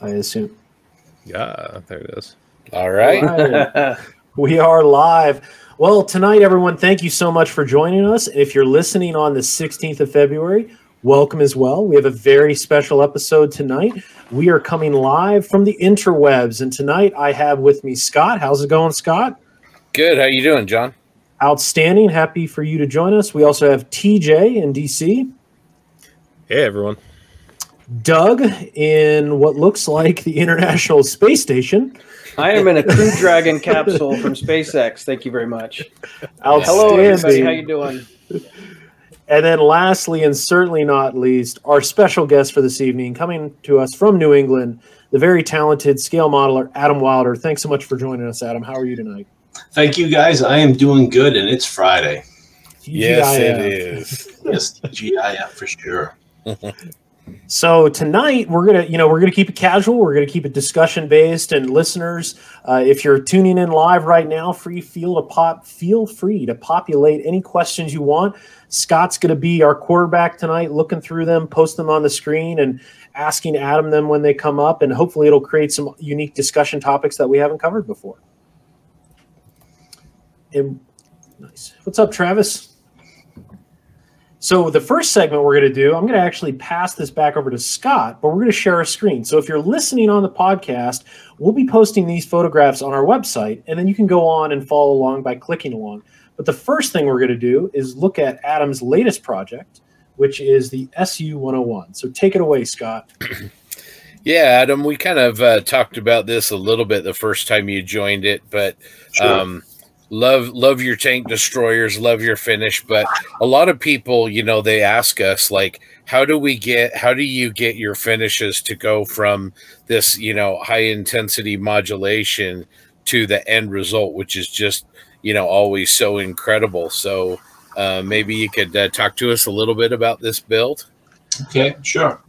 I assume. Yeah, there it is. All right. All right. we are live. Well, tonight, everyone, thank you so much for joining us. And if you're listening on the 16th of February, welcome as well. We have a very special episode tonight. We are coming live from the interwebs, and tonight I have with me Scott. How's it going, Scott? Good. How are you doing, John? Outstanding. Happy for you to join us. We also have TJ in DC. Hey, everyone. Doug in what looks like the International Space Station. I am in a Crew Dragon capsule from SpaceX. Thank you very much. Hello, everybody. How are you doing? And then, lastly, and certainly not least, our special guest for this evening, coming to us from New England, the very talented scale modeler Adam Wilder. Thanks so much for joining us, Adam. How are you tonight? Thank you, guys. I am doing good, and it's Friday. Yes, it is. Yes, GIF for sure. So tonight we're gonna, you know, we're gonna keep it casual. We're gonna keep it discussion based. And listeners, uh, if you're tuning in live right now, free feel to pop, feel free to populate any questions you want. Scott's gonna be our quarterback tonight, looking through them, post them on the screen, and asking Adam them when they come up. And hopefully, it'll create some unique discussion topics that we haven't covered before. And nice. What's up, Travis? So the first segment we're going to do, I'm going to actually pass this back over to Scott, but we're going to share a screen. So if you're listening on the podcast, we'll be posting these photographs on our website, and then you can go on and follow along by clicking along. But the first thing we're going to do is look at Adam's latest project, which is the SU 101. So take it away, Scott. Yeah, Adam, we kind of uh, talked about this a little bit the first time you joined it, but Sure. um, love love your tank destroyers, love your finish. But a lot of people, you know, they ask us like, how do we get, how do you get your finishes to go from this, you know, high intensity modulation to the end result, which is just, you know, always so incredible. So uh, maybe you could uh, talk to us a little bit about this build. Okay, sure.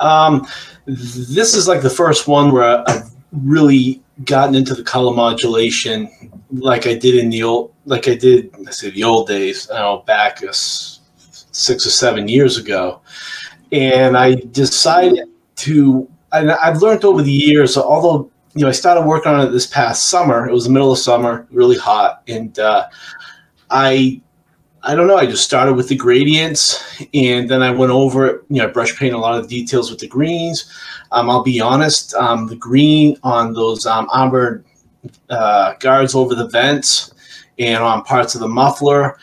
Um, this is like the first one where I've really gotten into the color modulation, like I did in the old, like I did, I say the old days, I know, back us six or seven years ago, and I decided to. And I've learned over the years, although you know, I started working on it this past summer. It was the middle of summer, really hot, and uh, I I don't know. I just started with the gradients, and then I went over it. You know, I brush paint a lot of details with the greens. Um, I'll be honest. Um, the green on those um, armored uh, guards over the vents and on parts of the muffler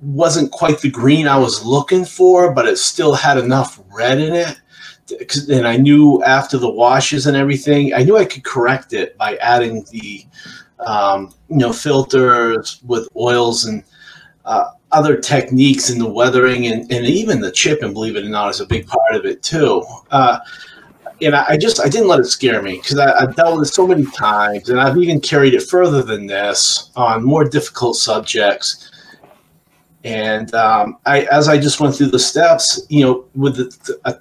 wasn't quite the green I was looking for, but it still had enough red in it. And I knew after the washes and everything, I knew I could correct it by adding the, um, you know, filters with oils and uh, other techniques in the weathering and, and even the chipping, believe it or not, is a big part of it too. Uh, and I, I just I didn't let it scare me because I've dealt with it so many times, and I've even carried it further than this on more difficult subjects. And um, I, as I just went through the steps, you know, with a,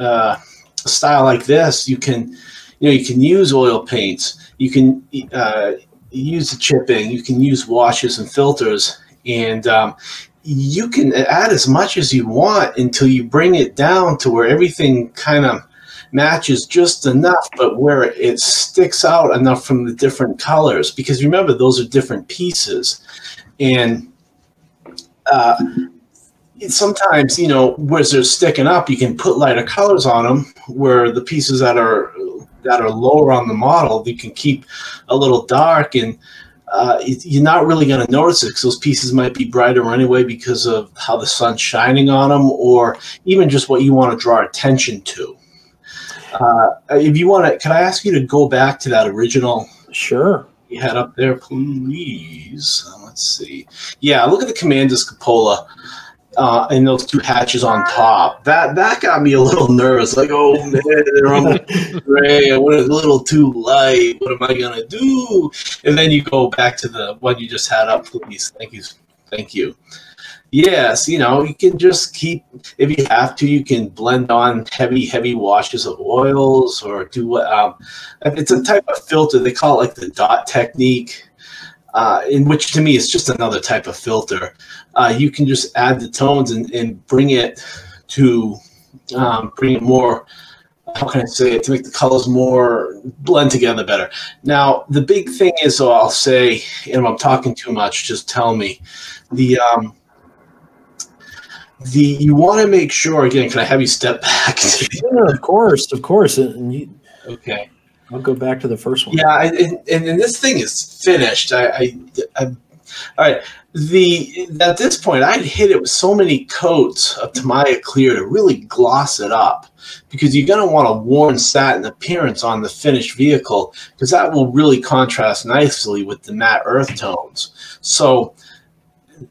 uh, a style like this, you can, you know, you can use oil paints, you can uh, use the chipping, you can use washes and filters, and um, you can add as much as you want until you bring it down to where everything kind of matches just enough, but where it sticks out enough from the different colors. Because remember, those are different pieces, and uh, sometimes you know where they're sticking up, you can put lighter colors on them. Where the pieces that are that are lower on the model, you can keep a little dark and uh, you're not really going to notice it because those pieces might be brighter anyway because of how the sun's shining on them, or even just what you want to draw attention to. Uh, if you want to, can I ask you to go back to that original Sure. you had up there, please? Uh, Let's see. Yeah, look at the Commander's cupola uh, and those two hatches on top. That that got me a little nervous. Like, oh man, they're on the gray. I went a little too light. What am I gonna do? And then you go back to the one you just had up, please. Thank you, thank you. Yes, you know, you can just keep if you have to. You can blend on heavy, heavy washes of oils, or do what. Um, it's a type of filter. They call it like the dot technique uh, in which to me is just another type of filter. Uh, you can just add the tones and, and bring it to um, bring it more how can I say it to make the colors more blend together better. Now the big thing is, so I'll say, and if I'm talking too much, just tell me. The um, the you want to make sure again. Can I have you step back? Yeah, of course, of course. And you, okay. I'll go back to the first one. Yeah, I, and, and, this thing is finished. I, I, I, all right. The at this point, I'd hit it with so many coats of Tamiya Clear to really gloss it up, because you're going to want a worn satin appearance on the finished vehicle, because that will really contrast nicely with the matte earth tones. So,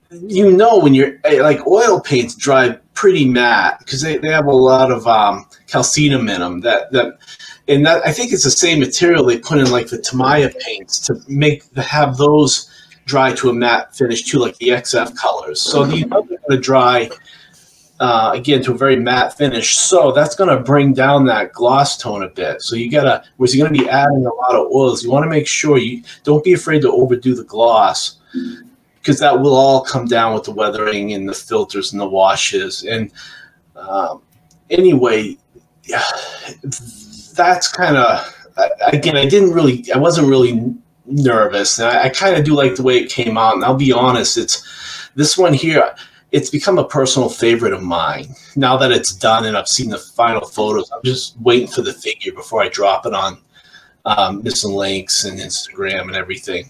you know, when you're eh, like oil paints dry pretty matte because they, they have a lot of um, calcium in them that that and that I think it's the same material they put in like the Tamiya paints to make have those dry to a matte finish too, like the XF colors. So these are going to dry uh, again to a very matte finish. So that's going to bring down that gloss tone a bit. So you gotta, whereas you're going to be adding a lot of oils, you want to make sure you don't be afraid to overdo the gloss because that will all come down with the weathering and the filters and the washes. And um, anyway, yeah that's kind of again. I didn't really. I wasn't really nervous. And I, I kind of do like the way it came out. And I'll be honest, it's this one here. It's become a personal favorite of mine. Now that it's done and I've seen the final photos, I'm just waiting for the figure before I drop it on um, Missing-Lynx and Instagram and everything.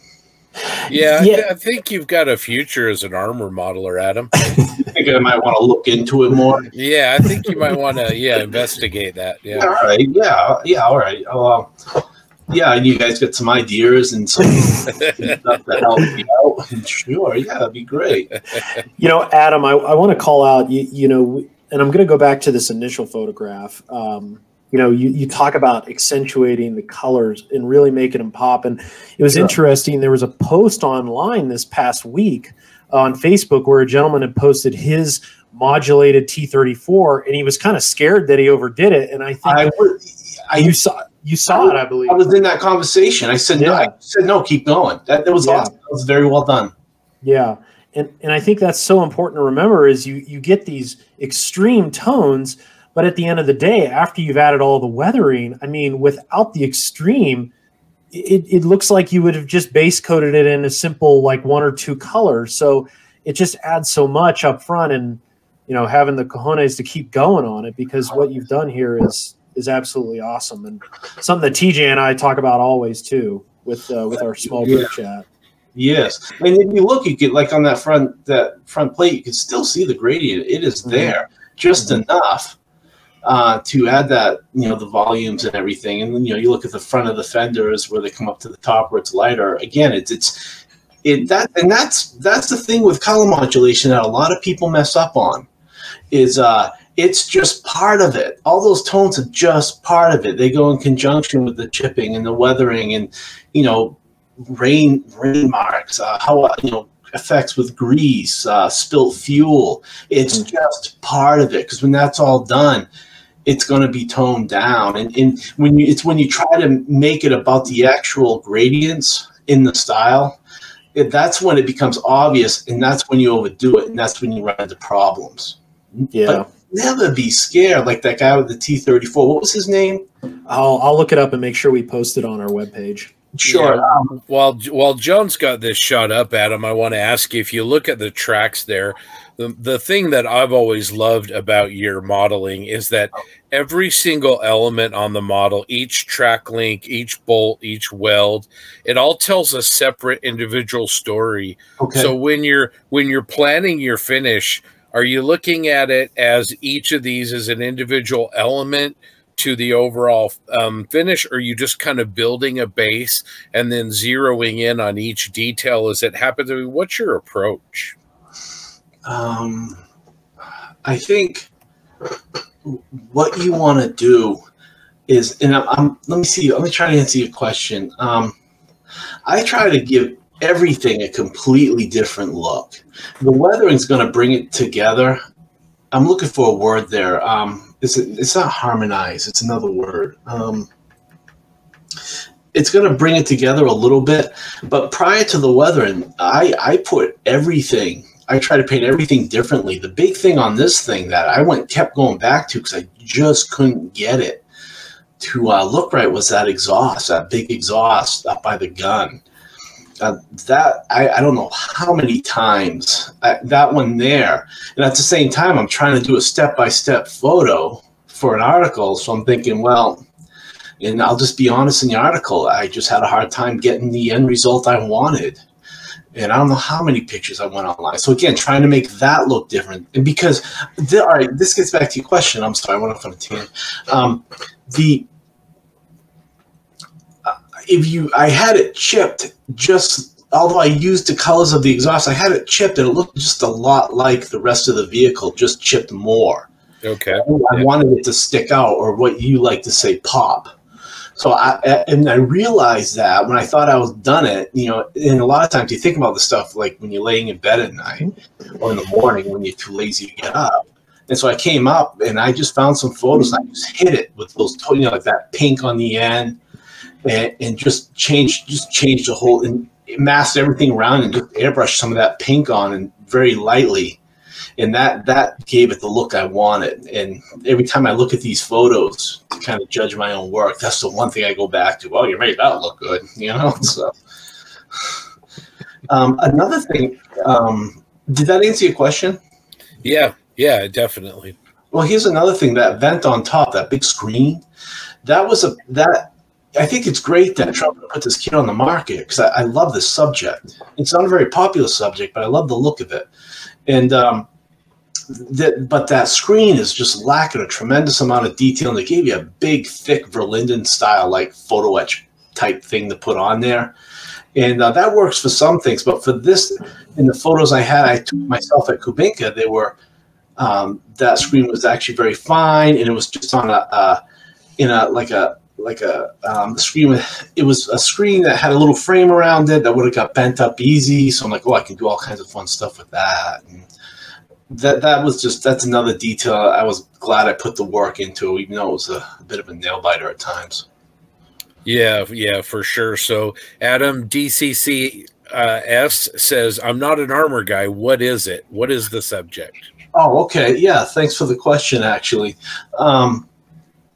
Yeah, yeah. I, I, think you've got a future as an armor modeler, Adam. I think I might want to look into it more. Yeah, I think you might want to, yeah, investigate that. Yeah. All right. Yeah. Yeah. All right. Uh, yeah, and you guys get some ideas and some stuff to help me out. Sure. Yeah, that'd be great. You know, Adam, I, I want to call out, you, you know, and I'm going to go back to this initial photograph. Um, you know, you, you talk about accentuating the colors and really making them pop. And it was sure. interesting. There was a post online this past week on Facebook where a gentleman had posted his modulated T34 and he was kind of scared that he overdid it. And I think I, I you saw you saw I, it, I believe. I was in that conversation. I said, yeah. no, I said, no, keep going. That, that was yeah. awesome. That was very well done. Yeah. And, and I think that's so important to remember is you, you get these extreme tones – but at the end of the day, after you've added all the weathering, I mean, without the extreme, it, it looks like you would have just base coated it in a simple like one or two colors. So it just adds so much up front and you know having the cojones to keep going on it because what you've done here is is absolutely awesome and something that TJ and I talk about always too with uh, with our small group yeah. chat. Yes, and if you look, you get like on that front that front plate, you can still see the gradient. It is mm-hmm. there just mm-hmm. enough uh, to add that, you know, the volumes and everything. And you know, you look at the front of the fenders where they come up to the top where it's lighter. Again, it's it's it that and that's that's the thing with color modulation that a lot of people mess up on is uh it's just part of it. All those tones are just part of it. They go in conjunction with the chipping and the weathering and you know rain rain marks, uh, how you know effects with grease, uh, spilt fuel. It's mm-hmm. just part of it because when that's all done, it's going to be toned down. And, and when you, it's when you try to make it about the actual gradients in the style, it, that's when it becomes obvious, and that's when you overdo it, and that's when you run into problems. Yeah. But never be scared like that guy with the T34. What was his name? I'll I'll look it up and make sure we post it on our webpage. Sure. Yeah. Um, while while Jones got this shot up, Adam, I want to ask you if you look at the tracks there, the, the thing that I've always loved about your modeling is that every single element on the model, each track link, each bolt, each weld, it all tells a separate individual story. Okay. So when you're when you're planning your finish, are you looking at it as each of these is an individual element? to the overall um, finish, or you just kind of building a base and then zeroing in on each detail as it happens? I mean, what's your approach? Um, I think what you want to do is, and I'm, let me see, let me try to answer your question. Um, I try to give everything a completely different look. The weathering is going to bring it together. I'm looking for a word there. Um, it's it's not harmonize. It's another word. Um, it's going to bring it together a little bit. But prior to the weathering, I I put everything. I try to paint everything differently. The big thing on this thing that I went kept going back to because I just couldn't get it to uh, look right was that exhaust, that big exhaust up by the gun. Uh, that I, I don't know how many times I, that one there, and at the same time, I'm trying to do a step by step photo for an article. So I'm thinking, well, and I'll just be honest in the article, I just had a hard time getting the end result I wanted. And I don't know how many pictures I went online. So again, trying to make that look different. And because, the, all right, this gets back to your question. I'm sorry, I went off on a tangent. Um, the uh, if you, I had it chipped just although I used the colors of the exhaust, I had it chipped and it looked just a lot like the rest of the vehicle, just chipped more. Okay. I wanted it to stick out, or what you like to say, pop. So I and I realized that when I thought I was done it, you know, and a lot of times you think about the stuff like when you're laying in bed at night or in the morning when you're too lazy to get up. And so I came up and I just found some photos and I just hit it with those, you know, like that pink on the end, and, and just changed, just changed the whole and masked everything around and just airbrushed some of that pink on and very lightly and that that gave it the look I wanted. And every time I look at these photos to kind of judge my own work, that's the one thing I go back to. Oh, you made that look good, you know. So um, another thing, um, did that answer your question? Yeah. Yeah. Definitely. Well, here's another thing: that vent on top, that big screen, that was a that. I think it's great that Trump put this kid on the market because I, I love this subject. It's not a very popular subject, but I love the look of it. And um, that, but that screen is just lacking a tremendous amount of detail. And they gave you a big, thick Verlinden style, like photo etch type thing to put on there. And uh, that works for some things, but for this, in the photos I had, I took myself at Kubinka, they were um, that screen was actually very fine, and it was just on a, uh, in a like a like a um, screen with it was a screen that had a little frame around it that would have got bent up easy. So I'm like, oh, I can do all kinds of fun stuff with that. And that that was just that's another detail. I was glad I put the work into, even though it was a, a bit of a nail biter at times. Yeah, yeah, for sure. So Adam DCC uh, S says, "I'm not an armor guy. What is it? What is the subject?" Oh, okay. Yeah, thanks for the question, actually. Um,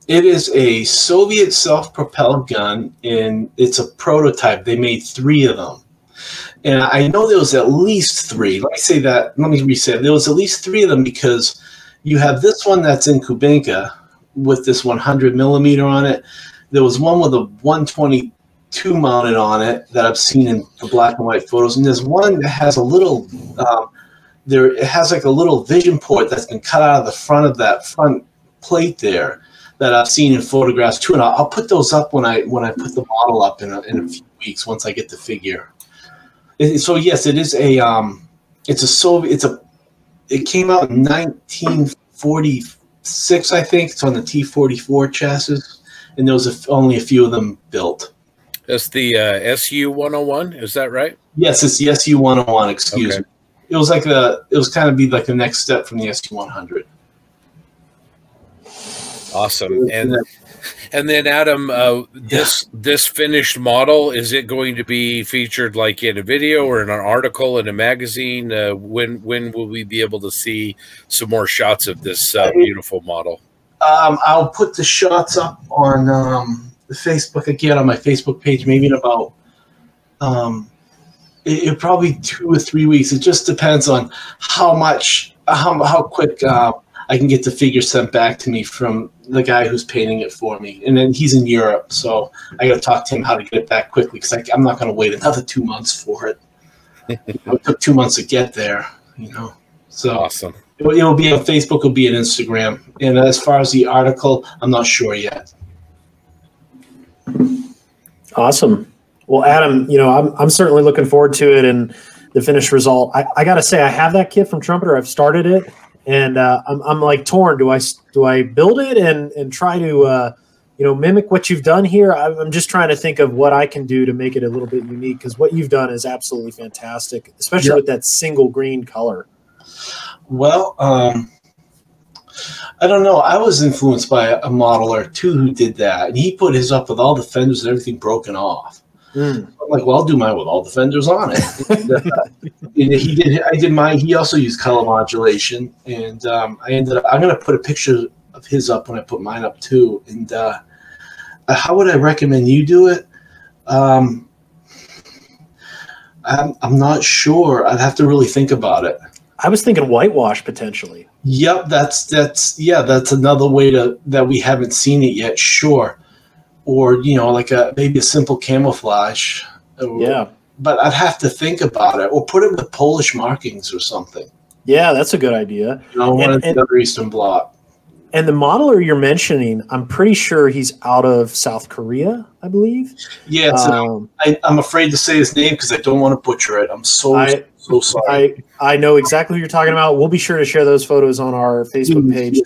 it is a Soviet self propelled gun, and it's a prototype. They made three of them. And I know there was at least three. Let me say that. Let me reset. There was at least three of them because you have this one that's in Kubinka with this 100 millimeter on it. There was one with a 122 mounted on it that I've seen in the black and white photos. And there's one that has a little um, there it has like a little vision port that's been cut out of the front of that front plate there that I've seen in photographs too, and I'll, I'll put those up when I when I put the model up in a, in a few weeks once I get the figure. So yes, it is a um, it's a Soviet. It's a it came out in 1946, I think. It's on the T44 chassis, and there was a only a few of them built. That's the uh, SU 101. Is that right? Yes, it's the SU 101. Excuse Okay. me. It was like the it was kind of be like the next step from the SU 100. Awesome. And and then Adam, uh, this this finished model is it going to be featured like in a video or in an article in a magazine? Uh, when when will we be able to see some more shots of this uh, beautiful model? Um, I'll put the shots up on um, the Facebook again on my Facebook page, maybe in about um, it, it probably two or three weeks. It just depends on how much how how quick uh, I can get the figure sent back to me from the guy who's painting it for me, and then he's in Europe, so I got to talk to him how to get it back quickly because I'm not going to wait another two months for it. it took two months to get there, you know. So Awesome. it will- it will be on Facebook, it'll be on Instagram. And as far as the article, I'm not sure yet. Awesome. Well, Adam, you know, I'm, I'm certainly looking forward to it and the finished result. I, I got to say, I have that kit from Trumpeter. I've started it, and uh, I'm, I'm like torn. Do I do I build it and and try to uh, you know mimic what you've done here? I'm I'm just trying to think of what I can do to make it a little bit unique because what you've done is absolutely fantastic, especially Yep. with that single green color. Well, um, I don't know. I was influenced by a modeler too who did that. And he put his up with all the fenders and everything broken off. Mm. I'm like, well, I'll do mine with all the fenders on it. and, uh, he did. I did mine. He also used color modulation, and um, I ended up. I'm going to put a picture of his up when I put mine up too. And uh, uh, how would I recommend you do it? Um, I'm, I'm not sure. I'd have to really think about it. I was thinking whitewash potentially. Yep, that's that's yeah, that's another way to that we haven't seen it yet. Sure, or you know, like a maybe a simple camouflage. Or- Yeah. but I'd have to think about it, or put it with Polish markings or something. Yeah, that's a good idea. You know, And- the and- other Eastern Bloc. And the modeler you're mentioning, I'm pretty sure he's out of South Korea, I believe. Yeah, it's, Um, I, I'm afraid to say his name because I don't want to butcher it. I'm so I- so sorry. I I know exactly who you're talking about. We'll be sure to share those photos on our Facebook Mm, page.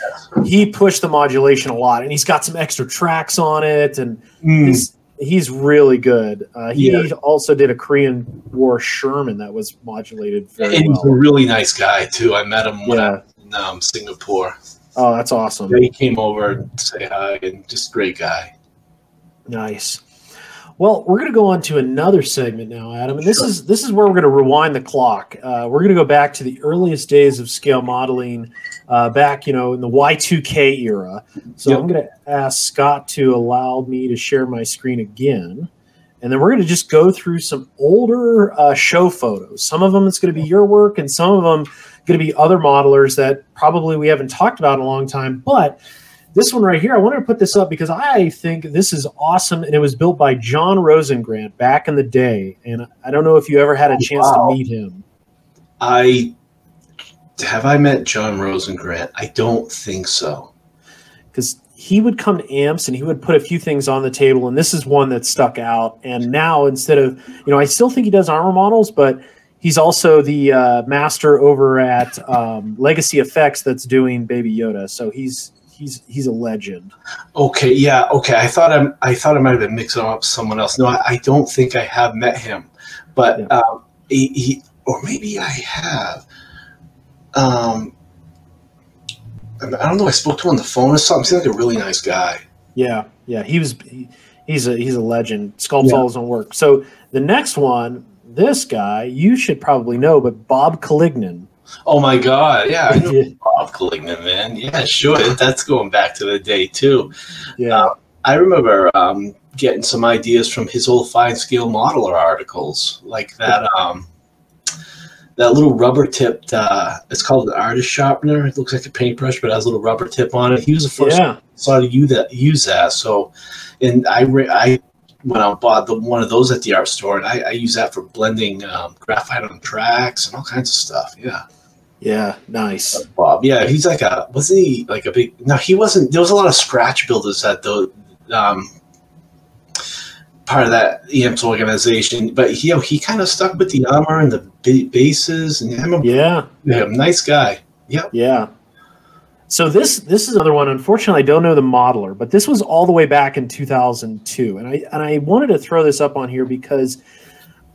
He pushed the modulation a lot, and he's got some extra tracks on it, and Mm, he's, he's really good. Uh, he Yeah. also did a Korean War Sherman that was modulated very and he's a well. really nice guy too. I met him when I Yeah. was in um, Singapore. Oh, that's awesome. Yeah, he came over to say hi and just great guy. Nice. Well, we're going to go on to another segment now, Adam, and this Sure. is this is where we're going to rewind the clock. Uh, we're going to go back to the earliest days of scale modeling, uh, back you know in the Y2K era. So Yep. I'm going to ask Scott to allow me to share my screen again, and then we're going to just go through some older uh, show photos. Some of them it's going to be your work, and some of them going to be other modelers that probably we haven't talked about in a long time, but this one right here, I wanted to put this up because I think this is awesome, and it was built by John Rosengrant back in the day. And I don't know if you ever had a chance Wow. to meet him. I have I met John Rosengrant? I don't think so. because he would come to amps and he would put a few things on the table and this is one that stuck out and now instead of you know i still think he does armor models but he's also the uh, master over at um, legacy effects that's doing baby yoda so he's he's he's a legend Okay, yeah, okay. I thought I'm I thought I might have been mixing him up with someone else. No, I, I don't think I have met him, but Yeah. um, he, he or maybe I have. Um, I don't know. I spoke to him on the phone or something. Seems like a really nice guy. yeah yeah he was he, he's a he's a legend sculpts Yeah. all his own work so the next one this guy you should probably know but bob Calignan. Oh my god, yeah, I know Bob Calignan, man. Yeah, sure. That's going back to the day too. yeah I remember um, getting some ideas from his old fine scale modeler articles, like that um, that little rubber tipped. Uh, it's called an artist sharpener. It looks like a paintbrush, but it has a little rubber tip on it. He was the first yeah saw to use that. Use that. So, and I re- I out and bought the, one of those at the art store, and I, I use that for blending um, graphite on tracks and all kinds of stuff. Yeah. Yeah nice Bob. Yeah, he's like a wasn't he like a big? No, he wasn't. There was a lot of scratch builders at the um, part of that EMS organization, but he you know, he kind of stuck with the armor and the bases, and I'm a yeah yeah, nice guy. Yep. Yeah. So this this is another one. Unfortunately, I don't know the modeler, but this was all the way back in 2002, and I and I wanted to throw this up on here because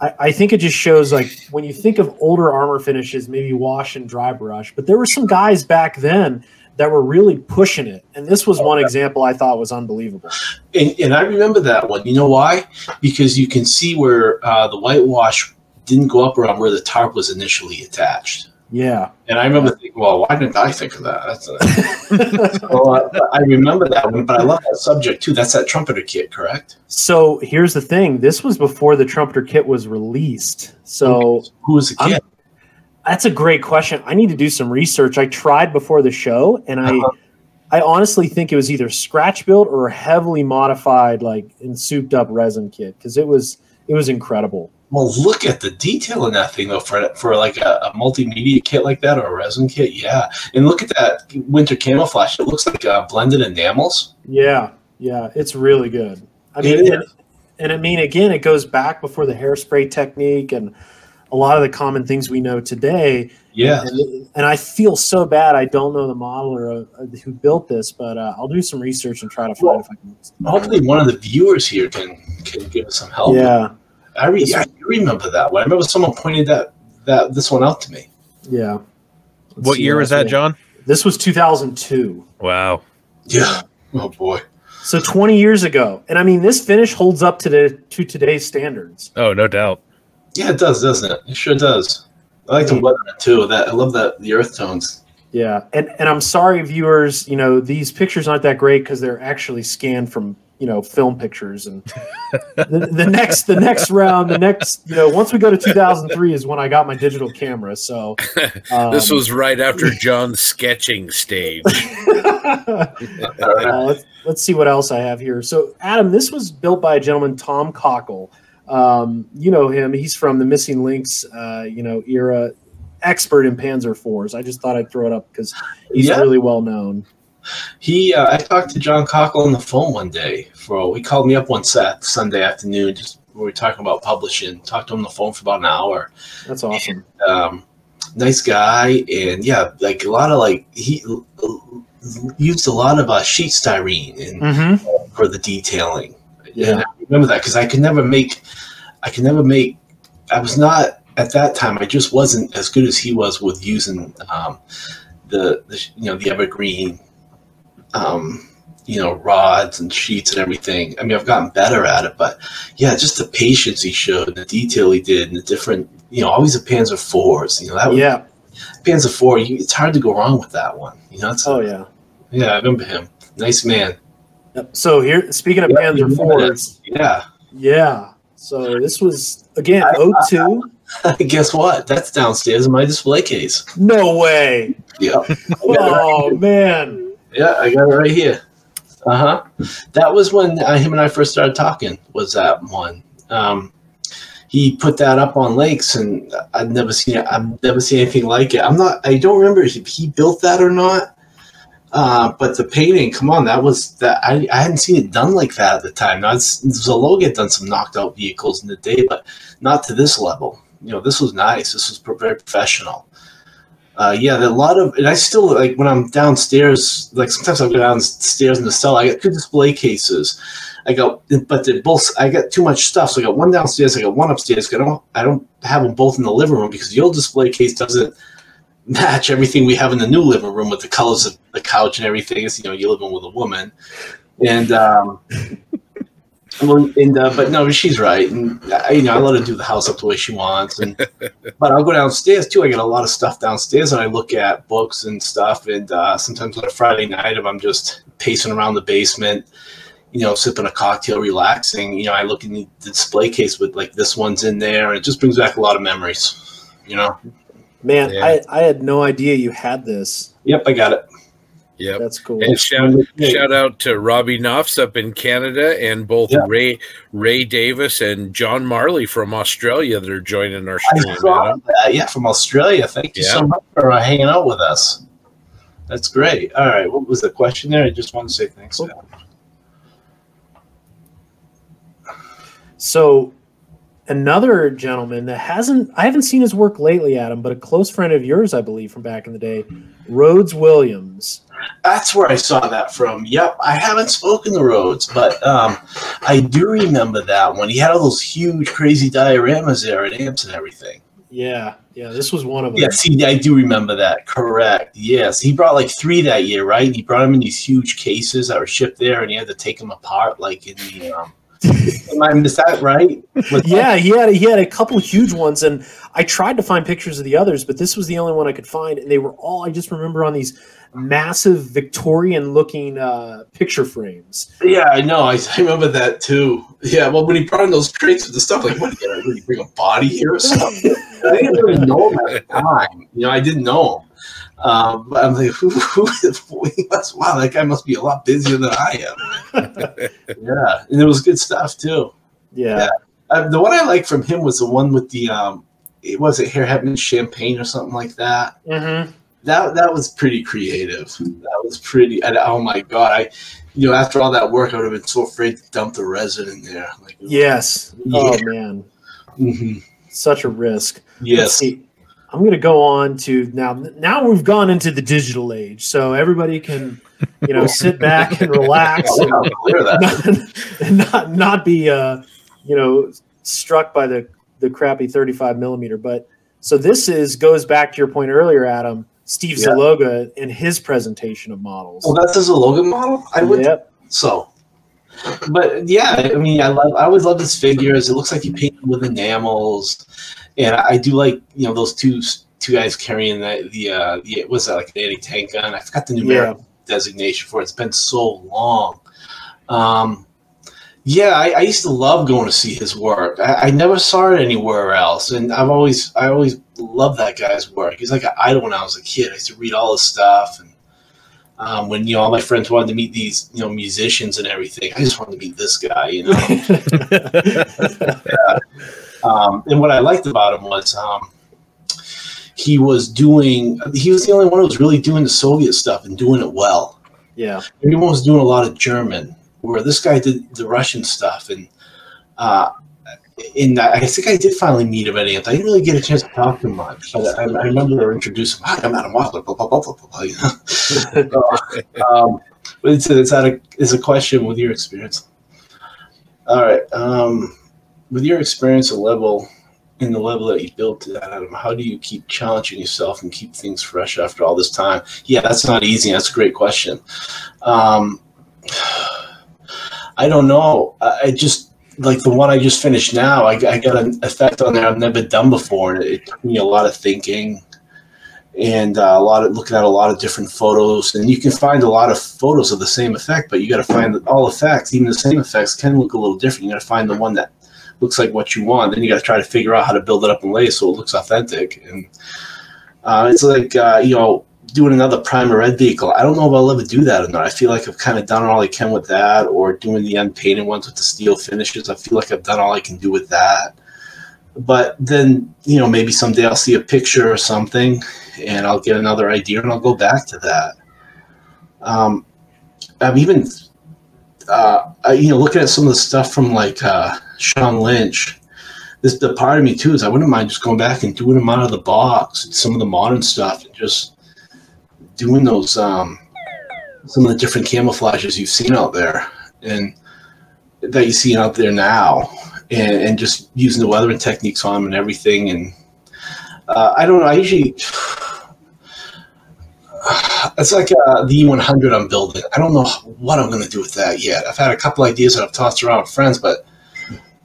I, I think it just shows like when you think of older armor finishes, maybe wash and dry brush, but there were some guys back then that were really pushing it, and this was one example I thought was unbelievable. And, and I remember that one. You know why? Because you can see where uh, the whitewash didn't go up around where the tarp was initially attached. Yeah, And I remember thinking, well, why didn't I think of that? That's well, I, I remember that one, but I love that subject too. That's that trumpeter kit, correct? so here's the thing: this was before the Trumpeter kit was released, so. Who was the I'm- That's a great question. I need to do some research. I tried before the show, and I, Uh-huh. I honestly think it was either scratch built or a heavily modified, like and souped up resin kit, because it was it was incredible. Well, look at the detail in that thing, though, for for like a, a multimedia kit like that or a resin kit. Yeah, and look at that winter camouflage. It looks like uh, blended enamels. Yeah, yeah, it's really good. I mean, and, and I mean, again, it goes back before the hairspray technique and a lot of the common things we know today. Yeah, And, and I feel so bad. I don't know the modeler uh, who built this, but uh, I'll do some research and try to find Well, if I can. hopefully one of the viewers here can can give us some help. Yeah, I, re- I remember that one. I remember someone pointed that that this one out to me. yeah. Let's What year was that, John? This was 2002. Wow. Yeah. Oh boy. So 20 years ago. And I mean, this finish holds up to the to today's standards. Oh, no doubt. Yeah, it does, doesn't it? It sure does. I like the weather too. That I love that the earth tones. Yeah. And and I'm sorry viewers, you know, these pictures aren't that great cuz they're actually scanned from, you know film pictures and the, the next the next round the next you know once we go to 2003 is when i got my digital camera so um, this was right after John's sketching stage. uh, let's, let's see what else I have here. So, Adam, this was built by a gentleman, Tom Cockle. Um, you know him; he's from the Missing-Lynx, uh, you know, era, expert in Panzer fours. I just thought I'd throw it up because he's Yeah. really well known. He, uh, I talked to John Cockle on the phone one day. For he called me up one Sat Sunday afternoon, just when we were talking about publishing. Talked to him on the phone for about an hour. That's awesome. Um, nice guy, and yeah, like a lot of like he used a lot of uh, sheet styrene in, Mm-hmm. for the detailing. Yeah. And I remember that because I could never make, I could never make. I was not at that time. I just wasn't as good as he was with using um, the, the you know the evergreen, um, you know rods and sheets and everything. I mean, I've gotten better at it, but yeah, just the patience he showed, the detail he did, and the different, you know, always the Panzer fours. You know, that was, Yeah. Panzer four. You, it's hard to go wrong with that one. You know, it's, Oh yeah. yeah, I remember him. Nice man. Yep. So here, speaking of Yeah, Panzer you remember that. fours, Yeah. yeah. So this was again I- 02. Guess what? That's downstairs in my display case. No way. Yeah. I got it right Oh man. Yeah, I got it right here. Uh huh. That was when uh, him and I first started talking. Was that one? Um, he put that up on Lakes, and I've never seen it. I've never seen anything like it. I'm not. I don't remember if he built that or not. Uh, but the painting, come on, that was that. I, I hadn't seen it done like that at the time. Now, Zaloga had done some knocked out vehicles in the day, but not to this level. You know, this was nice. This was very professional. Uh, yeah, a lot of, and I still like when I'm downstairs. Like sometimes I'll go downstairs in the cell. I got two display cases. I got, but they're both. I got too much stuff, so I got one downstairs. I got one upstairs. I don't. I don't have them both in the living room because the old display case doesn't match everything we have in the new living room with the colors of the couch and everything. It's, you know, you're living with a woman, and um, well, and uh, but no, she's right, and I, you know, I let her do the house up the way she wants, and but I'll go downstairs too. I get a lot of stuff downstairs, and I look at books and stuff. And uh, sometimes on a Friday night, if I'm just pacing around the basement, you know, sipping a cocktail, relaxing, you know, I look in the display case with like this one's in there, and it just brings back a lot of memories. You know. Man, Yeah. I, I had no idea you had this. Yep, I got it. Yep. That's cool. And shout, shout out to Robbie Knopfs up in Canada and both Yeah. Ray Ray Davis and John Marley from Australia that are joining our I stream. saw that. Yeah, from Australia. Thank you Yeah. so much for uh, hanging out with us. That's great. All right, what was the question there? I just want to say thanks. So another gentleman that hasn't I haven't seen his work lately, Adam, but a close friend of yours, I believe, from back in the day, Rhodes Williams. That's where I saw that from. Yep, I haven't spoken the roads, but um, I do remember that one. He had all those huge, crazy dioramas there at amps and everything. Yeah, yeah, this was one of them. Yeah, see, I do remember that. Correct. Yes, he brought like three that year, right? And he brought them in these huge cases that were shipped there, and he had to take them apart, like in the. Um, am I is that right? Was Yeah, he had he had a couple huge ones, and I tried to find pictures of the others, but this was the only one I could find, and they were all I just remember on these massive Victorian-looking uh, picture frames. Yeah, I know. I, I remember that too. Yeah, well, when he brought in those crates with the stuff, like, what, did you really bring a body here or something? I didn't really know him at the time. You know, I didn't know him. Um, but I'm like, who, who is, that's, wow, that guy must be a lot busier than I am. yeah, and it was good stuff too. Yeah, Uh, the one I liked from him was the one with the, um, it was it Hair Hepman champagne or something like that. hmm That that was pretty creative. That was pretty. And, oh my god, I, you know, after all that work, I would have been so afraid to dump the resin in there. Like, yes. Oh man, mhm. such a risk. Yes, see. I'm going to go on to now. Now we've gone into the digital age, so everybody can, you know, sit back and relax Oh, and I'll clear that. not, and not not be, uh, you know, struck by the the crappy 35 millimeter. But so this is goes back to your point earlier, Adam. Steve Yeah. Zaloga in his presentation of models. Well, that's his Logan model. I would Yep. so. But yeah, I mean, I love. I always love his figures. It looks like he painted with enamels, and I do like you know those two two guys carrying the the uh, the was that like an anti tank gun? I forgot the numeric Yeah. designation for it. It's been so long. Um, Yeah, I, I used to love going to see his work. I, I never saw it anywhere else, and I've always I always loved that guy's work. He's like an idol when I was a kid. I used to read all his stuff, and um, when you know all my friends wanted to meet these you know musicians and everything, I just wanted to meet this guy. You know, um, and what I liked about him was um, he was doing. He was the only one who was really doing the Soviet stuff and doing it well. yeah. Everyone was doing a lot of German, where this guy did the Russian stuff, and uh, in that, I think I did finally meet him at Ant. I didn't really get a chance to talk to him much, but I, I remember introducing him. I'm Adam Wilder. Blah, blah, blah, blah, blah, you know? um, but it's, it's, of, it's a question with your experience. All right. Um, with your experience and level, in the level that you built Adam, how do you keep challenging yourself and keep things fresh after all this time? Yeah, that's not easy. That's a great question. Um, I don't know. I, I just like the one I just finished now. I, I got an effect on there I've never done before, and it took me a lot of thinking and uh, a lot of looking at a lot of different photos. And you can find a lot of photos of the same effect, but you got to find all effects, even the same effects, can look a little different. You got to find the one that looks like what you want. Then you got to try to figure out how to build it up and lay so it looks authentic. And uh, it's like uh, you know doing another primer red vehicle. I don't know if I'll ever do that or not. I feel like I've kind of done all I can with that, or doing the unpainted ones with the steel finishes. I feel like I've done all I can do with that. But then, you know, maybe someday I'll see a picture or something and I'll get another idea and I'll go back to that. Um, I've even, uh, I, you know, looking at some of the stuff from like uh, Sean Lynch, this the part of me too is I wouldn't mind just going back and doing them out of the box, some of the modern stuff, and just doing those um, some of the different camouflages you've seen out there and that you see out there now, and, and just using the weathering techniques on them and everything. And uh, I don't know. I usually it's like uh, the E100 I'm building. I don't know what I'm going to do with that yet. I've had a couple ideas that I've tossed around with friends, but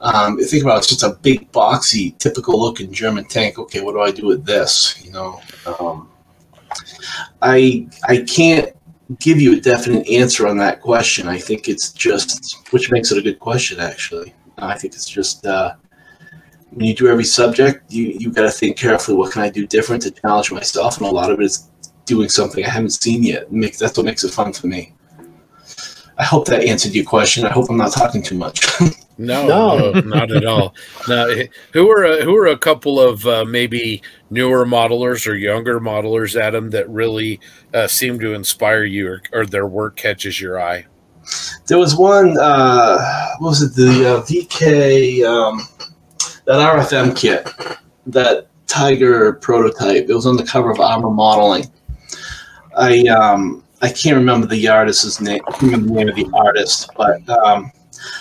um, think about it, it's just a big, boxy, typical looking German tank. Okay, what do I do with this? You know, um, I I can't give you a definite answer on that question. I think it's just, which makes it a good question, actually. I think it's just uh, when you do every subject, you you got to think carefully. What can I do different to challenge myself? And a lot of it is doing something I haven't seen yet. Make that's what makes it fun for me. I hope that answered your question. I hope I'm not talking too much. No, No. no, not at all. Now, who are a, who are a couple of uh, maybe newer modelers or younger modelers, Adam, that really uh, seem to inspire you, or, or their work catches your eye? there was one. Uh, what was it? The uh, VK um, that RFM kit, that Tiger prototype. It was on the cover of Armor Modeling. I um, I can't remember the artist's name. I can't remember the name of the artist, but um,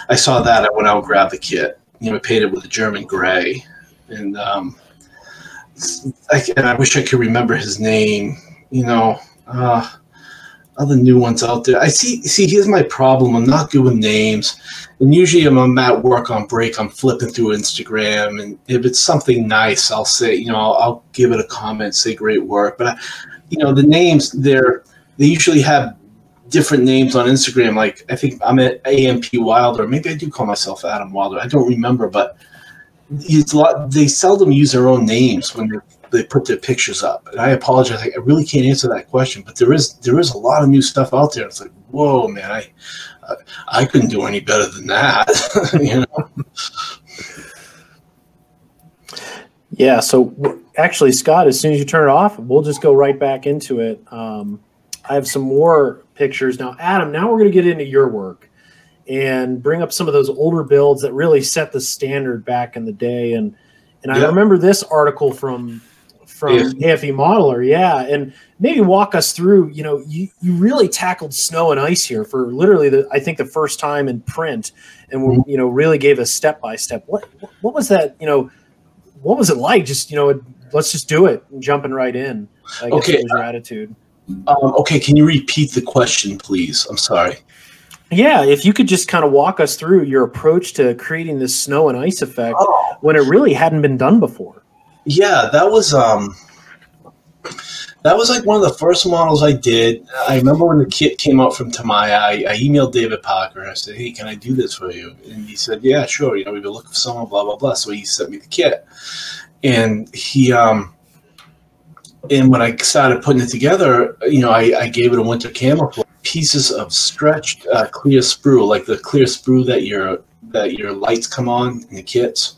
I saw that. I went out and grabbed the kit. You know, I painted with a German gray, and um, I, and I wish I could remember his name. You know, uh, other new ones out there. I see. See, here's my problem. I'm not good with names, and usually when I'm at work on break, I'm flipping through Instagram, and if it's something nice, I'll say, you know, I'll, I'll give it a comment, say great work. But I, you know, the names they're they usually have different names on Instagram. Like I think I'm at AMP Wilder. Maybe I do call myself Adam Wilder. I don't remember, but it's a lot. They seldom use their own names when they they put their pictures up. And I apologize. I really can't answer that question. But there is there is a lot of new stuff out there. It's like whoa, man. I I, couldn't do any better than that. you know. Yeah. So actually, Scott, as soon as you turn it off, we'll just go right back into it. Um, I have some more pictures now. Adam, now we're going to get into your work and bring up some of those older builds that really set the standard back in the day. And and I remember this article from from AFV Modeler, yeah, and maybe walk us through. You know, you you really tackled snow and ice here for literally the I think the first time in print, and we, you know really gave us step by step. What what was that? You know, what was it like? Just you know, let's just do it, jumping right in. I guess Okay, was your attitude. Um, okay, can you repeat the question, please? I'm sorry. Yeah, if you could just kind of walk us through your approach to creating this snow and ice effect Oh. when it really hadn't been done before. Yeah, that was um that was like one of the first models I did. I remember when the kit came out from Tamiya, I, I emailed David Parker and I said, "Hey, can I do this for you?" And he said, "Yeah, sure. You know, we've been looking for someone, blah blah blah." So he sent me the kit, and he um, and when I started putting it together, you know, I, I gave it a winter camouflage pieces of stretched uh, clear sprue, like the clear sprue that your that your lights come on in the kits,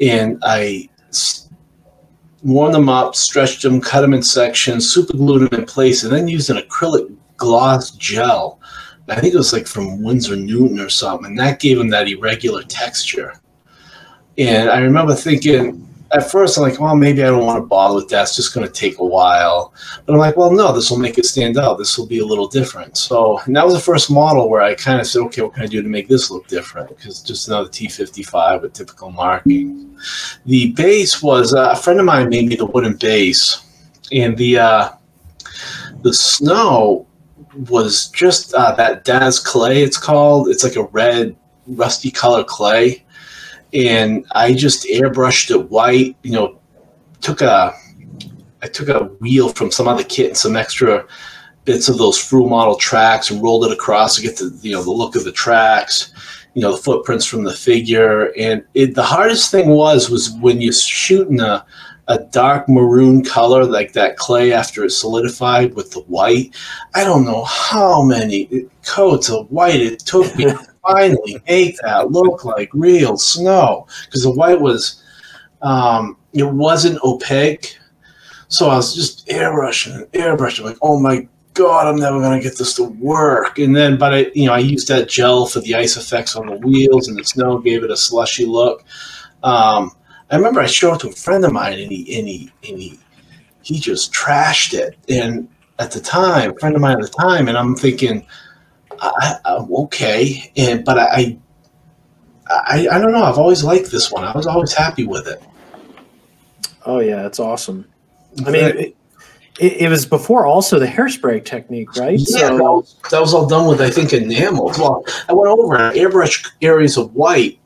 and I warmed them up, stretched them, cut them in sections, super glued them in place, and then used an acrylic gloss gel. I think it was like from Winsor Newton or something, and that gave them that irregular texture. And I remember thinking, at first, I'm like, well, maybe I don't want to bother with that. It's just going to take a while. But I'm like, well, no, this will make it stand out. This will be a little different. So and that was the first model where I kind of said, okay, what can I do to make this look different? Because just another T55 with typical marking. The base was uh, a friend of mine made me the wooden base, and the uh, the snow was just uh, that DAS clay. It's called. It's like a red, rusty color clay and I just airbrushed it white. You know, took a I took a wheel from some other kit and some extra bits of those Friul model tracks and rolled it across to get the you know the look of the tracks, you know the footprints from the figure. And it, the hardest thing was was when you're shooting a a dark maroon color like that clay after it solidified with the white. I don't know how many coats of white it took me finally make that look like real snow. Because the white was um, it wasn't opaque. So i was just airbrushing and airbrushing like oh my god i'm never going to get this to work. And then but i you know i used that gel for the ice effects on the wheels and the snow gave it a slushy look. Um, i remember i showed it to a friend of mine and he and he and he he just trashed it. And at the time a friend of mine at the time and i'm thinking I, I, okay, and but I, I, I don't know. I've always liked this one. I was always happy with it. Oh yeah, it's awesome. I mean, it, it, it was before also the hairspray technique, right? Yeah, that, was, that was all done with I think enamel. Well, I went over and airbrushed areas of white,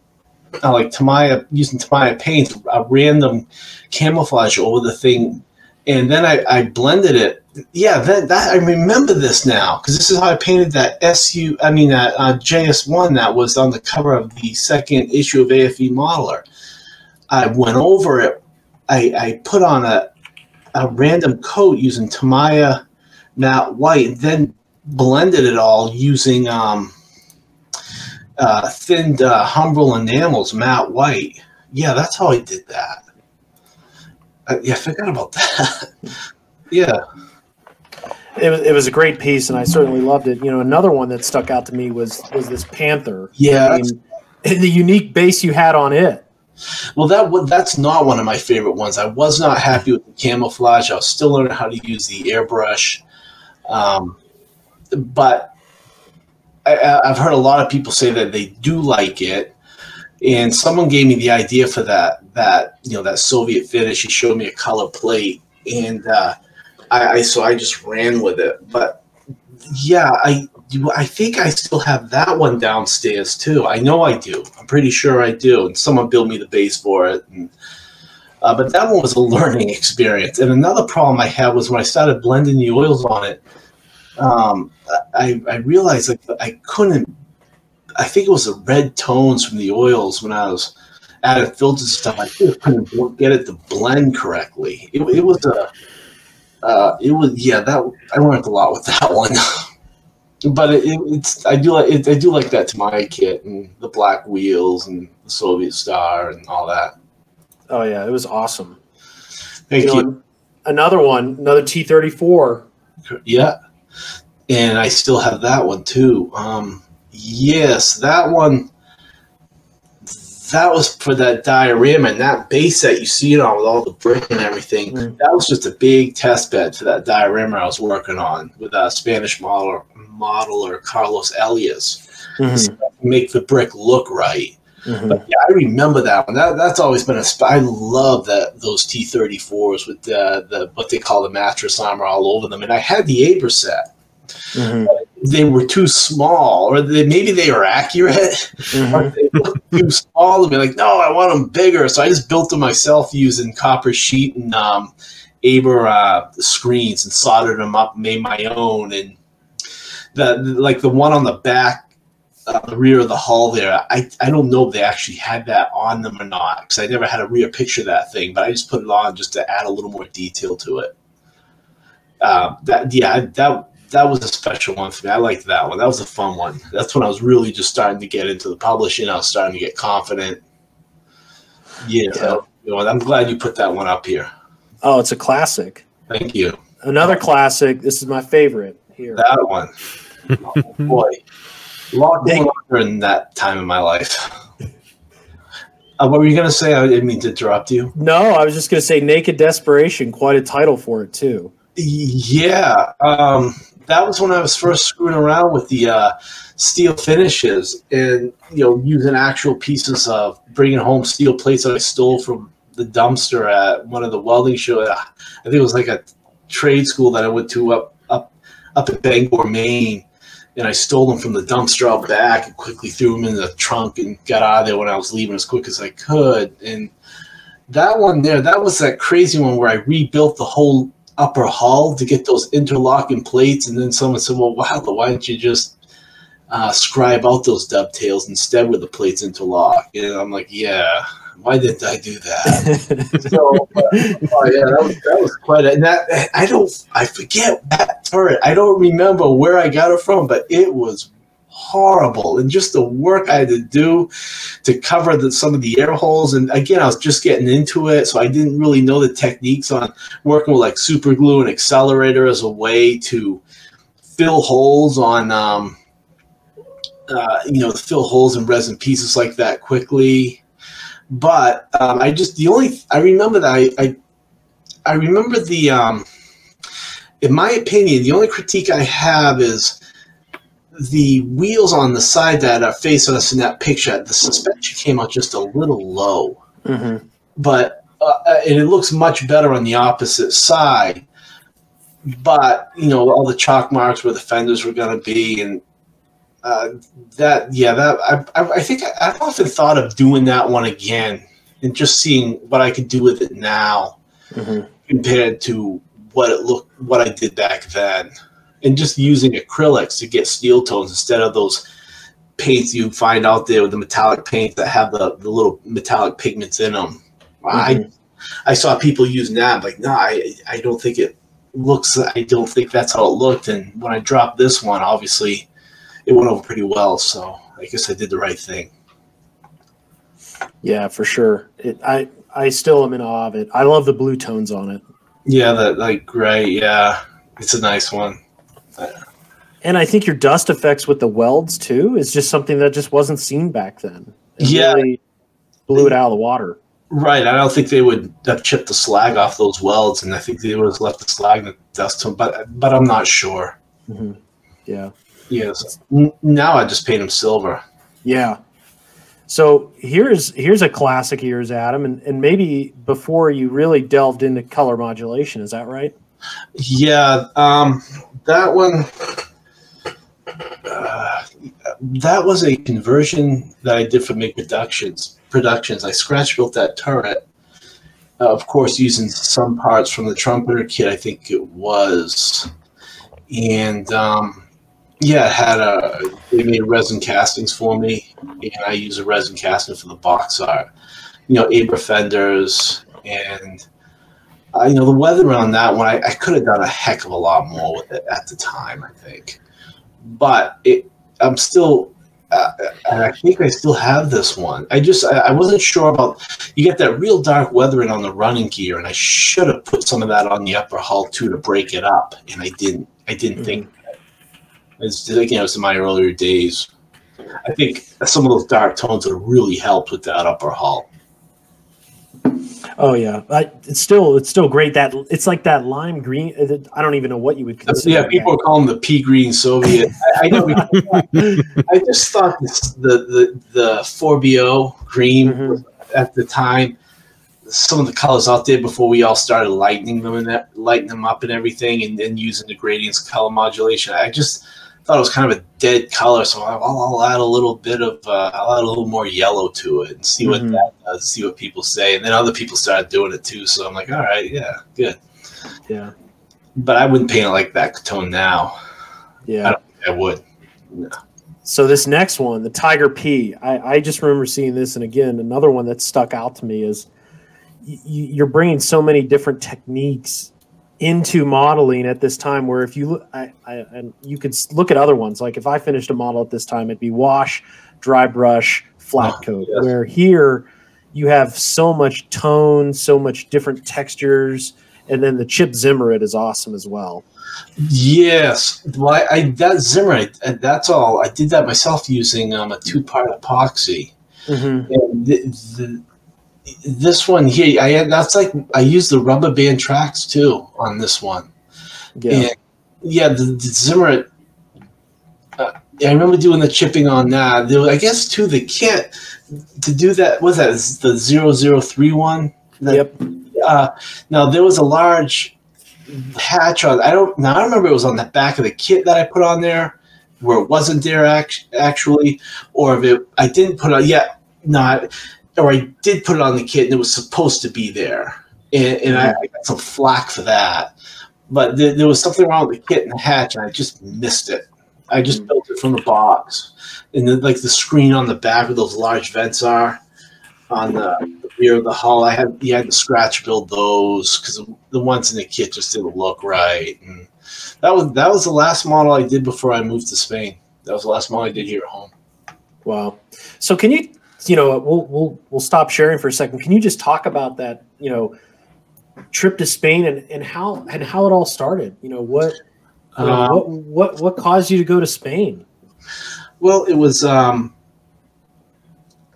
uh, like Tamiya using Tamiya paint, a random camouflage over the thing, and then I, I blended it yeah, that, that I remember this now because this is how I painted that SU. I mean, that uh, JS one that was on the cover of the second issue of AFV Modeler. I went over it. I, I put on a a random coat using Tamiya matte white, and then blended it all using um, uh, thinned uh, Humbrol enamels matte white. Yeah, that's how I did that. Uh, yeah, I forgot about that. yeah it was, it was a great piece and I certainly loved it. You know, another one that stuck out to me was was this Panther. Yeah, I mean, the unique base you had on it. Well, that that's not one of my favorite ones. I was not happy with the camouflage. I was still learning how to use the airbrush, um, but I, I've heard a lot of people say that they do like it. And someone gave me the idea for that that you know that Soviet finish. He showed me a color plate, and uh, I, I so I just ran with it. But yeah, I I think I still have that one downstairs too. I know I do. I'm pretty sure I do. And someone built me the base for it. And, uh, but that one was a learning experience. And another problem I had was when I started blending the oils on it. Um, I, I realized like I couldn't. I think it was the red tones from the oils when I was adding filters and stuff. I couldn't get it to blend correctly. It, it was a uh, it was yeah that I learned a lot with that one. but it, it, it's I do like it, I do like that Tamiya kit and the black wheels and the Soviet Star and all that. Oh yeah, it was awesome. Thank you. you. Know, another one, another T thirty four. Yeah, and I still have that one too. Um, yes, that one that was for that diorama and that base that you see it on with all the brick and everything. Mm. That was just a big test bed for that diorama I was working on with a Spanish modeler, modeler Carlos Elias. Mm-hmm. So make the brick look right. Mm-hmm. But yeah, I remember that one. That, that's always been a. I love that those T thirty fours with the the what they call the mattress armor all over them. And I had the Aber set. Mm-hmm. They were too small, or they, maybe they were accurate, mm-hmm. they too small to be like, no, I want them bigger. So I just built them myself using copper sheet and um, Aber uh, screens and soldered them up, made my own, and the like the one on the back, uh, the rear of the hull there. I I don't know if they actually had that on them or not because I never had a rear picture of that thing, but I just put it on just to add a little more detail to it. Uh, that yeah, that that was a special one for me. I liked that one. That was a fun one. That's when I was really just starting to get into the publishing. I was starting to get confident. Yeah, Yeah. you know, I'm glad you put that one up here. Oh, it's a classic. Thank you. Another classic. This is my favorite here. That one. Oh, boy. A lot Hey. going on during that time in my life. Uh, what were you going to say? I didn't mean to interrupt you. No, I was just going to say Naked Desperation, quite a title for it, too. Yeah, um, that was when I was first screwing around with the uh, steel finishes and you know using actual pieces of bringing home steel plates that I stole from the dumpster at one of the welding shows. I think it was like a trade school that I went to up up up in Bangor, Maine, and I stole them from the dumpster out back and quickly threw them in the trunk and got out of there when I was leaving as quick as I could. And that one there, that was that crazy one where I rebuilt the whole upper hull to get those interlocking plates. And then someone said, well, wow, why don't you just uh, scribe out those dovetails instead with the plates interlock? And I'm like, yeah, why didn't I do that? so, uh, oh yeah, that was, that was quite a, and that, I don't, I forget that turret. I don't remember where I got it from, but it was horrible. And just the work I had to do to cover the, some of the air holes. And again, I was just getting into it, so I didn't really know the techniques on working with like super glue and accelerator as a way to fill holes on, um, uh, you know, fill holes in resin pieces like that quickly. But um, I just the only I remember that I I, I remember the um, in my opinion the only critique I have is the wheels on the side that are facing us in that picture. The suspension came out just a little low Mm-hmm. but uh, and it looks much better on the opposite side. But you know all the chalk marks where the fenders were going to be, and uh, that yeah, that I, I, I think I, I've often thought of doing that one again and just seeing what I could do with it now Mm-hmm. compared to what it looked what I did back then, and just using acrylics to get steel tones instead of those paints you find out there with the metallic paint that have the, the little metallic pigments in them. I mm-hmm. I saw people using that. I'm like, no, I I don't think it looks. I don't think that's how it looked. And when I dropped this one, obviously, it went over pretty well. So I guess I did the right thing. Yeah, for sure. It, I I still am in awe of it. I love the blue tones on it, Yeah, that like gray. Yeah, it's a nice one. And I think your dust effects with the welds too is just something that just wasn't seen back then. It Yeah. really blew it out of the water. Right. I don't think they would have chipped the slag off those welds, and I think they would have left the slag and the dust to 'em, But but I'm not sure. hmm Yeah, Yes. Now I just paint them silver. yeah. So here's here's a classic of yours, Adam, and, and maybe before you really delved into color modulation, is that right? Yeah, um, that one. Uh, that was a conversion that I did for Mig Productions. Productions. I scratch built that turret, uh, of course, using some parts from the trumpeter kit. I think it was, and um, yeah, it had a. They made resin castings for me, and I use a resin casting for the box art. You know, Aber fenders and uh, you know, the weather on that one, I, I could have done a heck of a lot more with it at the time, I think. But it, I'm still, uh, and I think I still have this one. I just, I, I wasn't sure about, you get that real dark weathering on the running gear, and I should have put some of that on the upper hull too to break it up, and I didn't. I didn't think. It's, again, it was in my earlier days. I think some of those dark tones would have really helped with that upper hull. Oh yeah, I, it's still it's still great. That it's like that lime green. uh, I don't even know what you would consider. yeah, people call them the pea green Soviet. I, I know. I just thought this, the the the 4BO green Mhm. was, at the time. Some of the colors out there before we all started lightening them and that, lighting them up and everything, and then using the gradients color modulation. I just thought it was kind of a dead color, so I'll, I'll add a little bit of, uh, I'll add a little more yellow to it and see what Mhm. that does, see what people say. And then other people started doing it too, so I'm like, all right, yeah, good. Yeah. But I wouldn't paint it like that tone now. Yeah. I don't think I would. So this next one, the Tiger P, I, I just remember seeing this, and again, another one that stuck out to me is y- you're bringing so many different techniques into modeling at this time. Where if you look, I, I, and you could look at other ones. Like if I finished a model at this time, it'd be wash, dry brush, flat Oh, coat. yes. Where here you have so much tone, so much different textures, and then the chip Zimmerit is awesome as well. Yes, well, I, I that zimmerit I, that's all. I did that myself using um, a two-part epoxy. Mm-hmm. And the, the, this one here, I had, that's like I used the rubber band tracks too on this one. Yeah. And yeah, the, the Zimmer. Uh, I remember doing the chipping on that. There, I guess too the kit to do that was that the 0031? That- yep. uh, now there was a large hatch on. I don't now. I remember it was on the back of the kit that I put on there, where it wasn't there act, actually, or if it I didn't put it. Yeah, not, or I did put it on the kit and it was supposed to be there, and, and I, I got some flack for that. But there, there was something wrong with the kit and the hatch, and I just missed it. I just Mm. built it from the box, and then like the screen on the back where those large vents are on the, the rear of the hull. I had you had to scratch build those because the ones in the kit just didn't look right. And that was that was the last model I did before I moved to Spain. That was the last model I did here at home. Wow. So can you, you know, we'll we'll we'll stop sharing for a second. Can you just talk about that, you know, trip to Spain and, and how and how it all started? You know, what you know, Um, what what what caused you to go to Spain? Well, it was. Um,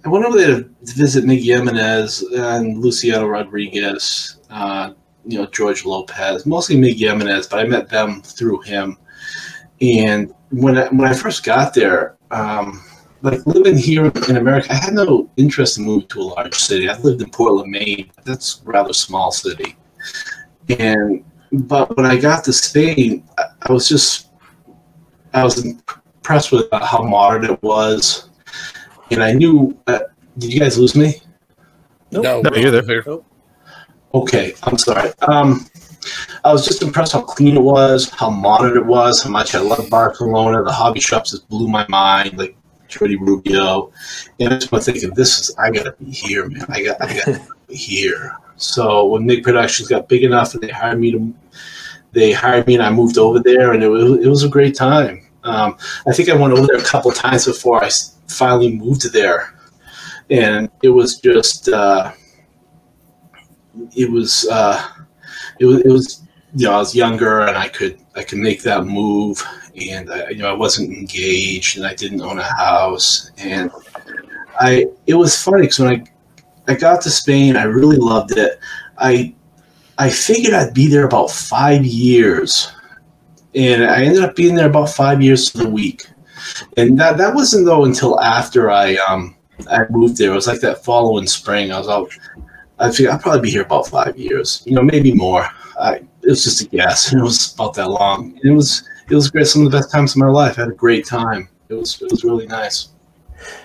I went over there to visit Miguel Jimenez and Luciano Rodriguez. Uh, you know George Lopez, mostly Miguel Jimenez, but I met them through him. And when I, when I first got there, um, like living here in America, I had no interest in moving to a large city. I lived in Portland, Maine. That's a rather small city. And but when I got to Spain, I, I was just I was impressed with how modern it was, and I knew. Uh, did you guys lose me? Nope. No, No, you're there. Okay, I'm sorry. Um, I was just impressed how clean it was, how modern it was, how much I love Barcelona. The hobby shops just blew my mind, like Jordi Rubio. And I just was thinking, this is I gotta be here, man. I got I gotta be here. So when Mig Productions got big enough and they hired me to they hired me and I moved over there and it was it was a great time. Um, I think I went over there a couple times before I finally moved there, and it was just uh, it was uh, it was it was you know I was younger and I could I could make that move and I, you know I wasn't engaged and I didn't own a house and I it was funny because when I I got to Spain I really loved it I I figured I'd be there about five years and I ended up being there about five years to the week and that that wasn't though until after I um I moved there it was like that following spring I was out I figured I'd probably be here about five years, you know, maybe more. I, it was just a guess. and It was about that long. It was it was great. Some of the best times of my life. I had a great time. It was it was really nice.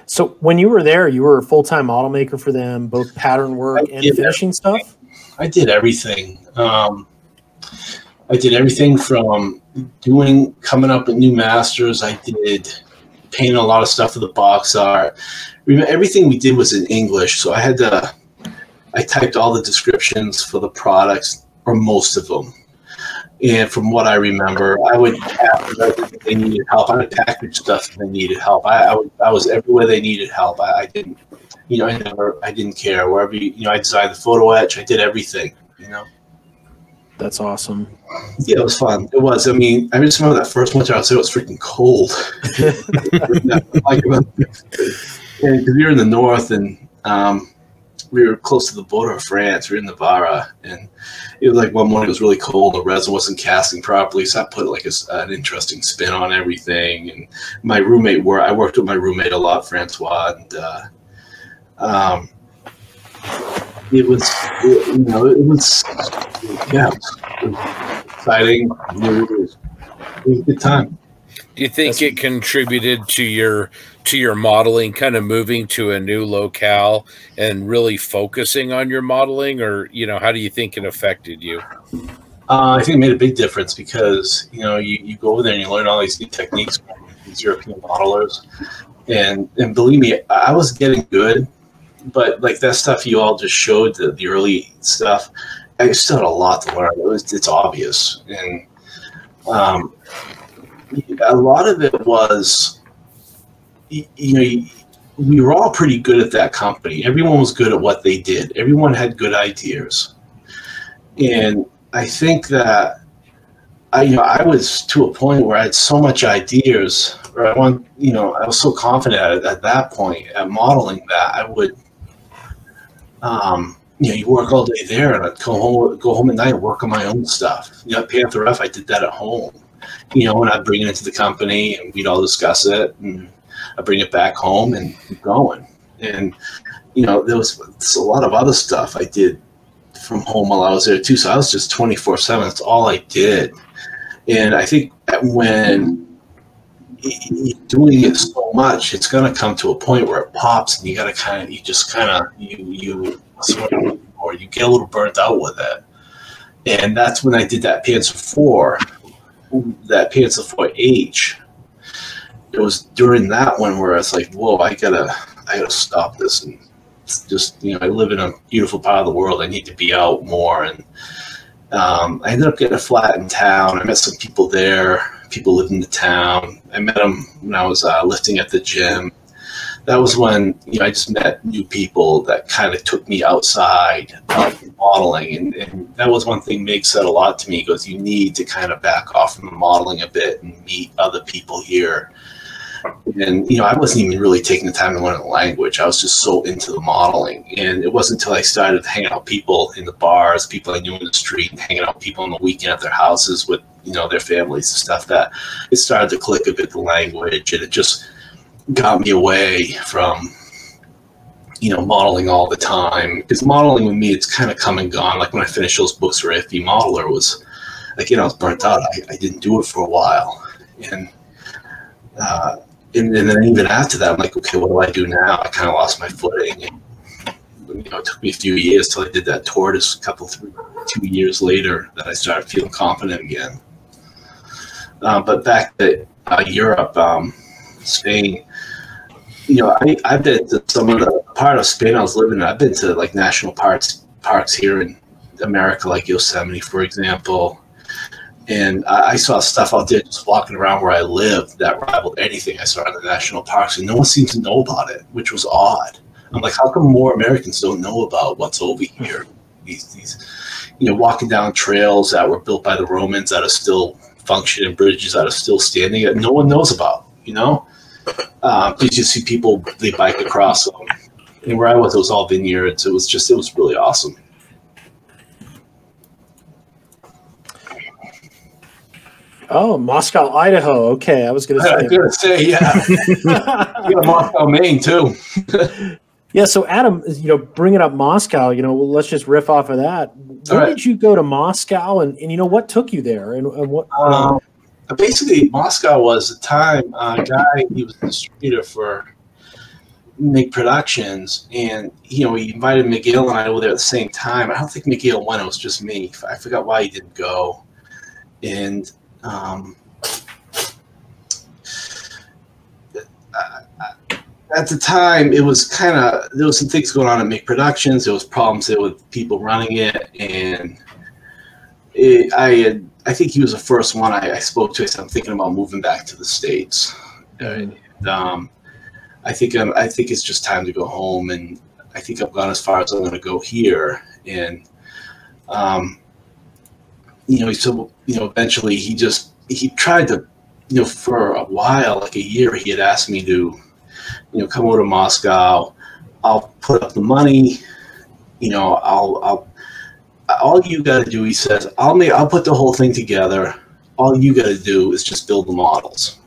So when you were there, you were a full time model maker for them, both pattern work I and finishing stuff. I did everything. Um, I did everything from doing coming up with new masters. I did painting a lot of stuff for the box art. Remember, everything we did was in English, so I had to. I typed all the descriptions for the products, or most of them. And from what I remember, I would have they needed help. I would package stuff if they needed help. I, I, would, I was everywhere they needed help. I, I didn't, you know, I never, I didn't care. Wherever you, you know, I designed the photo etch. I did everything. You know. That's awesome. Yeah, it was fun. It was. I mean, I just remember that first winter I was there. It was freaking cold. like, because we were in the north, and um, we were close to the border of France. We were in Navarra, and it was like one morning it was really cold. The resin wasn't casting properly, so I put like a s an interesting spin on everything. And my roommate, were I worked with my roommate a lot, Francois, and uh, um, it was, it, you know, it was, yeah, it was exciting. It was, it was a good time. Do you think it contributed to your to your modeling, kind of moving to a new locale and really focusing on your modeling, or you know, how do you think it affected you? Uh, I think it made a big difference because you know you, you go over there and you learn all these new techniques from these European modelers, and and believe me, I was getting good, but like that stuff you all just showed the, the early stuff, I still had a lot to learn. It was it's obvious, and um, a lot of it was, you, you know. we were all pretty good at that company. Everyone was good at what they did. Everyone had good ideas. And I think that I, you know, I was to a point where I had so much ideas, or I want, you know, I was so confident at, at that point at modeling that I would, um, you know, you work all day there, and I'd go home, go home at night and work on my own stuff. You know, Panther F, I did that at home. You know, and I'd bring it into the company, and we'd all discuss it, and I bring it back home and keep going. And you know, there was a lot of other stuff I did from home while I was there too. So I was just 24 seven. That's all I did. And I think when you're doing it so much, it's going to come to a point where it pops and you got to kind of, you just kind of, you, you, or you get a little burnt out with it. And that's when I did that Panzer 4, that Panzer 4H. It was during that one where I was like, whoa, I gotta, I gotta stop this and just you know I live in a beautiful part of the world. I need to be out more, and um, I ended up getting a flat in town. I met some people there. People lived in the town. I met them when I was uh, lifting at the gym. That was when you know I just met new people that kind of took me outside of modeling, and, and that was one thing Mig said a lot to me. Goes, "You need to kind of back off from the modeling a bit and meet other people here." And you know i wasn't even really taking the time to learn the language. I was just so into the modeling. And it wasn't until i started hanging out people in the bars people i knew in the street and hanging out people on the weekend at their houses with you know their families and stuff that it started to click a bit the language. And it just got me away from you know modeling all the time. Because modeling with me it's kind of come and gone. Like when i finished those books for AFV modeler was like you know i was burnt out. I, I didn't do it for a while. And uh, and, and, then even after that, I'm like, okay, what do I do now? I kind of lost my footing. And, you know, it took me a few years till I did that tortoise a couple, three, two years later that I started feeling confident again. Uh, but back to uh, Europe, um, Spain, you know, I, I've been to some of the part of Spain I was living in. I've been to like national parks, parks here in America, like Yosemite, for example and I, saw stuff out there just walking around where I live that rivaled anything I saw in the national parks, and no one seemed to know about it, which was odd. I'm like, how come more Americans don't know about what's over here? These, these, you know, walking down trails that were built by the Romans that are still functioning, bridges that are still standing that no one knows about. You know, uh, you see people they bike across them. And where I was, it was all vineyards. It was just, it was really awesome. Oh, Moscow, Idaho. Okay, I was going to say. I was going to say, yeah. you got Moscow, Maine, too. yeah. So, Adam, you know, bringing up Moscow, you know, well, let's just riff off of that. When right. did you go to Moscow, and, and you know what took you there, and, and what? Um, basically, Moscow was the time uh, guy. He was a distributor for Mig Productions, and you know, he invited Miguel and I over there at the same time. I don't think Miguel went; it was just me. I forgot why he didn't go, and um, at the time, it was kind of there was some things going on at Mig Productions. There was problems there with people running it, and it, I had, I think he was the first one I, I spoke to. I said I'm thinking about moving back to the states. And, um, I think I'm, I think it's just time to go home, and I think I've gone as far as I'm going to go here. And um, you know, so you know, eventually he just he tried to, you know, for a while, like a year, he had asked me to, you know, come over to Moscow. I'll put up the money. You know, I'll I'll all you got to do, he says, I'll make I'll put the whole thing together. All you got to do is just build the models.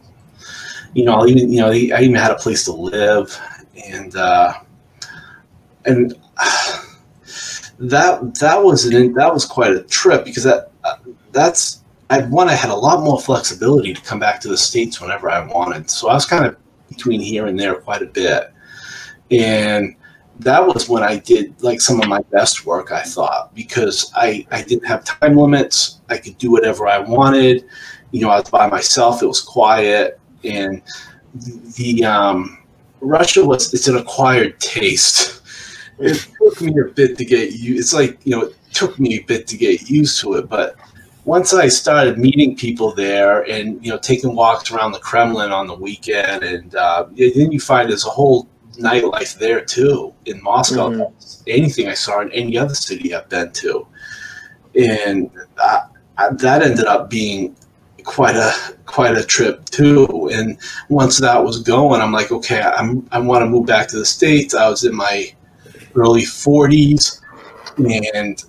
You know, I'll even you know, I even had a place to live, and uh, and. That that was an that was quite a trip because that that's I one I had a lot more flexibility to come back to the states whenever I wanted. So I was kind of between here and there quite a bit, and that was when I did like some of my best work, I thought, because I, I didn't have time limits. I could do whatever I wanted. You know, I was by myself. It was quiet. And the um, Russia was, it's an acquired taste. It took me a bit to get you. It's like, you know, took me a bit to get used to it. But once I started meeting people there and, you know, taking walks around the Kremlin on the weekend, and uh, then you find there's a whole nightlife there too in Moscow. Mhm. Anything I saw in any other city I've been to, and uh, that ended up being quite a quite a trip too. And once that was going, I'm like, okay, I'm I want to move back to the states. I was in my early 40s, and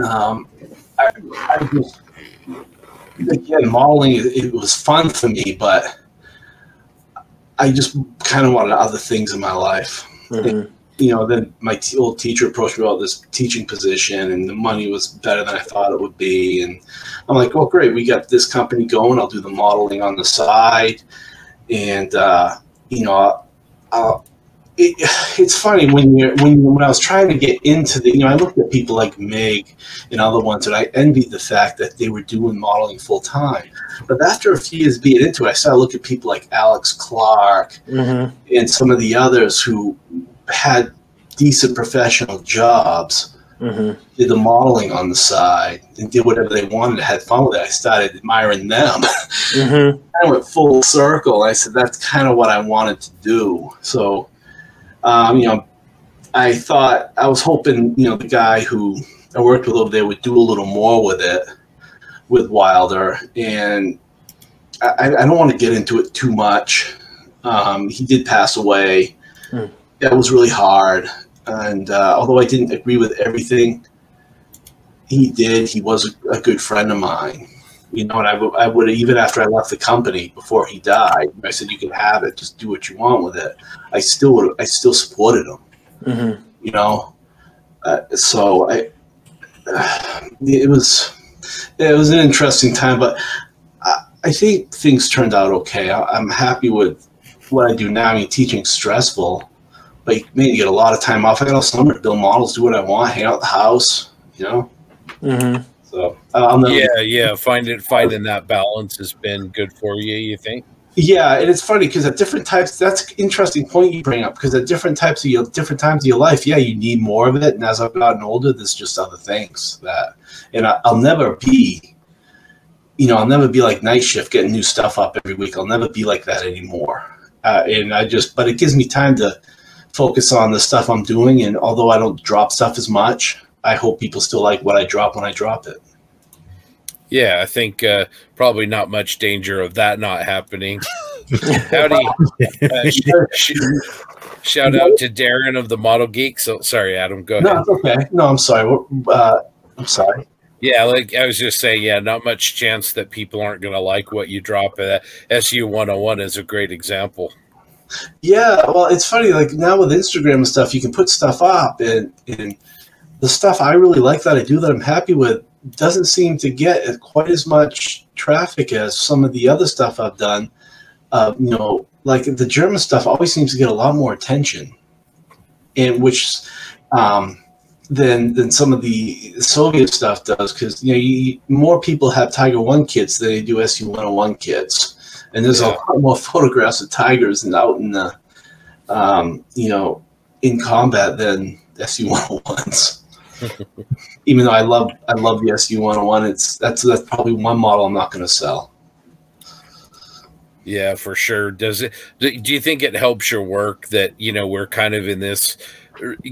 um, I, I just again modeling. It, was fun for me, but I just kind of wanted other things in my life. Mhm. You know, then my t- old teacher approached me about this teaching position, and the money was better than I thought it would be. And I'm like, well, great, we got this company going. I'll do the modeling on the side, and uh, you know, I'll, it, it's funny when you're when when I was trying to get into the, you know, I looked at people like Mig and other ones, and I envied the fact that they were doing modeling full time. But after a few years being into it, I started looking at people like Alex Clark Mhm. and some of the others who had decent professional jobs, Mhm. did the modeling on the side, and did whatever they wanted, had fun with it. I started admiring them. Mhm. I went full circle. I said that's kind of what I wanted to do. So, um, you know, I thought I was hoping you know the guy who I worked with over there would do a little more with it with Wilder, and I, I don't want to get into it too much. Um, he did pass away. Hmm. That was really hard, and uh, although I didn't agree with everything he did, he was a, a good friend of mine you know, and I would, I would even after I left the company before he died, I said, "You can have it. Just do what you want with it." I still would, I still supported him. Mhm. You know, uh, so I, it was, it was an interesting time, but I, I think things turned out okay. I, I'm happy with what I do now. I mean, teaching's stressful, but you, man, you get a lot of time off. I got all summer to build models, do what I want, hang out at the house. You know, Mhm. So uh, Yeah, yeah. Finding finding that balance has been good for you. You think? Yeah, and it's funny because at different types, that's interesting point you bring up. Because at different types of your different times of your life, yeah, you need more of it. And as I've gotten older, there's just other things that, and I, I'll never be, you know, I'll never be like night shift getting new stuff up every week. I'll never be like that anymore. Uh, and I just, but it gives me time to focus on the stuff I'm doing. And although I don't drop stuff as much, I hope people still like what I drop when I drop it. Yeah, I think uh, probably not much danger of that not happening. Howdy. Uh, sh- sh- shout out to Darren of the Model Geek. So sorry, Adam. Go ahead. No, okay. No, I'm sorry. Uh, I'm sorry. Yeah, like I was just saying, yeah, not much chance that people aren't going to like what you drop. Uh, SU 101 is a great example. Yeah, well, it's funny. Like now with Instagram and stuff, you can put stuff up, and and the stuff I really like that I do that I'm happy with doesn't seem to get quite as much traffic as some of the other stuff I've done. Uh, you know, like the German stuff always seems to get a lot more attention, and which um, than than some of the Soviet stuff does because you know you, more people have Tiger One kits than they do SU 101 kits, and there's Yeah. a lot more photographs of tigers and out in the um, you know in combat than SU 101s. Even though I love I love the SU 101, it's that's that's probably one model I'm not going to sell. Yeah, for sure. Does it? Do you think it helps your work that you know we're kind of in this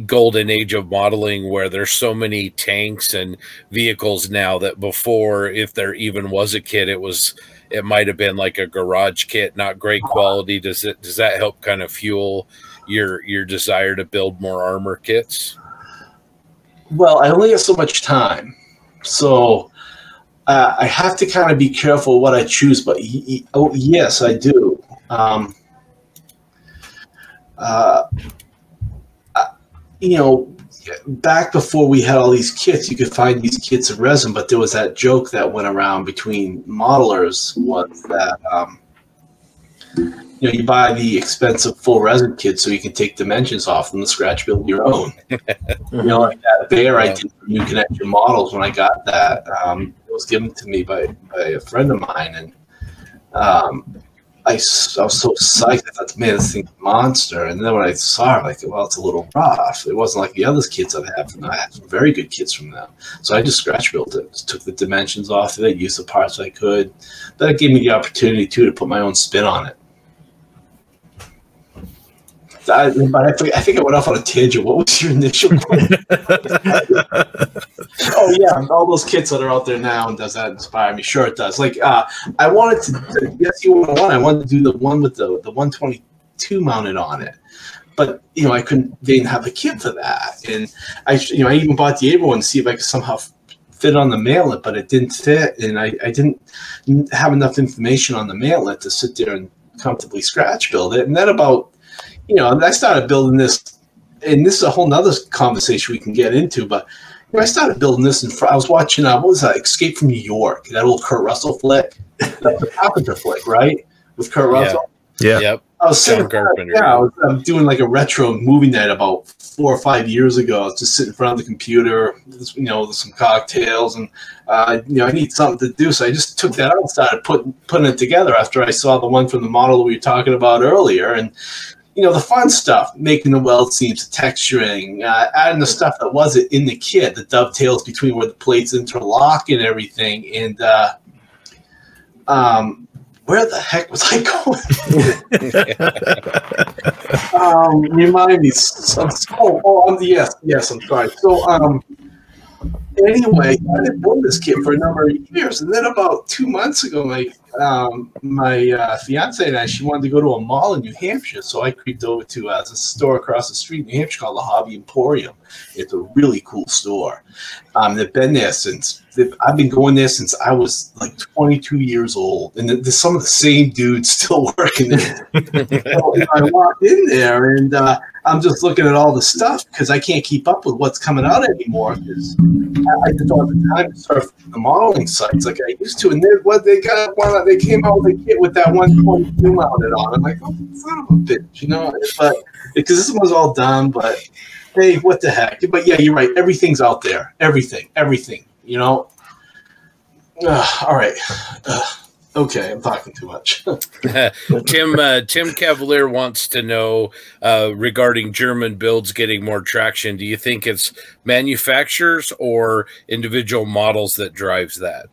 golden age of modeling where there's so many tanks and vehicles now that before, if there even was a kit, it was it might have been like a garage kit, not great quality. Does it? Does that help kind of fuel your your desire to build more armor kits? Well, I only have so much time, so uh, I have to kind of be careful what I choose. But oh, yes, I do. Um, uh, you know, back before we had all these kits, you could find these kits of resin. But there was that joke that went around between modelers was that um, you know, you buy the expensive full resin kit so you can take dimensions off them and scratch build your own. you know, like that bear I Yeah. did for New Connection models when I got that. Um, it was given to me by, by a friend of mine, and um, I, I was so psyched. I thought, man, this thing's a monster. And then when I saw it, I'm like, well, it's a little rough. It wasn't like the other kits I've had from them. I had some very good kits from them. So I just scratch built it, just took the dimensions off of it, used the parts I could. But it gave me the opportunity, too, to put my own spin on it. I, but I, think, I think I went off on a tangent. What was your initial question? oh yeah, all those kits that are out there now, and does that inspire me? Sure, it does. Like uh, I wanted to, to yes, you want one. I wanted to do the one with the the 122 mounted on it, but you know I couldn't. They didn't have a kit for that, and I you know I even bought the Able one to see if I could somehow fit on the maillet, but it didn't fit, and I I didn't have enough information on the maillet to sit there and comfortably scratch build it, and then about you know I started building this. And this is a whole nother conversation we can get into, but you know, I started building this, and I was watching uh, what was that? Escape from New York, that old Kurt Russell flick, that's the Carpenter flick, right? With Kurt Russell. Yeah. Yep. I was sitting, yeah, I was um, doing like a retro movie night about four or five years ago. I was just sitting in front of the computer, you know, with some cocktails, and uh, you know, I need something to do, so I just took that out and started putting putting it together. After I saw the one from the model that we were talking about earlier, and you know, the fun stuff, making the weld seams, texturing, uh, adding the stuff that wasn't in the kit, the dovetails between where the plates interlock and everything, and uh, um, where the heck was I going? um, remind me. So, oh, oh, yes, yes. I'm sorry. So, um, anyway, I didn't build this kit for a number of years, and then about two months ago, my um, my uh, fiance and I, she wanted to go to a mall in New Hampshire, so I creeped over to uh, a store across the street in New Hampshire called the Hobby Emporium. It's a really cool store. Um, they've been there since I've been going there since I was like 22 years old, and there's some of the same dudes still working there. So I walked in there and uh, I'm just looking at all the stuff because I can't keep up with what's coming out anymore. Because I, just don't have the time to surf the modeling sites like I used to. And then what they got one, they came out with a kit with that 122 mounted on. I'm like, oh, son of a bitch, you know. But because this one's all done, but hey, what the heck? But yeah, you're right. Everything's out there. Everything, everything. You know. Ugh, all right. Ugh, okay, I'm talking too much. Tim uh, Tim Cavalier wants to know uh, regarding German builds getting more traction. Do you think it's manufacturers or individual models that drives that?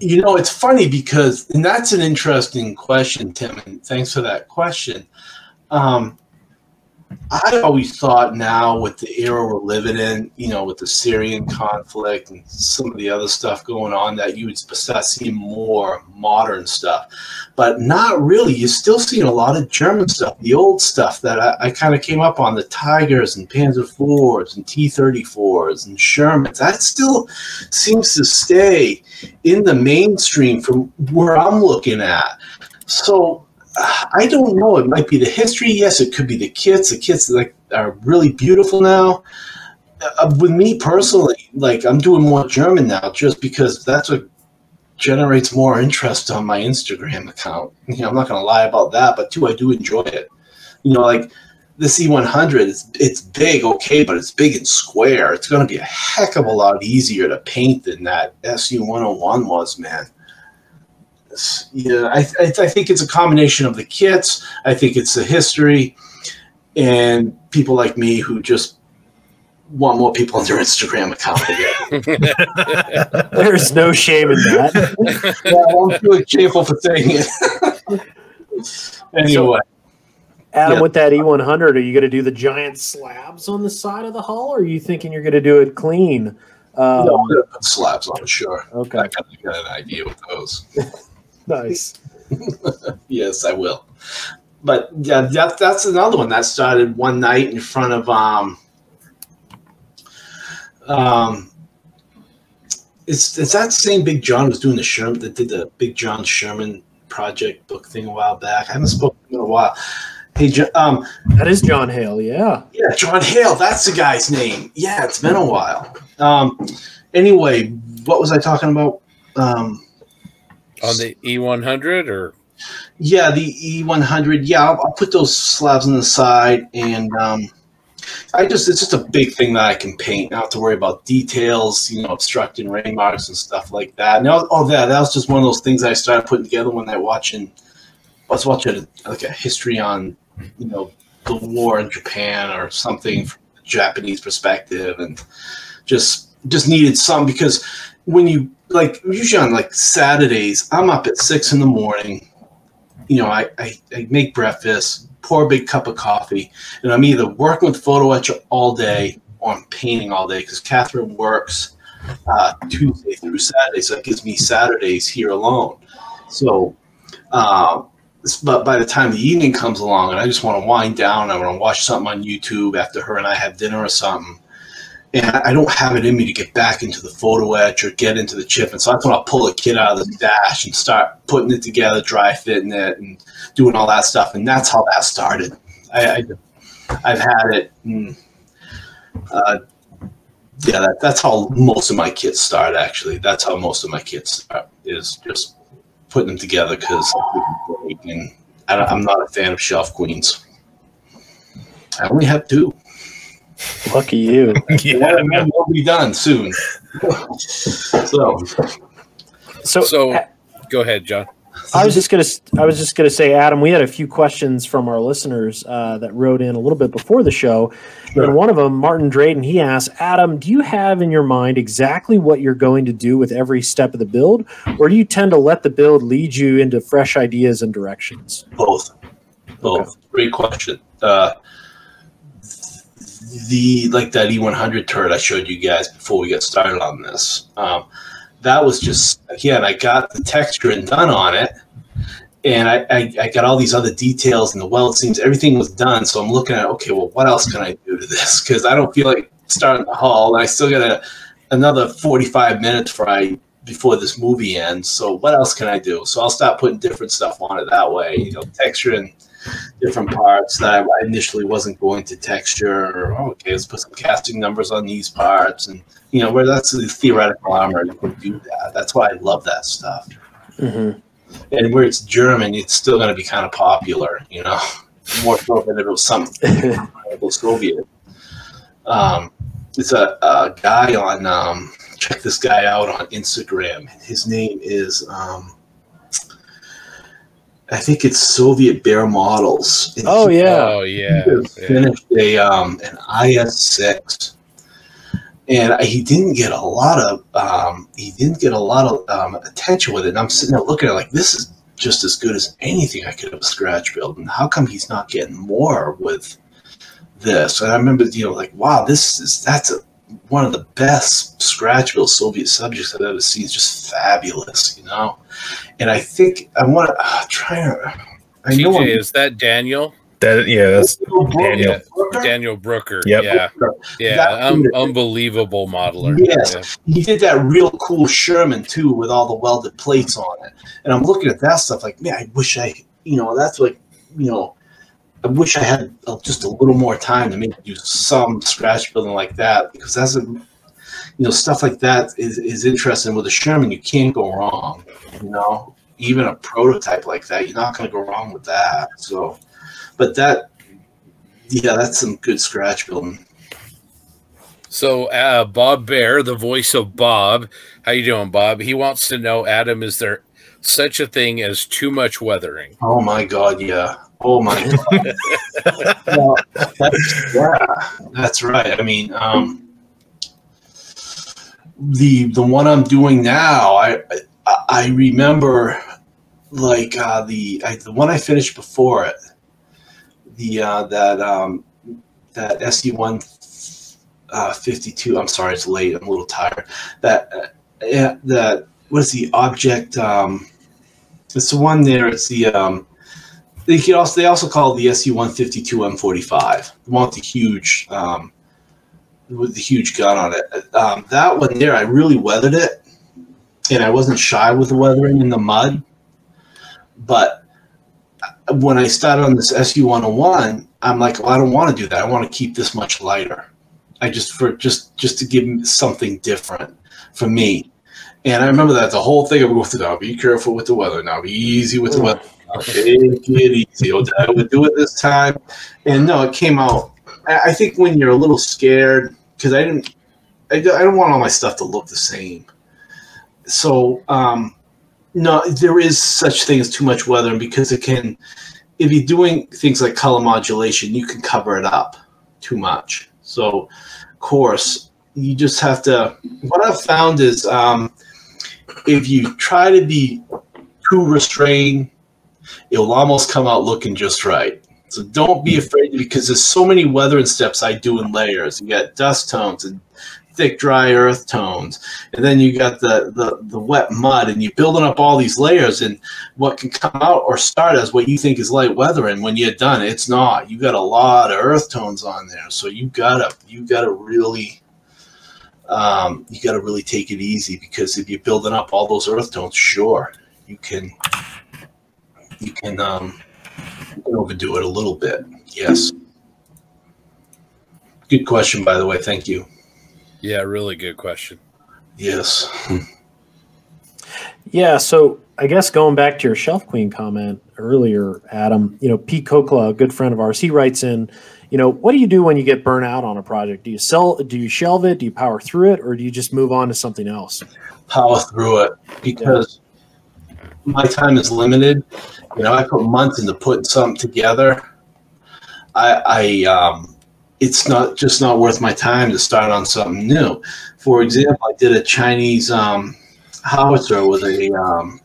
You know, it's funny because, and that's an interesting question, Tim, and thanks for that question. Um, I always thought now with the era we're living in, you know, with the Syrian conflict and some of the other stuff going on, that you would start seeing more modern stuff, but not really. You're still seeing a lot of German stuff, the old stuff that I, I kind of came up on, the Tigers and Panzer IVs and T-34s and Shermans. That still seems to stay in the mainstream from where I'm looking at. So I don't know. It might be the history. Yes, it could be the kits. The kits like are really beautiful now. Uh, with me personally, like I'm doing more German now, just because that's what generates more interest on my Instagram account. You know, I'm not going to lie about that, but too, I do enjoy it. You know, like the E100, it's it's big, okay, but it's big and square. It's going to be a heck of a lot easier to paint than that SU101 was, man. It's- yeah, I, I, I think it's a combination of the kits. I think it's the history, and people like me who just want more people on their Instagram account. Again. There's no shame in that. yeah, I'm feeling shameful for saying it. anyway, Adam, Yeah. with that E100, are you going to do the giant slabs on the side of the hull, or are you thinking you're going to do it clean? Um, no, I'm put slabs on sure. Okay, I got, I got an idea with those. nice. Yes, I will. But yeah, that, that's another one that started one night in front of um um it's is that same Big John was doing the Sherman that did the Big John Sherman project book thing a while back? I haven't spoken in a while. Hey, Jo- um, That is John Hale. Yeah. yeah, John Hale, that's the guy's name. Yeah, it's been a while. Um, anyway, what was I talking about? Um, On the E100 or Yeah, the E100. Yeah, I'll, I'll put those slabs on the side, and um, I just it's just a big thing that I can paint. Not to worry about details, you know, obstructing rain marks and stuff like that. Now, all that that was just one of those things I started putting together when I watching. I was watching like a history on, you know, the war in Japan or something from a Japanese perspective, and just just needed some because when you like usually on like Saturdays, I'm up at six in the morning. You know, I, I, I make breakfast, pour a big cup of coffee, and I'm either working with photo etcher all day or I'm painting all day because Catherine works uh, Tuesday through Saturday, so that gives me Saturdays here alone. So, uh, but by the time the evening comes along and I just want to wind down, I want to watch something on YouTube after her and I have dinner or something and I don't have it in me to get back into the photo etch or get into the chip. And so that's when I'll pull a kit out of the stash and start putting it together, dry fitting it, and doing all that stuff. And that's how that started. I, I have had it. And, uh, yeah, that, that's how most of my kits start. Actually, that's how most of my kits start is just putting them together because I'm not a fan of shelf queens. I only have two. Lucky you. yeah, that will be done soon. so, so, so go ahead, John. I was just gonna. I was just gonna say, Adam. We had a few questions from our listeners uh, that wrote in a little bit before the show, sure. and one of them, Martin Drayton, he asked, "Adam, do you have in your mind exactly what you're going to do with every step of the build, or do you tend to let the build lead you into fresh ideas and directions?" Both. Both. Okay. Great question. Uh, the like that E100 turret I showed you guys before we get started on this. Um, that was just again, I got the texture and done on it, and I, I, I, got all these other details and the weld seams. Everything was done, so I'm looking at okay, well, what else can I do to this? Because I don't feel like starting the haul, and I still got a, another 45 minutes for I before this movie ends. So what else can I do? So I'll start putting different stuff on it that way. You know, texture and different parts that I initially wasn't going to texture. Or, oh, okay, let's put some casting numbers on these parts, and you know where that's the theoretical armor. You can do that. That's why I love that stuff. Mm-hmm. And where it's German, it's still going to be kind of popular. You know, more so than if it was something Soviet. Um, it's a, a guy on. Um, check this guy out on Instagram. His name is. Um, I think it's Soviet Bear Models. And oh he, yeah, oh yeah. Finished a um, an IS six, and he didn't get a lot of um, he didn't get a lot of um, attention with it. And I'm sitting there looking at it like this is just as good as anything I could have scratch build. And how come he's not getting more with this? And I remember, you know, like wow, this is that's a one of the best scratch build Soviet subjects I've ever seen. It's just fabulous, you know. And I think I want to uh, try to. I TJ, know is that Daniel? That yeah, that's Daniel. Brooker? Daniel Brooker. Yep. Yeah, yeah, um, unbelievable modeler. Yes, yeah. he did that real cool Sherman too, with all the welded plates on it. And I'm looking at that stuff like, man, I wish I, you know, that's like, you know, I wish I had just a little more time to maybe do some scratch building like that because that's a, you know, stuff like that is, is interesting with a Sherman. You can't go wrong, you know, even a prototype like that, you're not going to go wrong with that. So, but that, yeah, that's some good scratch building. So, uh, Bob Bear, the voice of Bob, how you doing, Bob? He wants to know, Adam, is there such a thing as too much weathering? Oh my God, yeah. Oh my god! well, that's, yeah, that's right. I mean, um, the the one I'm doing now, I I, I remember like uh, the I, the one I finished before it, the uh, that um, that SU one uh, fifty two. I'm sorry, it's late. I'm a little tired. That uh, yeah, that what is the object? Um, it's the one there. It's the um, they could also they also call the SU one fifty two M forty five, the one with the huge um, with the huge gun on it. Um, that one there, I really weathered it, and I wasn't shy with the weathering in the mud. But when I started on this SU one hundred one, I'm like, well, I don't want to do that. I want to keep this much lighter. I just for just just to give something different for me. And I remember that the whole thing of going through now, be careful with the weather now, be easy with the weather Take it easy. I would do it this time, and no, it came out. I think when you're a little scared because I didn't, I, don't- I don't want all my stuff to look the same. So, um, no, there is such thing as too much weathering because it can. If you're doing things like color modulation, you can cover it up too much. So, of course, you just have to. What I've found is, um, if you try to be too restrained, it'll almost come out looking just right. So don't be afraid because there's so many weathering steps I do in layers. You got dust tones and thick, dry earth tones, and then you got the, the the wet mud, and you're building up all these layers. And what can come out or start as what you think is light weathering, when you're done, it's not. You got a lot of earth tones on there, so you gotta you gotta really um, you gotta really take it easy because if you're building up all those earth tones, sure, you can you can um, you can overdo it a little bit. Yes. Good question, by the way. Thank you. Yeah, really good question. Yes. Yeah, so I guess going back to your shelf queen comment earlier, Adam, you know, Pete Kokla, a good friend of ours, he writes in, you know, what do you do when you get burnt out on a project? Do you sell do you shelve it? Do you power through it or do you just move on to something else? Power through it because my time is limited. You know, I put months into putting something together. I, I um, it's not just not worth my time to start on something new. For example, I did a Chinese um, howitzer with a um,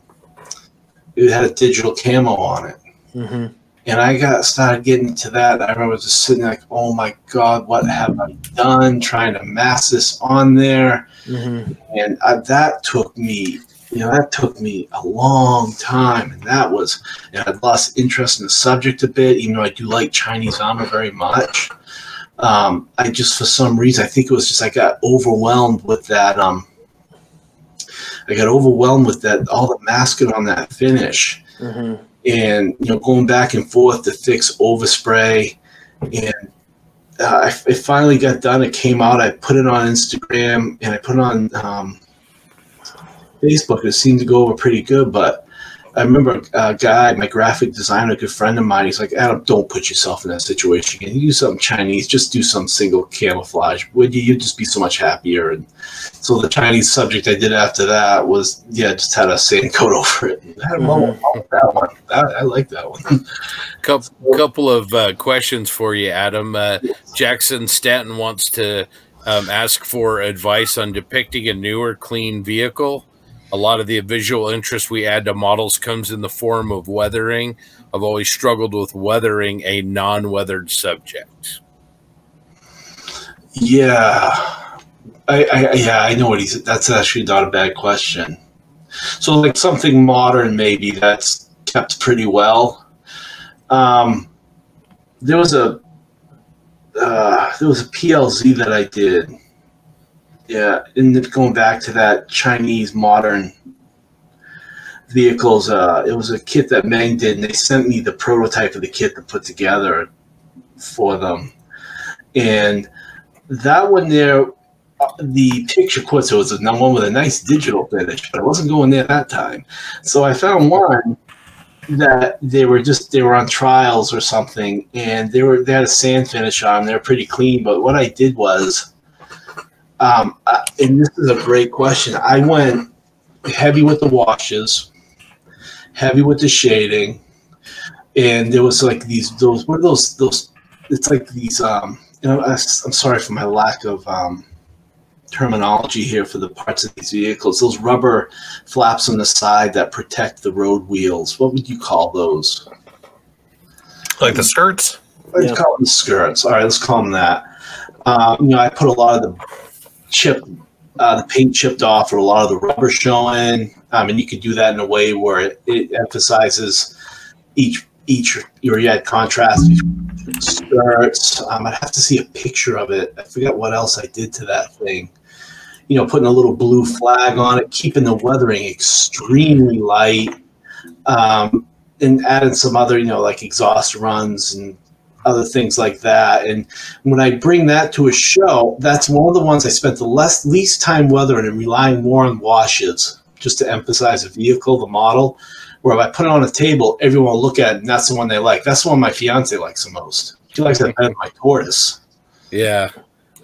it had a digital camo on it. Mm-hmm. and I got started getting to that. I remember just sitting like, oh my god, what have I done? Trying to mass this on there, Mm-hmm. and I, that took me, you know, that took me a long time, and that was, and I lost interest in the subject a bit, even though I do like Chinese armor very much. Um, I just, for some reason, I think it was just I got overwhelmed with that. Um, I got overwhelmed with that all the masking on that finish Mm-hmm. and you know going back and forth to fix overspray and uh, I, I finally got done it came out i put it on instagram and i put it on um, facebook it seemed to go over pretty good but i remember a guy my graphic designer a good friend of mine he's like adam don't put yourself in that situation again. You do something chinese just do some single camouflage. Would you? You'd just be so much happier. And so the chinese subject i did after that was yeah just had a sand coat over it. I had a moment with that one. That, i like that one. Couple, couple of uh, questions for you, Adam. Uh, Jackson Stanton wants to um, ask for advice on depicting a newer, clean vehicle. A lot of the visual interest we add to models comes in the form of weathering. I've always struggled with weathering a non-weathered subject. Yeah, I, I yeah I know what he's. That's actually not a bad question. So like something modern maybe that's kept pretty well. Um, there was a uh, there was a PLZ that I did. Yeah, and going back to that Chinese modern vehicles, uh, it was a kit that Meng did, and they sent me the prototype of the kit to put together for them. And that one there, uh, the picture quartz was the one with a nice digital finish, but I wasn't going there that time. So I found one that they were just they were on trials or something, and they were they had a sand finish on. They're pretty clean, but what I did was, um, uh, and this is a great question. I went heavy with the washes, heavy with the shading, and there was like these those what are those those it's like these um you know I, am sorry for my lack of um terminology here for the parts of these vehicles those rubber flaps on the side that protect the road wheels what would you call those Like the skirts? let's Yeah. call them skirts all right let's call them that um, you know i put a lot of the chip uh, the paint chipped off or a lot of the rubber showing um, and you could do that in a way where it, it emphasizes each each or you had contrast skirts. Um, I'd have to see a picture of it. I forget what else I did to that thing. You know, putting a little blue flag on it, keeping the weathering extremely light, um, and adding some other, you know, like exhaust runs and other things like that. And when I bring that to a show, that's one of the ones I spent the less least time weathering and relying more on washes just to emphasize the vehicle, the model. Where if I put it on a table, everyone will look at it, and that's the one they like. That's the one my fiance likes the most. She likes that better than my tortoise. Yeah.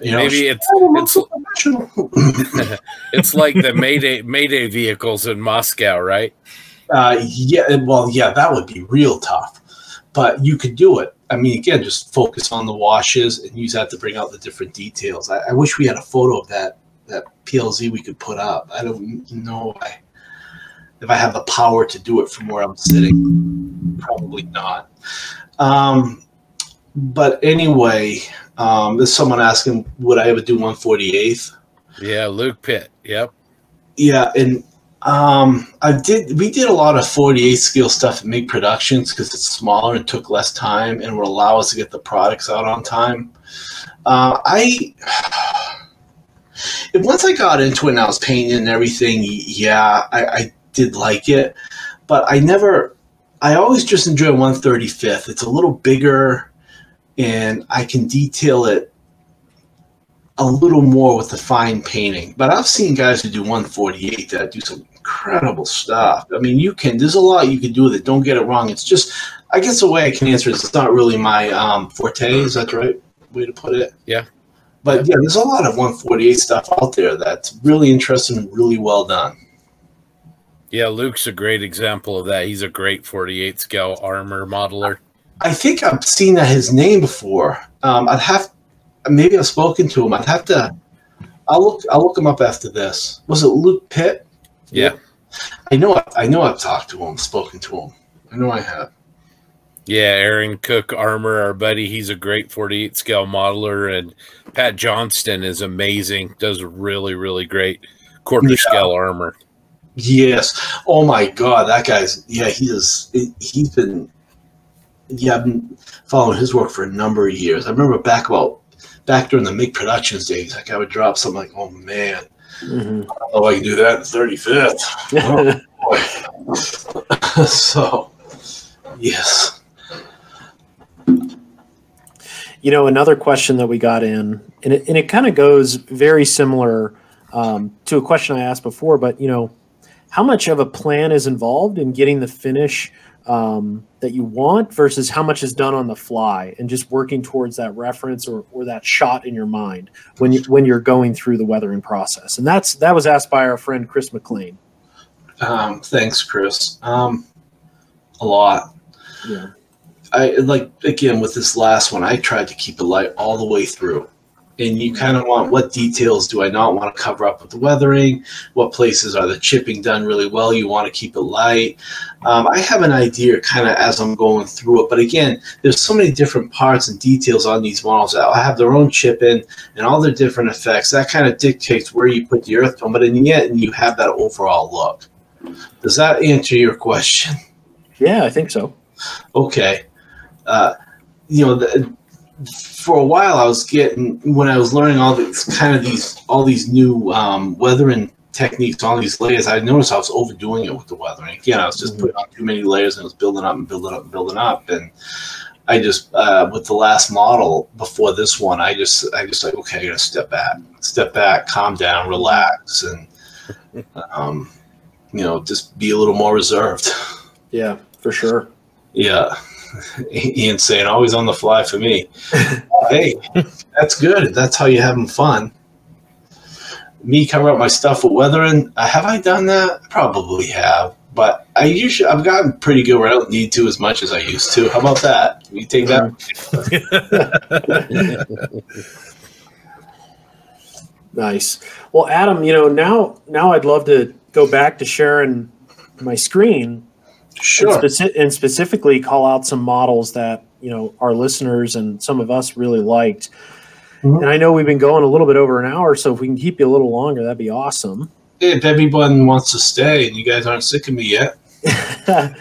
You know, Maybe she- it's Oh, it's so it's like the Mayday Mayday vehicles in Moscow, right? Uh, yeah, well, yeah, that would be real tough, but you could do it. I mean, again, just focus on the washes and use that to bring out the different details. I, I wish we had a photo of that that PLZ we could put up. I don't know if I, if I have the power to do it from where I'm sitting. Probably not. Um, but anyway, um, there's someone asking, would I ever do 148th? Yeah, Luke Pitt. Yep. Yeah, and um, I did. We did a lot of 48 scale stuff at Mig Productions because it's smaller and took less time and would allow us to get the products out on time. Uh, I once I got into it and I was painting and everything, yeah, I, I did like it, but I never. I always just enjoy 135th. It's a little bigger, and I can detail it a little more with the fine painting. But I've seen guys who do 148 that do some incredible stuff. I mean, you can. There's a lot you can do with it. Don't get it wrong. It's just, I guess the way I can answer is it's not really my um, forte. Is that the right way to put it? Yeah. But yeah, there's a lot of 148 stuff out there that's really interesting and really well done. Yeah, Luke's a great example of that. He's a great 48 scale armor modeler. I think I've seen that his name before. Um, I'd have maybe I've spoken to him. I'd have to. I'll look. I'll look him up after this. Was it Luke Pitt? Yeah. I know. I know. I've talked to him, spoken to him. I know I have. Yeah, Aaron Cook Armor, our buddy, he's a great 48 scale modeler. And Pat Johnston is amazing, does really, really great quarter Yeah. scale armor. Yes. Oh my God, that guy's. Yeah, he is. He's been. Yeah, I've been following his work for a number of years. I remember back about back during the Mig Productions days, like I would drop something like, "Oh man, Mhm. oh I can do that in thirty fifth. Boy. so, yes. You know, another question that we got in, and it, and it kind of goes very similar um, to a question I asked before, but you know, how much of a plan is involved in getting the finish um, that you want versus how much is done on the fly and just working towards that reference or, or that shot in your mind when you when you're going through the weathering process. And that's that was asked by our friend Chris McLean. Um, thanks, Chris. Um, a lot. Yeah. I like again with this last one. I tried to keep it light all the way through, and you kind of want what details do I not want to cover up with the weathering? What places are the chipping done really well? You want to keep it light. Um, I have an idea kind of as I'm going through it, but again, there's so many different parts and details on these models that have their own chipping and all their different effects. That kind of dictates where you put the earth tone, but in the end, you have that overall look. Does that answer your question? Yeah, I think so. okay uh, you know the, for a while i was getting when i was learning all these kind of these all these new um, weathering techniques all these layers i noticed i was overdoing it with the weathering again i was just Mhm. putting on too many layers and it was building up and building up and building up and i just uh, with the last model before this one i just i just like okay i gotta step back step back calm down relax and um, you know just be a little more reserved Yeah, for sure. yeah. Ian saying always on the fly for me. hey, that's good. That's how you having fun. Me cover up my stuff with weathering. Uh, have I done that? Probably have. But I usually I've gotten pretty good where I don't need to as much as I used to. How about that? You take that? Nice. Well, Adam, you know, now now I'd love to go back to sharing my screen Sure. and, speci- and specifically call out some models that you know our listeners and some of us really liked. Mhm. And I know we've been going a little bit over an hour, so if we can keep you a little longer, that'd be awesome. If everyone wants to stay and you guys aren't sick of me yet,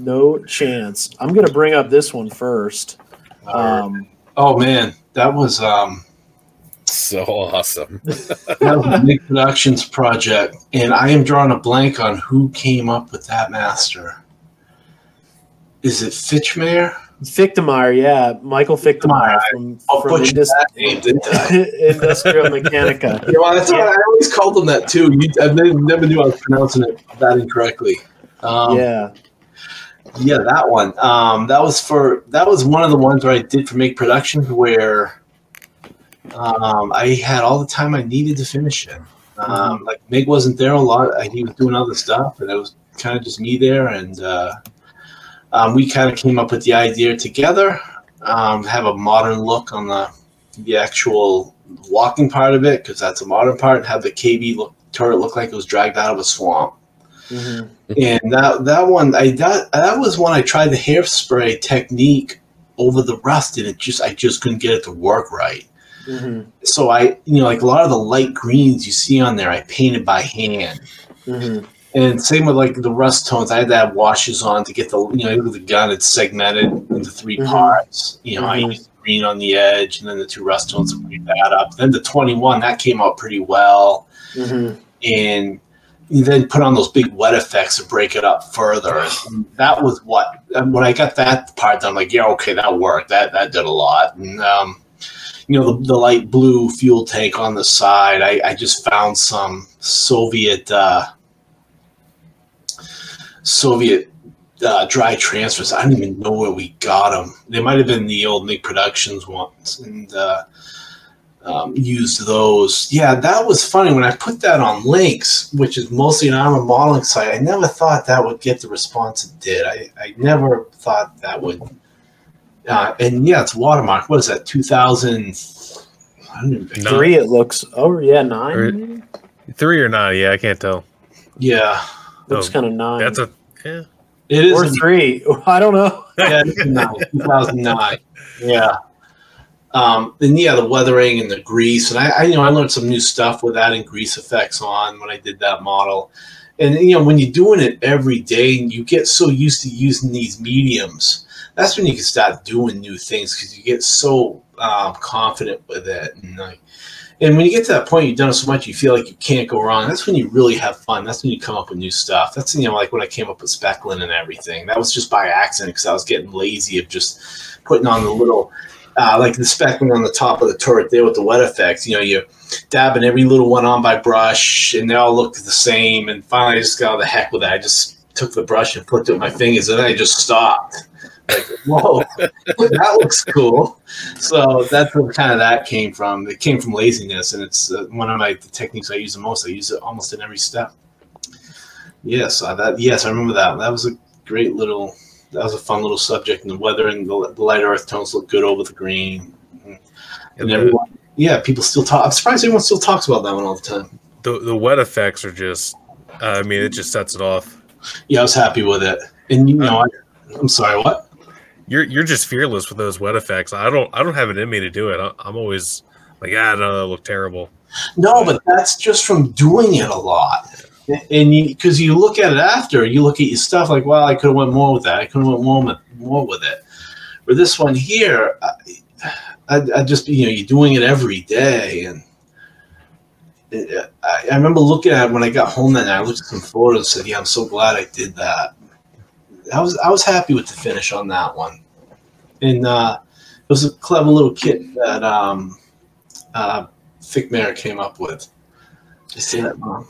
no chance. I'm going to bring up this one first. Um, oh man, that was um So awesome. that was a Mig Productions project, and I am drawing a blank on who came up with that master. Is it Fitchmeyer? Fichtemeyer, yeah, Michael Fichtemeyer from, I'll from Indus- that name, didn't I? Industrial Mechanica. Yeah, well, that's what I always called them that too. You, I never, knew I was pronouncing it that incorrectly. Um, yeah, Yeah, that one. Um, that was for that was one of the ones where I did for Mig Production where um, I had all the time I needed to finish it. Um, like Mig wasn't there a lot; he was doing other stuff, and it was kind of just me there. And uh, um, we kind of came up with the idea together. Um, have a modern look on the the actual walking part of it because that's a modern part. And have the KB look turret look like it was dragged out of a swamp Mhm. and that that one I that that was when I tried the hairspray technique over the rust and it just I just couldn't get it to work right. Mhm. So I you know like a lot of the light greens you see on there I painted by hand. Mhm. And same with like the rust tones, I had to have washes on to get the you know the gun it's segmented into 3 Mhm. parts. You know I Mhm. used green on the edge and then the two rust tones to break that up. Then the twenty one that came out pretty well Mhm. and you then put on those big wet effects to break it up further. And that was what when I got that part done, like yeah, okay, that worked. That that did a lot. And um, you know the, the light blue fuel tank on the side. I, I just found some Soviet uh, Soviet uh, dry transfers. I don't even know where we got them. They might have been the old Mig Productions ones, and. Uh, um, used those. Yeah, that was funny when I put that on Lynx, which is mostly an armor modeling site. I never thought that would get the response it did. I, I never thought that would. Uh, and yeah, it's watermark. What is that? Two thousand. I don't even. No. Three, it looks. Oh yeah, nine. Or- Three or nine? Yeah, I can't tell. Yeah, Looks Oh, kind of nine. That's a yeah. it is. or three. I don't know. yeah, it's a nine, 2009. Yeah. Um, and yeah, the weathering and the grease, and I, I, you know, I learned some new stuff with adding grease effects on when I did that model. And you know, when you're doing it every day, and you get so used to using these mediums, that's when you can start doing new things because you get so um, confident with it. And like, and when you get to that point, you've done so much, you feel like you can't go wrong. That's when you really have fun. That's when you come up with new stuff. That's you know, like when I came up with speckling and everything. That was just by accident because I was getting lazy of just putting on the little uh, like the speckling on the top of the turret there with the wet effects. You know, you dabbing every little one on by brush, and they all look the same. And finally, I just got all the heck with it. I just took the brush and put it with my fingers, and then I just stopped. Like, whoa, that looks cool. So that's where kind of that came from. It came from laziness, and it's uh, one of my the techniques I use the most. I use it almost in every step. Yes, uh, that yes, I remember that. That was a great little that was a fun little subject, and the weather and the, the light earth tones look good over the green. And, And everyone, yeah, people still talk. I'm surprised everyone still talks about that one all the time. the the wet effects are just. Uh, I mean, it just sets it off. Yeah, I was happy with it. And you know, I, I'm sorry, what? You're you're just fearless with those wet effects. I don't I don't have it in me to do it. I, I'm always like, ah, no, that look terrible. No, but that's just from doing it a lot. And because you look at it after, you look at your stuff like, well, I could have went more with that. I could have went more with, more with it. For this one here, I, I, I just, you know, you're doing it every day. And I, I remember looking at it when I got home that night. I looked at some photos and said, yeah, I'm so glad I did that. I was, I was happy with the finish on that one. And uh, it was a clever little kit that um, uh, Fickmare came up with. Did I say that wrong?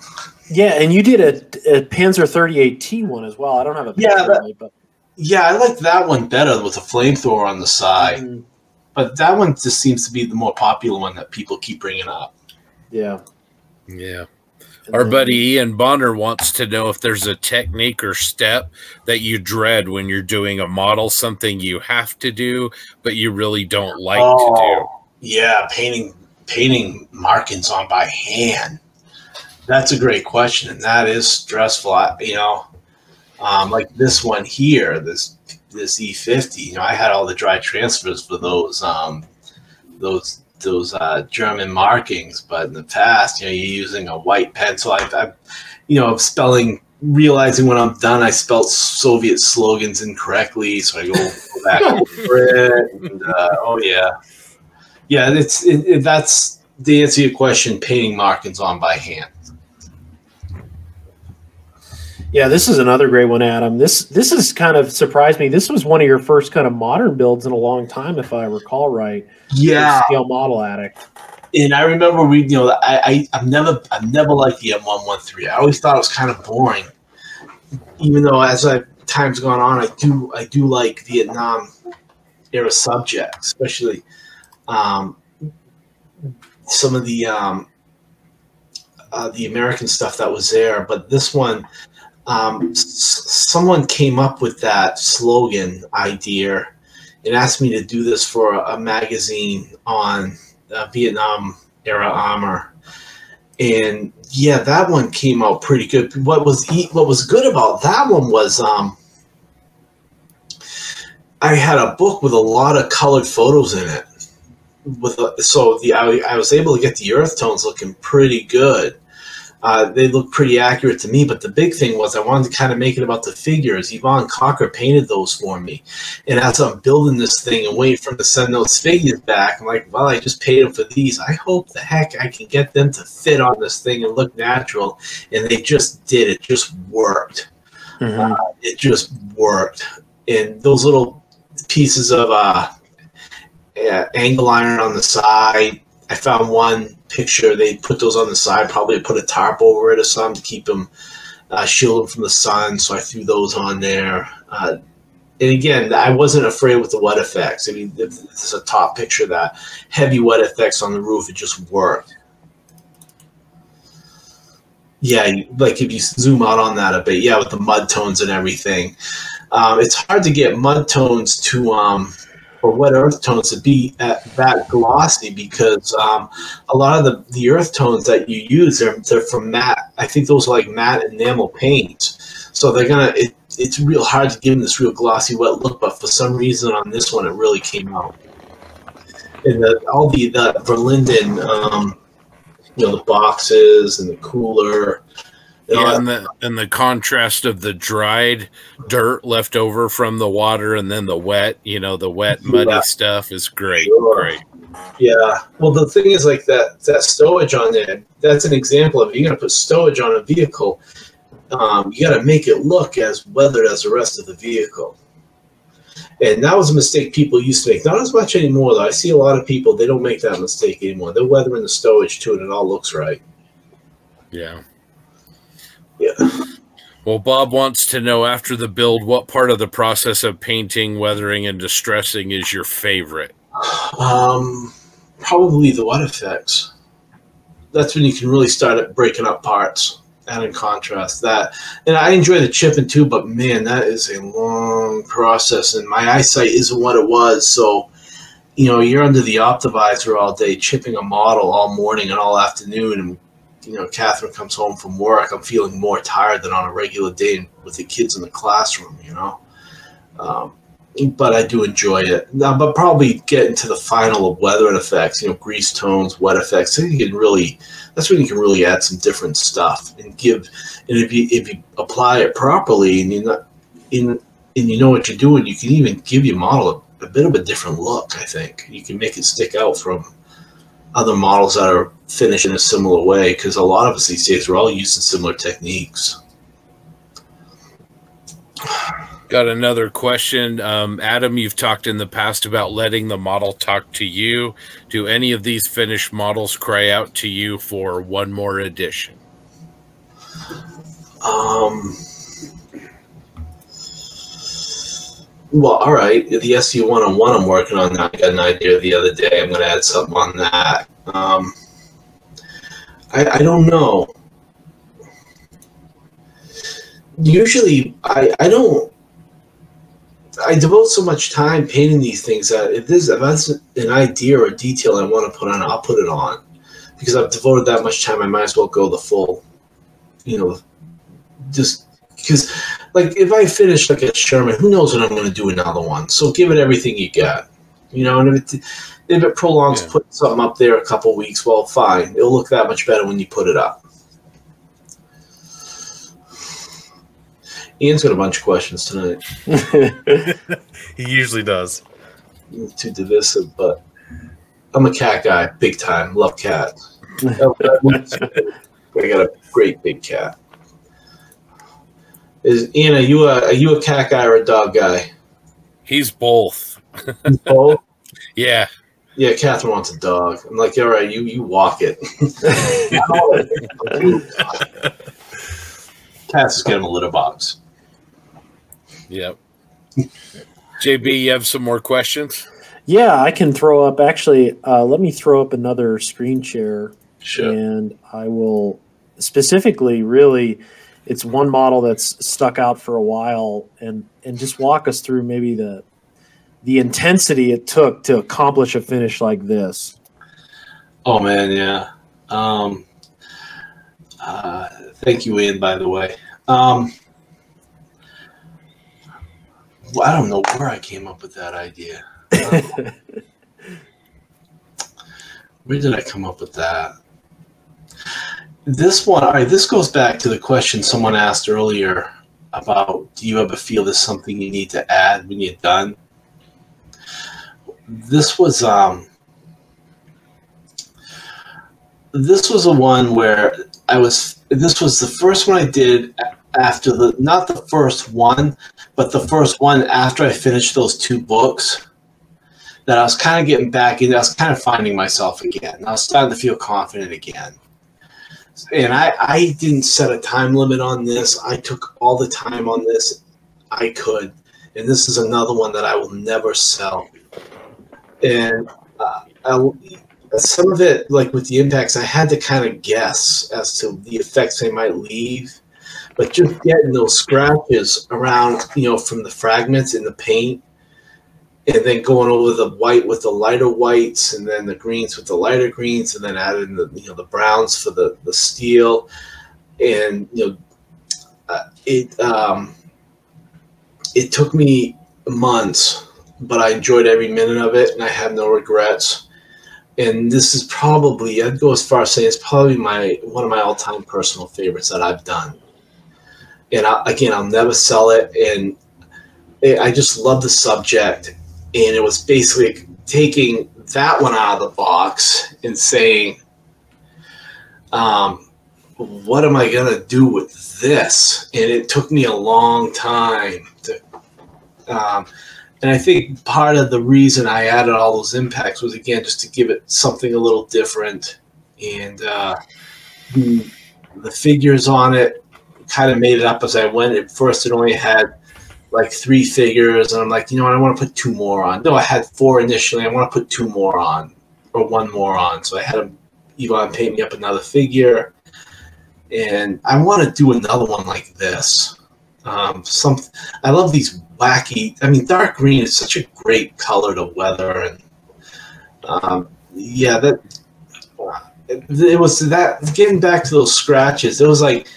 Yeah, and you did a, a Panzer 38T one as well. I don't have a Yeah, picture that- of it, but Yeah, I like that one better with a flamethrower on the side. Mhm. But that one just seems to be the more popular one that people keep bringing up. yeah. Yeah. Our buddy Ian Bonner wants to know if there's a technique or step that you dread when you're doing a model, something you have to do, but you really don't like Oh, to do. Yeah, painting painting markings on by hand. That's a great question, and that is stressful. I, you know, um, like this one here, this this E50. You know, I had all the dry transfers for those um, those those uh, German markings, but in the past, you know, you're using a white pencil. I, I you know, spelling. Realizing when I'm done, I spelt Soviet slogans incorrectly, so I go, go back over it. And, uh, oh yeah, yeah, it's it, it, that's the answer to your question. Painting markings on by hand. Yeah, this is another great one, Adam. This this has kind of surprised me. This was one of your first kind of modern builds in a long time, if I recall right. Yeah, Scale Model Addict. and I remember we, You know, I, I I've never I've never liked the M113. I always thought it was kind of boring. Even though as I time's gone on, I do I do like Vietnam era subjects, especially um, some of the um, uh, the American stuff that was there. But this one, um, someone came up with that slogan idea and asked me to do this for a, a magazine on uh, Vietnam era armor. And yeah, that one came out pretty good. What was what was good about that one was um, I had a book with a lot of colored photos in it. With a, so the I, I was able to get the earth tones looking pretty good. Uh, they look pretty accurate to me, but the big thing was I wanted to kind of make it about the figures. Yvonne Cocker painted those for me, and as I'm building this thing and waiting for him to send those figures back, I'm like, well, I just paid him for these. I hope the heck I can get them to fit on this thing and look natural. And they just did. It just worked. It just worked. And those little pieces of uh, angle iron on the side. I found one picture. They put those on the side, probably put a tarp over it or something to keep them uh, shield them from the sun. So I threw those on there. Uh, and again, I wasn't afraid with the wet effects. I mean, this is a top picture that heavy wet effects on the roof. It just worked. Yeah, like if you zoom out on that a bit, yeah, with the mud tones and everything, um, it's hard to get mud tones to um, or wet earth tones to be at that glossy because um, a lot of the, the earth tones that you use they're, they're from matte. I think those are like matte enamel paints, so they're gonna. It, it's real hard to give them this real glossy wet look, but for some reason on this one it really came out. And the, all the the Verlinden, um, you know, the boxes and the cooler. And Yeah, and the and the contrast of the dried dirt left over from the water and then the wet, you know, the wet muddy Yeah. stuff is great. Sure. Great. Yeah. Well, the thing is, like that that stowage on there. That's an example of you're gonna put stowage on a vehicle. Um, you got to make it look as weathered as the rest of the vehicle. And that was a mistake people used to make. Not as much anymore, though. I see a lot of people they don't make that mistake anymore. They're weathering the stowage too, and it all looks right. Yeah. Yeah. Well, Bob wants to know after the build, what part of the process of painting, weathering, and distressing is your favorite? Um, probably the wet effects. That's when you can really start at breaking up parts. And in contrast, that and I enjoy the chipping too, but man, that is a long process, and my eyesight isn't what it was. So, you know, you're under the optivisor all day, chipping a model all morning and all afternoon, and you know, Catherine comes home from work. I'm feeling more tired than on a regular day with the kids in the classroom. You know, um, but I do enjoy it. Now, but probably get into the final of weather and effects, you know, grease tones, wet effects. You can really, that's when you can really add some different stuff and give. And if you if you apply it properly and you're not in and you know what you're doing, you can even give your model a, a bit of a different look. I think you can make it stick out from other models that are finished in a similar way because a lot of us these days we're all using similar techniques. Got another question. Um, Adam, you've talked in the past about letting the model talk to you. Do any of these finished models cry out to you for one more edition? Um. Well, all right. The SU one on one I'm working on now. I got an idea the other day. I'm going to add something on that. Um, I, I don't know. Usually, I, I don't. I devote so much time painting these things that if there's if that's an idea or a detail I want to put on, I'll put it on because I've devoted that much time. I might as well go the full, you know, just because like if I finish like a Sherman, who knows when I'm going to do another one? So give it everything you got, you know. And if it if it prolongs Yeah. putting something up there a couple weeks, well, fine. It'll look that much better when you put it up. Ian's got a bunch of questions tonight. He usually does. Too divisive, but I'm a cat guy, big time. Love cats. I got a great big cat. Is Ian, are you a are you a cat guy or a dog guy? He's both. Both. Yeah. Yeah, Catherine wants a dog. I'm like, all right, you you walk it. Cass is getting a litter box. Yep. JB, you have some more questions? Yeah, I can throw up. Actually, uh, let me throw up another screen share, Sure. and I will specifically, really, it's one model that's stuck out for a while, and and just walk us through maybe the the intensity it took to accomplish a finish like this. Oh man, yeah. Um, uh, thank you, Ian. By the way, um, I don't know where I came up with that idea. Where did I come up with that? This one, all right. This goes back to the question someone asked earlier about: Do you ever feel there's something you need to add when you're done? This was um, this was a one where I was. This was the first one I did after the not the first one, but the first one after I finished those two books. That I was kind of getting back in. I was kind of finding myself again. I was starting to feel confident again. And I, I didn't set a time limit on this. I took all the time on this I could. And this is another one that I will never sell. And uh, I, some of it, like with the impacts, I had to kind of guess as to the effects they might leave. But just getting those scratches around, you know, from the fragments in the paint, and then going over the white with the lighter whites, and then the greens with the lighter greens, and then adding the you know the browns for the the steel, and you know, uh, it um, it took me months, but I enjoyed every minute of it, and I have no regrets and this is probably I'd go as far as saying it's probably my one of my all time personal favorites that I've done. And I, again, I'll never sell it, and it, I just love the subject. And it was basically taking that one out of the box and saying, um, "What am I gonna do with this?" And it took me a long time to. Um, and I think part of the reason I added all those impacts was again just to give it something a little different, and uh, the, the figures on it kind of made it up as I went. At first, it only had like three figures, and I'm like, you know what, I want to put two more on. No, I had four initially. I want to put two more on, or one more on. So I had him, Yvonne paint me up another figure, and I want to do another one like this. Um, some, I love these wacky. I mean, dark green is such a great color to weather, and um, yeah, that it, it was that. Getting back to those scratches, it was like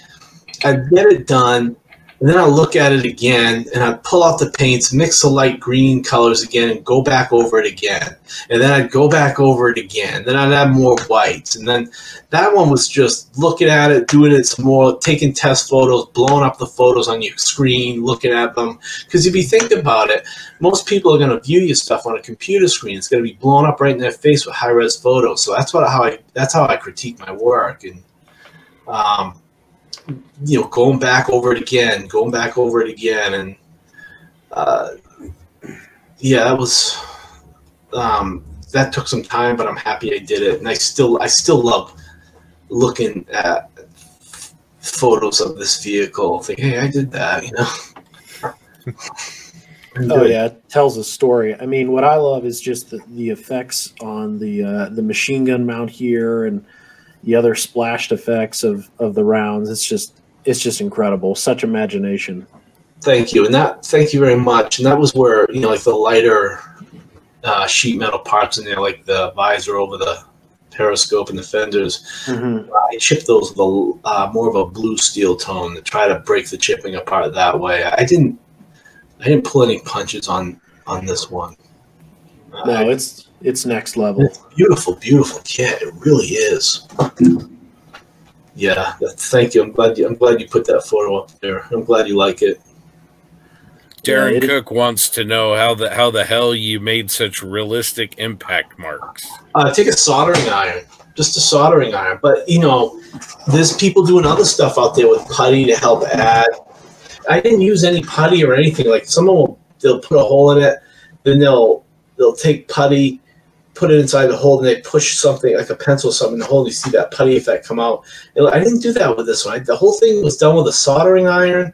I'd get it done, and then I'll look at it again, and I'd pull out the paints, mix the light green colors again, and go back over it again, and then I'd go back over it again. Then I'd add more whites, and then that one was just looking at it, doing it some more, taking test photos, blowing up the photos on your screen, looking at them. Because if you think about it, most people are going to view your stuff on a computer screen. It's going to be blown up right in their face with high res photos. So that's what how I that's how I critique my work, and um, you know, going back over it again, going back over it again, and uh, yeah, that was um, that took some time, but I'm happy I did it, and I still I still love looking at photos of this vehicle. Think, hey, I did that, you know. Oh yeah, it tells a story. I mean, what I love is just the, the effects on the uh, the machine gun mount here and the other splashed effects of of the rounds. It's just it's just incredible. Such imagination. Thank you, and that thank you very much. And that was where you know, like the lighter uh, sheet metal parts in there, like the visor over the periscope and the fenders. Mhm. I chipped those with a uh, more of a blue steel tone to try to break the chipping apart that way. I didn't I didn't pull any punches on on this one. Uh, No, it's it's next level. It's beautiful, beautiful kit. It really is. Yeah, thank you. I'm glad you. I'm glad you put that photo up there. I'm glad you like it. Darren Yeah, it- Cook wants to know how the how the hell you made such realistic impact marks. Uh, take a soldering iron, just a soldering iron. But you know, there's people doing other stuff out there with putty to help add. I didn't use any putty or anything. Like someone will they'll put a hole in it, then they'll they'll take putty, put it inside the hole, and they push something like a pencil or something in the hole. And you see that putty effect come out. I didn't do that with this one. I, the whole thing was done with a soldering iron,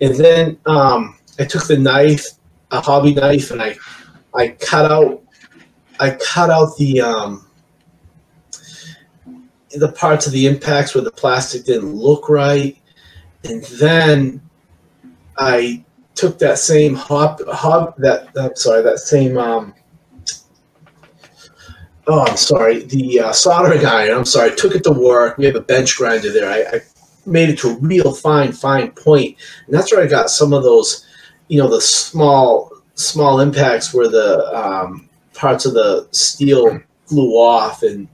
and then um, I took the knife, a hobby knife, and I I cut out I cut out the um, the parts of the impacts where the plastic didn't look right, and then I took that same hop hop that I'm sorry that same um, oh I'm sorry the uh, soldering iron I'm sorry took it to work. We have a bench grinder there. I, I made it to a real fine fine point, and that's where I got some of those you know the small small impacts where the um, parts of the steel flew off and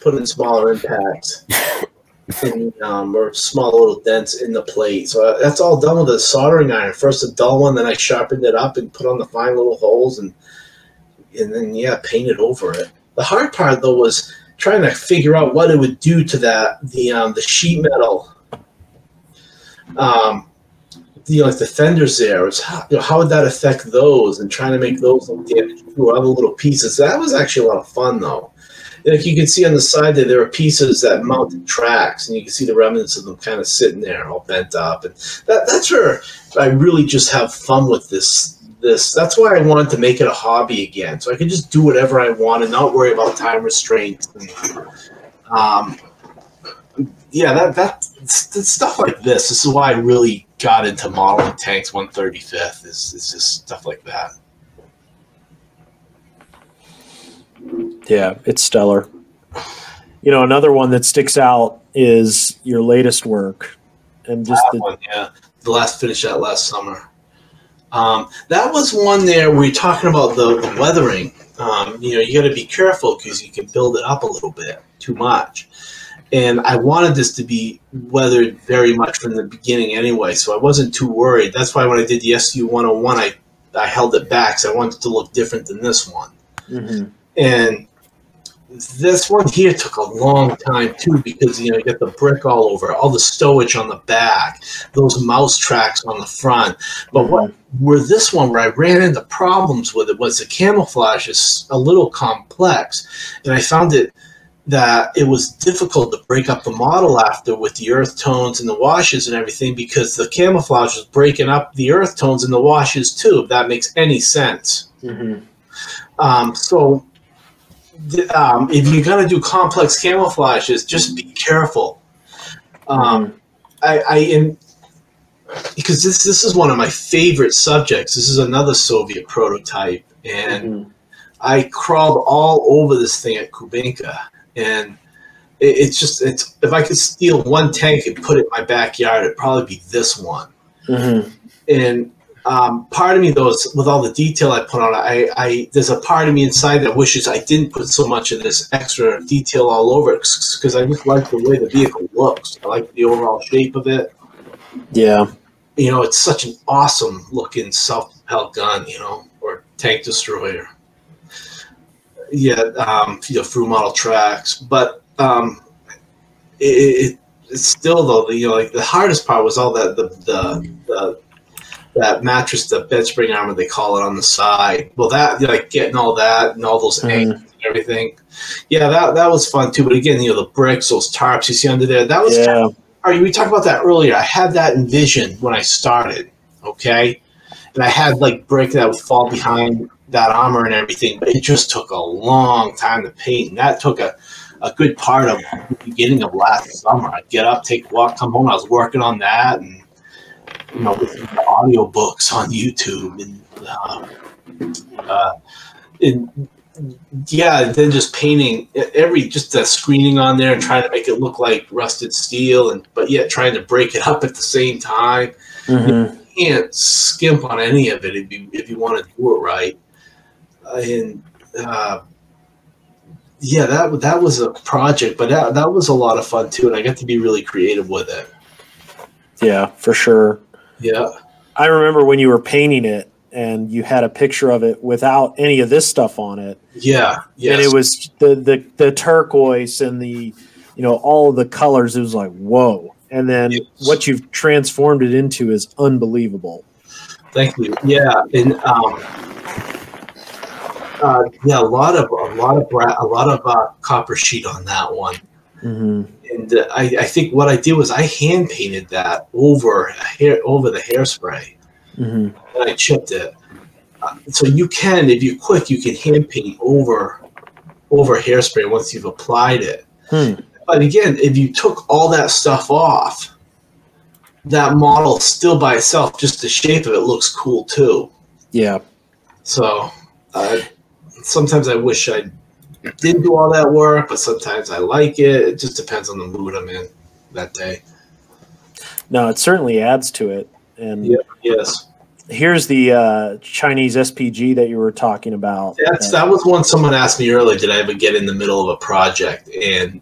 put in smaller impacts and, um, or small little dents in the plate. So uh, that's all done with a soldering iron. First a dull one, then I sharpened it up and put on the fine little holes and and then yeah, painted over it. The hard part though was trying to figure out what it would do to that the um, the sheet metal. Um, you know, like the fenders there, was how, you know, how would that affect those and trying to make those look other little pieces. That was actually a lot of fun though. Like you can see on the side there, there are pieces that mounted tracks, and you can see the remnants of them kind of sitting there, all bent up, and that, that's where I really just have fun with this. This that's why I wanted to make it a hobby again, so I could just do whatever I want and not worry about time restraints. And, um, yeah, that that stuff like this. This is why I really got into modeling tanks 135th. Is is just stuff like that. Yeah, it's stellar. You know, another one that sticks out is your latest work, and just that the, one, yeah, the last finish that last summer. Um, that was one there We you're talking about the, the weathering. Um, you know, you got to be careful because you can build it up a little bit too much. And I wanted this to be weathered very much from the beginning anyway, so I wasn't too worried. That's why when I did the SU 101, I, I held it back because I wanted it to look different than this one. Mhm. And this one here took a long time too because you know you get the brick all over, all the stowage on the back, those mouse tracks on the front. But what where this one where I ran into problems with it was the camouflage is a little complex, and I found it that it was difficult to break up the model after with the earth tones and the washes and everything because the camouflage was breaking up the earth tones and the washes too. If that makes any sense. Mhm. Um, so, um, if you're gonna do complex camouflages, just be careful. Um, I, I am because this this is one of my favorite subjects. This is another Soviet prototype, and Mhm. I crawled all over this thing at Kubinka, and it, it's just it's if I could steal one tank and put it in my backyard, it'd probably be this one Mhm. and um, part of me though is with all the detail I put on it, I, I there's a part of me inside that wishes I didn't put so much of this extra detail all over it because I just like the way the vehicle looks. I like the overall shape of it. Yeah. You know, it's such an awesome looking self-propelled gun, you know, or tank destroyer. Yeah, um, you know, through model tracks, but um, it, it it's still though the you know like the hardest part was all that the the, the that mattress, the bed spring armor they call it on the side. Well, that like getting all that and all those Mhm. angles and everything. Yeah, that that was fun too. But again, you know the bricks, those tarps you see under there. That was. Yeah. All right, we talked about that earlier. I had that in vision when I started. Okay, and I had like brick that would fall behind that armor and everything, but it just took a long time to paint. And that took a a good part of the beginning of last summer. I'd get up, take a walk, come home. I was working on that, and you know, listening to audio books on YouTube, and uh, uh, and yeah, then just painting every just the screening on there and trying to make it look like rusted steel, and but yet trying to break it up at the same time. Mhm. You can't skimp on any of it if you if you want to do it right. Uh, and uh, yeah, that that was a project, but that that was a lot of fun too, and I got to be really creative with it. Yeah, for sure. Yeah, I remember when you were painting it and you had a picture of it without any of this stuff on it. yeah, yeah. And it was the, the the turquoise and the you know, all the colors. It was like, whoa. and then Yes. what you've transformed it into is unbelievable. Thank you. Yeah, and um, uh, yeah, a lot of a lot of a lot of uh, copper sheet on that one. Hmm And uh, I, I think what I did was I hand painted that over hair over the hairspray, hmm and I chipped it. Uh, so you can, if you're quick, you can hand paint over over hairspray once you've applied it. Hmm. But again, if you took all that stuff off, that model still by itself, just the shape of it looks cool too. Yeah. So uh, sometimes I wish I didn't do all that work, but sometimes I like it. It just depends on the mood I'm in that day. No, it certainly adds to it. And Yeah. Yes, here's the uh, Chinese SPG that you were talking about. that's that was one someone asked me earlier. Did I ever get in the middle of a project and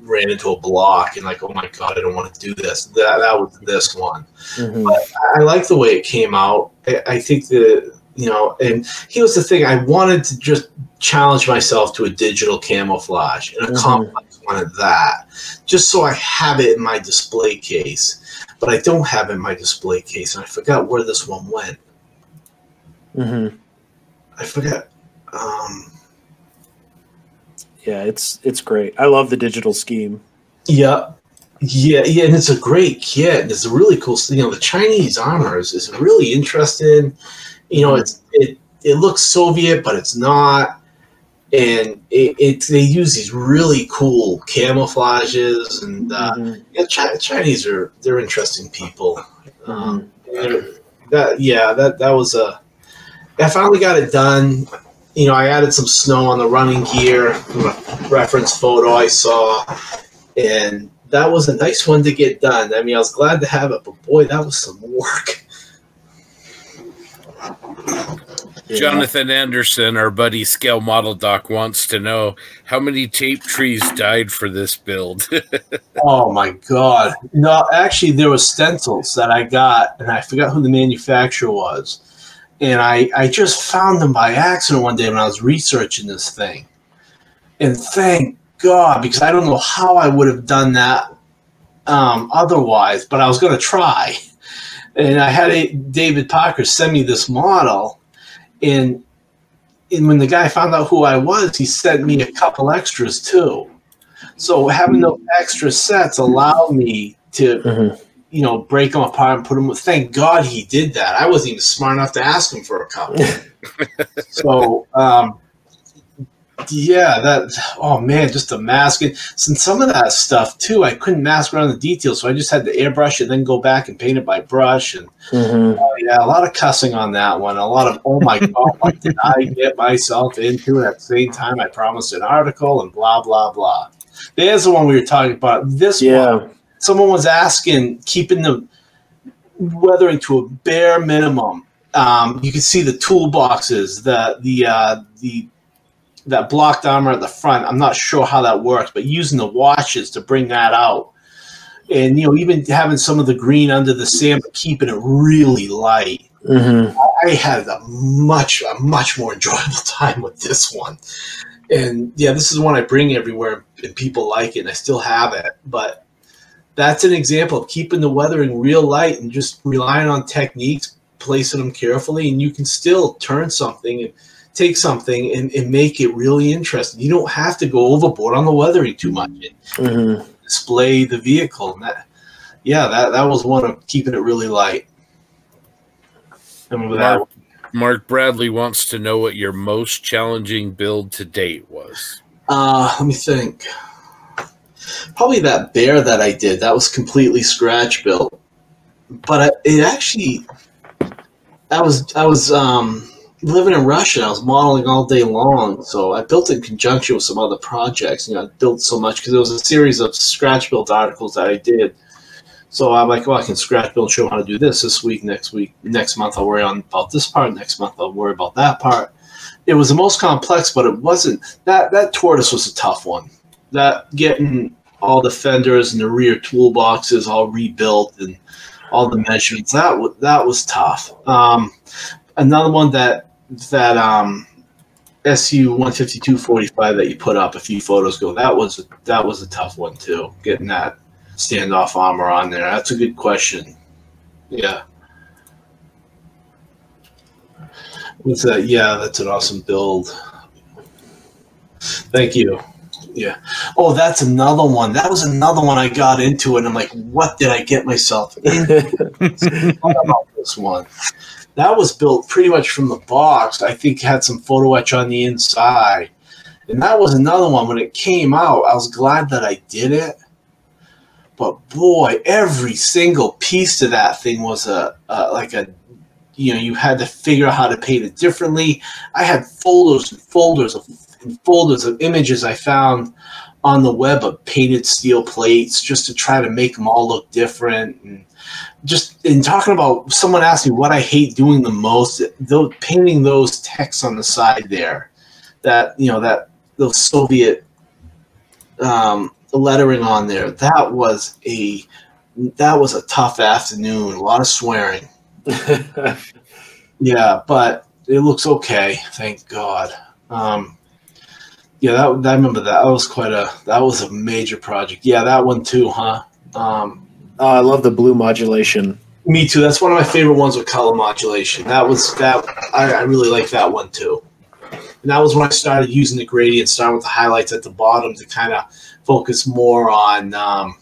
ran into a block and like, oh my god, I don't want to do this. That that was this one. Mhm. I like the way it came out. I, I think the you know, and here's the thing: I wanted to just challenge myself to a digital camouflage and a Mhm. complex one of that, just so I have it in my display case. But I don't have it in my display case, and I forgot where this one went. Mhm. I forget. Um, Yeah, it's it's great. I love the digital scheme. yeah, yeah, yeah, and it's a great kit. It's a really cool. You know, the Chinese armor is, is really interesting. You know, it's it it looks Soviet, but it's not. And it, it they use these really cool camouflages, and uh, Mhm. yeah, Chi- Chinese are they're interesting people. Um, they're- that yeah, that that was a. I finally got it done. You know, I added some snow on the running gear, from a reference photo I saw, and that was a nice one to get done. I mean, I was glad to have it, but boy, that was some work. Yeah. Jonathan Anderson, our buddy Scale Model Doc, wants to know how many tape trees died for this build. Oh my god! No, actually, there were stencils that I got, and I forgot who the manufacturer was. And I, I just found them by accident one day when I was researching this thing. And thank God, because I don't know how I would have done that um, otherwise, but I was going to try. And I had a, David Parker send me this model, and and when the guy found out who I was, he sent me a couple extras too. So having those extra sets allowed me to, Mhm. you know, break them apart and put them. Thank God he did that. I wasn't even smart enough to ask him for a couple. so, um, yeah, that. Oh man, just the masking. Since some of that stuff too, I couldn't mask around the details, so I just had to airbrush and then go back and paint it by brush. And Mhm. oh, yeah, a lot of cussing on that one. A lot of oh my god, what did I get myself into? And At the same time, I promised an article and blah blah blah. There's the one we were talking about. This one someone was asking keeping the weathering to a bare minimum. Um, you can see the toolboxes, the the uh, the that blocked armor at the front. I'm not sure how that works, but using the washes to bring that out, and you know even having some of the green under the sand, but keeping it really light. Mhm. I had a much a much more enjoyable time with this one. And yeah, this is one I bring everywhere and people like it and I still have it. But that's an example of keeping the weathering real light and just relying on techniques, placing them carefully, and you can still turn something and take something and, and make it really interesting. You don't have to go overboard on the weathering too much and Mhm. display the vehicle. And that yeah, that, that was one of keeping it really light. And with that Mark, Mark Bradley wants to know what your most challenging build to date was. Uh, let me think. Probably that bear that I did. That was completely scratch built, but I, it actually. I was I was um, living in Russia. I was modeling all day long, so I built in conjunction with some other projects. You know, I built so much because it was a series of scratch built articles that I did. So I'm like, well, I can scratch build show how to do this this week, next week, next month I'll worry on about this part, next month I'll worry about that part. It was the most complex, but it wasn't that that tortoise was a tough one. That getting all the fenders and the rear toolboxes all rebuilt and all the measurements that was that was tough. Um, another one that that um, SU one fifty two forty five that you put up a few photos ago that was that was a tough one too. Getting that standoff armor on there? That's a good question. Yeah. What's that? Yeah, that's an awesome build. Thank you. Yeah. Oh, that's another one. That was another one I got into, and I'm like, what did I get myself into? About this one? That was built pretty much from the box. I think had some photo etch on the inside. And that was another one. When it came out, I was glad that I did it. But boy, every single piece to that thing was a, a like a you know you had to figure out how to paint it differently. I had folders and folders of and folders of images I found on the web of painted steel plates just to try to make them all look different and just in talking about someone asked me what I hate doing the most though painting those texts on the side there that you know that those Soviet um, lettering on there that was a that was a tough afternoon a lot of swearing yeah but it looks okay thank God um, yeah, that, I remember that. That was quite a that was a major project. Yeah, that one too, huh? Um, Oh, I love the blue modulation. me too. That's one of my favorite ones with color modulation. That was that. I, I really like that one too. And that was when I started using the gradient, starting with the highlights at the bottom to kind of focus more on um,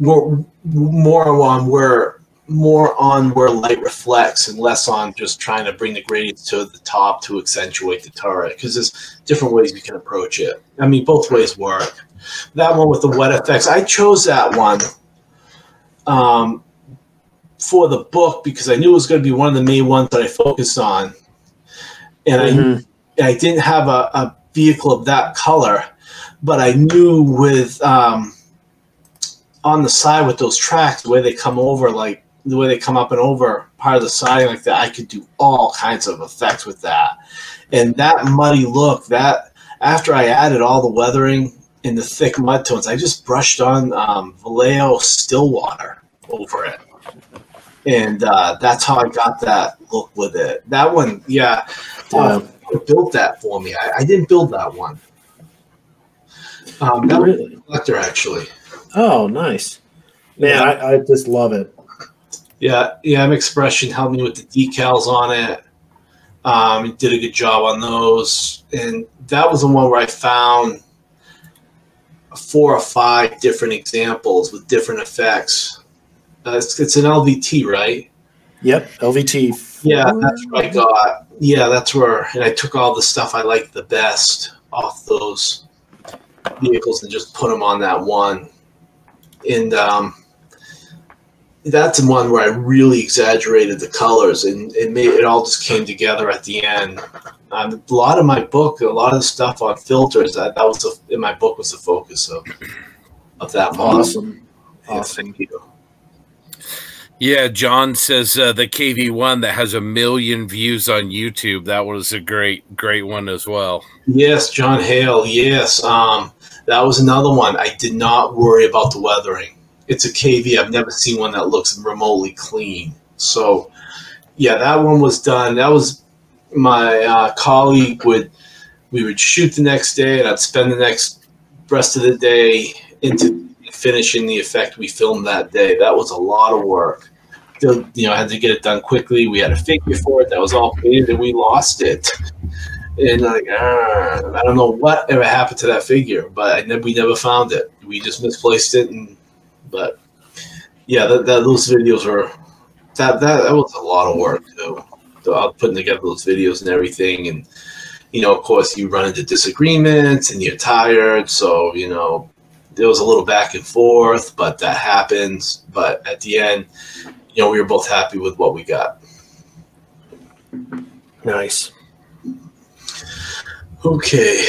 more more on where more on where light reflects and less on just trying to bring the gradients to the top to accentuate the turret because there's different ways we can approach it. I mean, both ways work. That one with the wet effects, I chose that one um, for the book because I knew it was going to be one of the main ones that I focused on, and I Mhm. I didn't have a, a vehicle of that color, but I knew with um, on the side with those tracks, the way they come over, like the way they come up and over part of the siding like that, I could do all kinds of effects with that. And that muddy look, that after I added all the weathering and the thick mud tones, I just brushed on um, Vallejo Stillwater over it. And uh, that's how I got that look with it. That one, yeah, uh, built that for me. I, I didn't build that one. Um, that was Really? a collector, actually. Oh, nice. Man, Yeah. I, I just love it. Yeah, yeah. M Expression helped me with the decals on it. Um, did a good job on those, and that was the one where I found four or five different examples with different effects. Uh, it's, it's an LVT, right? Yep, LVT. Yeah, that's where I got. Yeah, that's where, and I took all the stuff I liked the best off those vehicles and just put them on that one. And um, that's the one where I really exaggerated the colors, and it made it all just came together at the end. Um, a lot of my book, a lot of the stuff on filters, that, that was the, in my book was the focus of of that model. Awesome. Yeah, Awesome. thank you. Yeah, John says uh, the KV1 that has a million views on YouTube. That was a great, great one as well. Yes, John Hale. Yes, um, that was another one. I did not worry about the weathering. It's a KV. I've never seen one that looks remotely clean. So, yeah, that one was done. That was my uh, colleague would we would shoot the next day, and I'd spend the next rest of the day into finishing the effect we filmed that day. That was a lot of work. Still, You know, I had to get it done quickly. We had a figure for it that was all painted, and we lost it and like ah, I don't know what ever happened to that figure, but never, we never found it. We just misplaced it, and but yeah, that, that those videos were that, that that was a lot of work too. So uh, putting together those videos and everything, and you know, of course, you run into disagreements and you're tired, so you know, there was a little back and forth, but that happens. But at the end, you know, we were both happy with what we got. Nice. Okay.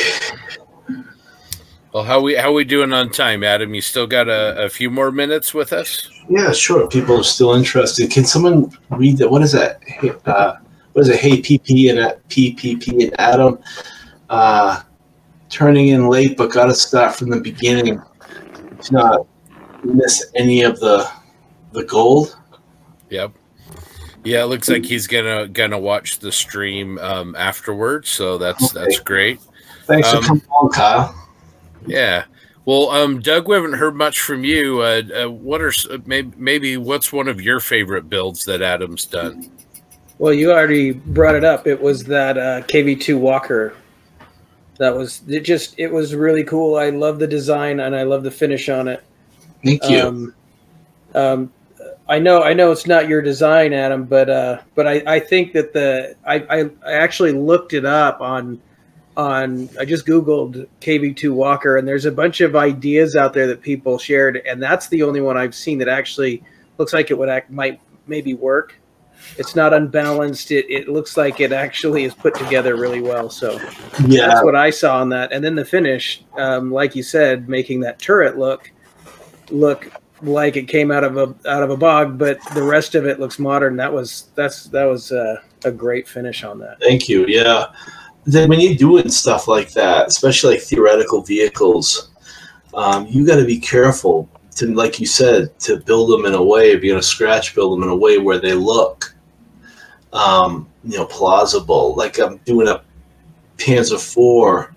Well, how we how we doing on time, Adam? You still got a, a few more minutes with us? Yeah, sure. People are still interested. Can someone read that? What is that? Hey, Uh, what is it? Hey, PP and PPP and Adam. Uh, turning in late, but got to start from the beginning to not miss any of the the gold. Yep. Yeah, it looks like he's gonna gonna watch the stream um, afterwards, so that's Okay. that's great. Thanks Um, for coming on, Kyle. Yeah. Well, um, Doug, we haven't heard much from you. Uh, uh, what are maybe, maybe what's one of your favorite builds that Adam's done? Well, you already brought it up. It was that uh, KV2 Walker. That was it. Just it was really cool. I love the design and I love the finish on it. Thank you. Um, um, I know, I know it's not your design, Adam, but uh, but I, I think that the I, I, I actually looked it up on on I just googled KV2 Walker and there's a bunch of ideas out there that people shared and that's the only one I've seen that actually looks like it would act might maybe work. It's not unbalanced. It, it looks like it actually is put together really well. So yeah, that's what I saw on that. And then the finish, um, like you said, making that turret look look like it came out of a out of a bog, but the rest of it looks modern. That was that's that was uh, a great finish on that. Thank you. Yeah. Then when you're doing stuff like that, especially like theoretical vehicles, um, you got to be careful to, like you said, to build them in a way, if you're gonna scratch build them in a way where they look, um, you know, plausible. Like I'm doing a Panzer Four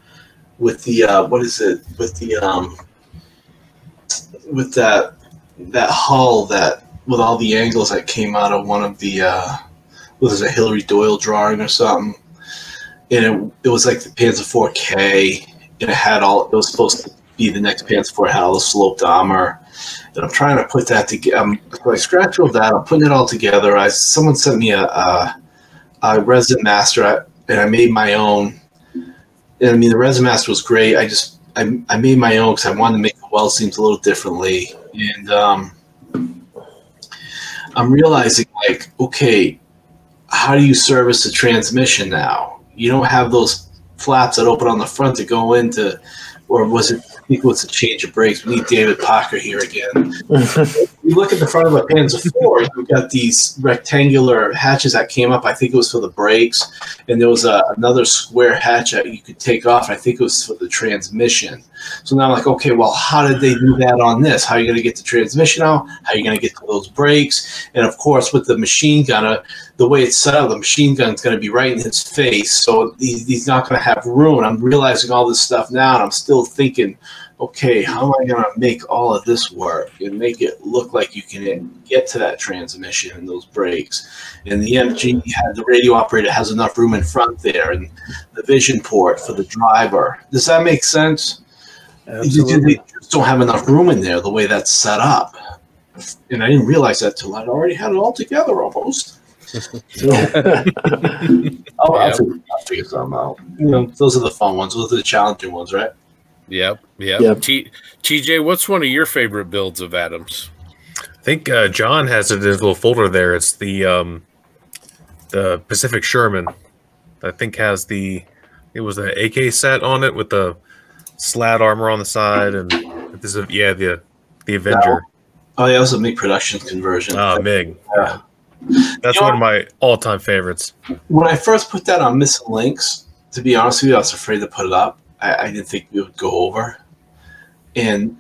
with the uh, what is it with the um, with that that hull that with all the angles that came out of one of the uh, was a Hilary Doyle drawing or something, and it, it was like the Panzer 4K, and it had all it was supposed to be the next Panzer 4 had all the sloped armor, and I'm trying to put that together. Um, so I scratch all that. I'm putting it all together. I someone sent me a, a, a resin master, and I made my own. And I mean, the resin master was great. I just I, I made my own because I wanted to make the weld seams a little differently, and um, I'm realizing like, okay, how do you service the transmission now? You don't have those flaps that open on the front to go into, or was it? I think it was a change of brakes. We need David Parker here again. you look at the front of a Panzer Four, you've got these rectangular hatches that came up. I think it was for the brakes, and there was a, another square hatch that you could take off. I think it was for the transmission. So now I'm like, okay, well, how did they do that on this? How are you going to get the transmission out? How are you going to get those brakes? And of course, with the machine gunner, uh, the way it's set up, the machine gun's going to be right in his face, so he, he's not going to have room. I'm realizing all this stuff now, and I'm still thinking, okay, how am I going to make all of this work and make it look like you can get to that transmission and those brakes? And the MG had the radio operator has enough room in front there, and the vision port for the driver. Does that make sense? Absolutely. They just don't have enough room in there the way that's set up. And I didn't realize that till I already had it all together almost. So, I'll, I'll, Yep. figure, I'll figure something out. You know, those are the fun ones. Those are the challenging ones, right? Yep, yep. Yep. T- TJ, what's one of your favorite builds of Adams? I think uh, John has it in his little folder there. It's the um, the Pacific Sherman. I think has the it was the AK set on it with the slat armor on the side and this is yeah the the Avenger. Oh, yeah, it was a MiG production conversion. Ah, Mig. Yeah. That's You know one of my all-time favorites. when I first put that on Missing-Lynx, to be honest with you, I was afraid to put it up. I, I didn't think we would go over, and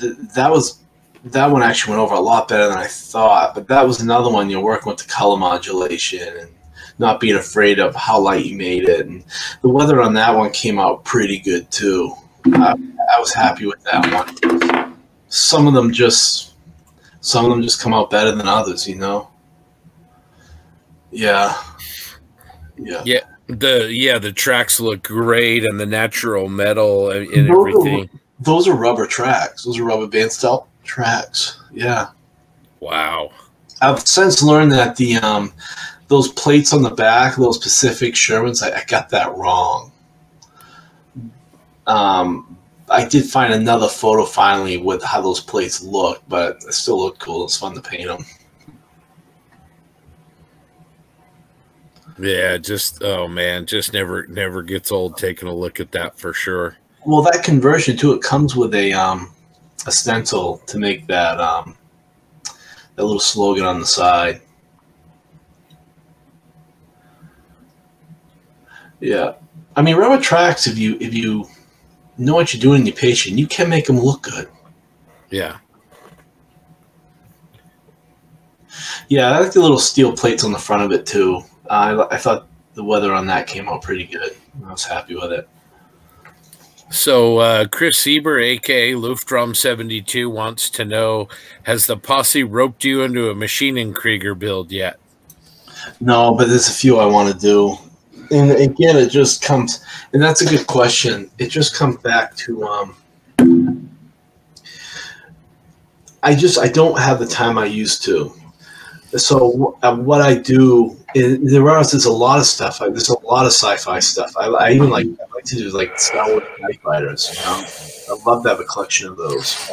th- that was that one actually went over a lot better than I thought. But that was another one you're working with the color modulation and not being afraid of how light you made it, and the weather on that one came out pretty good too. I, I was happy with that one. Some of them just some of them just come out better than others, you know. Yeah. Yeah. Yeah. The yeah, the tracks look great and the natural metal and, and Those are- everything. Those are rubber tracks. Those are rubber band style tracks. Yeah. Wow. I've since learned that the um those plates on the back, those Pacific Shermans, I, I got that wrong. Um I did find another photo finally with how those plates look, but it still look cool. It's fun to paint them. Yeah, just oh man, just never never gets old taking a look at that for sure. Well, that conversion too, it comes with a um a stencil to make that um that little slogan on the side. Yeah, I mean rubber tracks. If you if you know what you're doing and you're patient, you can make them look good. Yeah. Yeah, I like the little steel plates on the front of it too. Uh, I, I thought the weather on that came out pretty good. I was happy with it. So uh, Chris Sieber, aka Luftdrum seventy two, wants to know: Has the posse roped you into a Maschinen Krieger build yet? No, but there's a few I want to do. And again, it just comes, and that's a good question. It just comes back to, um, I just I don't have the time I used to. So uh, what I do, there are there's a lot of stuff. I, there's a lot of sci-fi stuff. I, I even like I like to do like Star Wars Night Fighters. You know? I love to have a collection of those.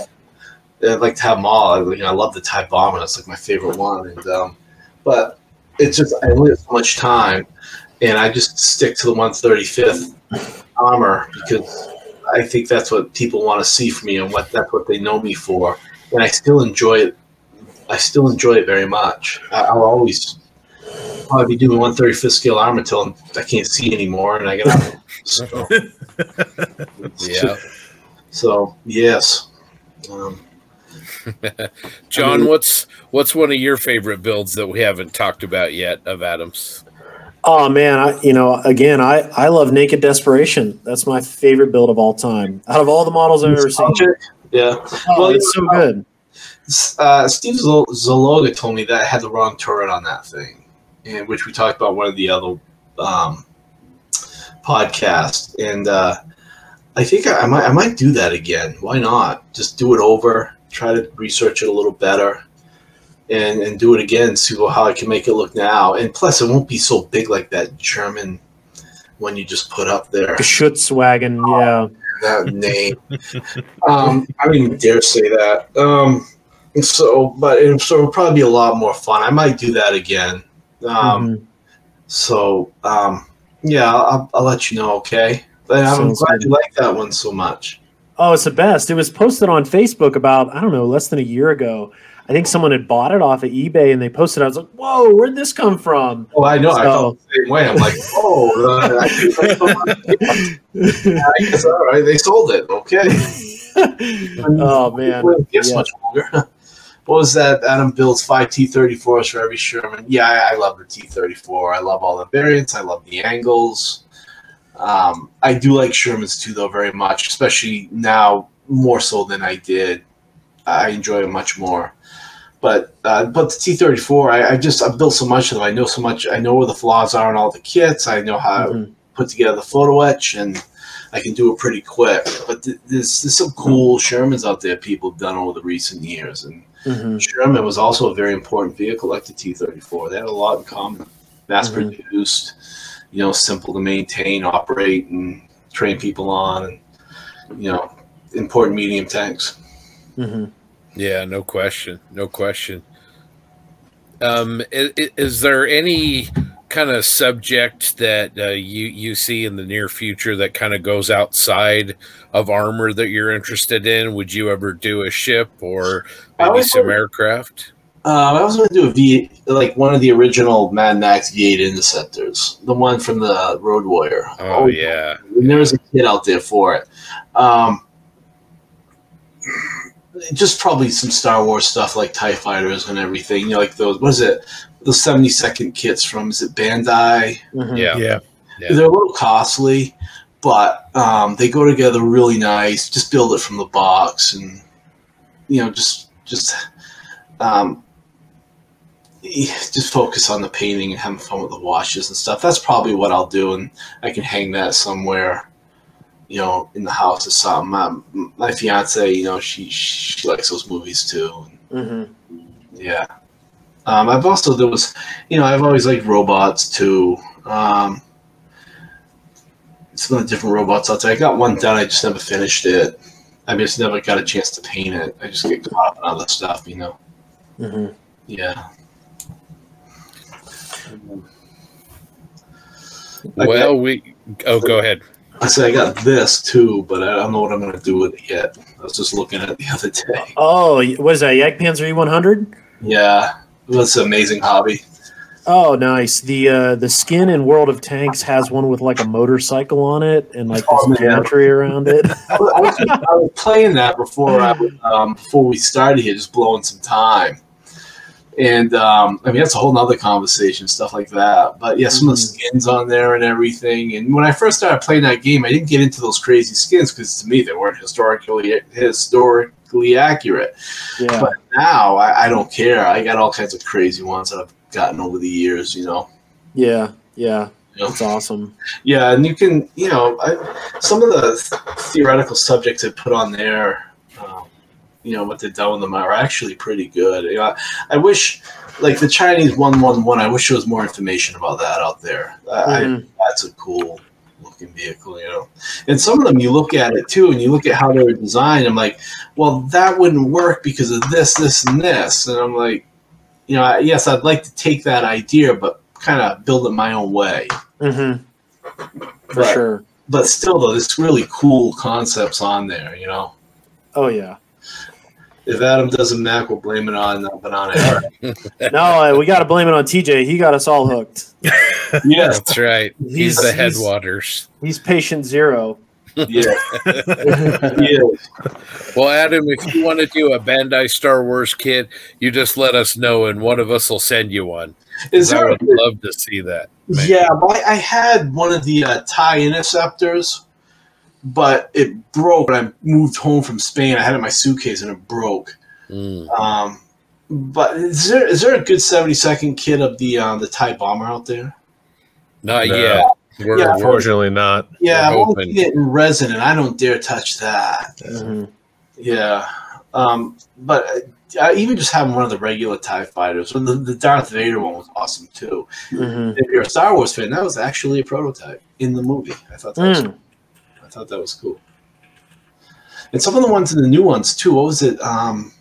I'd like to have them all. I, you know, I love the Tie Bomber. That's like my favorite one. And um, but it's just I only have so much time, and I just stick to the 135th armor because I think that's what people want to see from me, and what that's what they know me for. And I still enjoy it. I still enjoy it very much. I, I'll always probably be doing 135th scale armor until I can't see anymore, and I get so, Yeah, so yes. Um, John, what's what's one of your favorite builds that we haven't talked about yet of Adams? Oh man, I you know again I I love Naked Desperation. That's my favorite build of all time. Out of all the models I've ever seen, Yeah. oh, Well, it's so good. Uh, Steve Zol- Zaloga told me that I had the wrong turret on that thing, and which we talked about one of the other um, podcasts. And uh, I think I, I might I might do that again. Why not? Just do it over. Try to research it a little better, and and do it again. See how I can make it look now. And plus, it won't be so big like that German one you just put up there Schutzwagen, yeah. that name. um, I don't even dare say that. Um, so, but it, so it'll probably be a lot more fun. I might do that again. Um, Mhm. So, um, yeah, I'll, I'll let you know. Okay. But I'm Sounds glad good. you like that one so much. Oh, it's the best. It was posted on Facebook about, I don't know, less than a year ago. I think someone had bought it off of eBay and they posted. it. I was like, "Whoa, where'd this come from?" Oh, I know. I So- felt the same way. I'm like, oh, uh, I, so much. I guess all right. They sold it. Okay. oh man, Yeah. much longer. what was that? Adam builds five T34s for every Sherman. Yeah, I, I love the T34. I love all the variants. I love the angles. Um, I do like Shermans too, though, very much, especially now more so than I did. I enjoy it much more. But uh, but the T34, I, I just I've built so much of them. I know so much. I know where the flaws are in all the kits. I know how to Mhm. put together the photo etch, and I can do it pretty quick. But th- there's, there's some cool Shermans out there people have done over the recent years, and Mhm. Sherman was also a very important vehicle like the T-34. They had a lot in common. Mass Mhm. produced, you know, simple to maintain, operate, and train people on, and you know, important medium tanks. Mhm. Yeah, no question, no question. Um, is, is there any kind of subject that uh, you you see in the near future that kind of goes outside of armor that you're interested in? Would you ever do a ship or maybe was some wondering- aircraft? Um, I was going to do a V, like one of the original Mad Max V8 interceptors, the one from the Road Warrior. Oh yeah, And there was a kid out there for it. Um, just probably some Star Wars stuff like Tie Fighters and everything. You know, like those. What is it? Those seventy second kits from is it Bandai? Mhm. yeah, Yeah. Yeah. They're a little costly, but um, they go together really nice. Just build it from the box, and you know, just just um, just focus on the painting and having fun with the washes and stuff. That's probably what I'll do, and I can hang that somewhere, you know, in the house or something. Um, my fiance, you know, she she likes those movies too. Mhm. Yeah. Um, I've also there was, you know, I've always liked robots too. Um, some of the different robots out there. I got one done. I just never finished it. I just never got a chance to paint it. I just get caught up in other stuff, you know. Mhm. Yeah. Well, we. Oh, go ahead. I said I got this too, but I don't know what I'm going to do with it yet. I was just looking at it the other day. Oh, was that? Jagdpanzer E100? Yeah, it was an amazing hobby. Oh, nice. The uh, the skin in World of Tanks has one with like a motorcycle on it and like Oh, this geometry around it. I was, I was- playing that before I, um, before we started here, just blowing some time. And um, I mean, that's a whole nother conversation, stuff like that. But yeah, some of the Mhm. skins on there and everything. And when I first started playing that game, I didn't get into those crazy skins because to me they weren't historically accurate. Yeah. But now I, I don't care. I got all kinds of crazy ones that I've gotten over the years. You know. Yeah. Yeah. You know? That's awesome. Yeah, and you can, you know, I, some of the theoretical subjects they put on there, um, you know, what they've done with them are actually pretty good. You know, I, I wish, like the Chinese one one one, I wish there was more information about that out there. I, Mhm. I, that's a cool looking vehicle, you know. And some of them, you look at it too, and you look at how they were designed. I'm like, well, that wouldn't work because of this, this, and this. And I'm like, you know, I, yes, I'd like to take that idea, but kind of build it my own way. Mm-hmm. For But- sure. but still though there's really cool concepts on there you know Oh yeah. If adam doesn't mac we'll blame it on uh, banana Eric. No, uh, we got to blame it on TJ. He got us all hooked. yes That's right. He's, He's- the headwaters. He's patient zero. yeah yeah Well, Adam, if you want to do a Bandai Star Wars kit, you just let us know, and one of us will send you one. is I there would love to see that. man. yeah I, I had one of the uh, tie interceptors but it broke when i moved home from spain i had it in my suitcase and it broke Mm. um but is there is there a good 70 second kit of the um the tie bomber out there Not No. yet. We're, Yeah. we're- Unfortunately, not. yeah We're i'm only hoping. getting resin and i don't dare touch that Mhm. Yeah, um, but uh, even just having one of the regular Tie Fighters, the, the Darth Vader one was awesome too. Mhm. If you're a Star Wars fan, that was actually a prototype in the movie. I thought that was, Mm. I thought that was cool. And some of the ones in the new ones too. What was it? Um,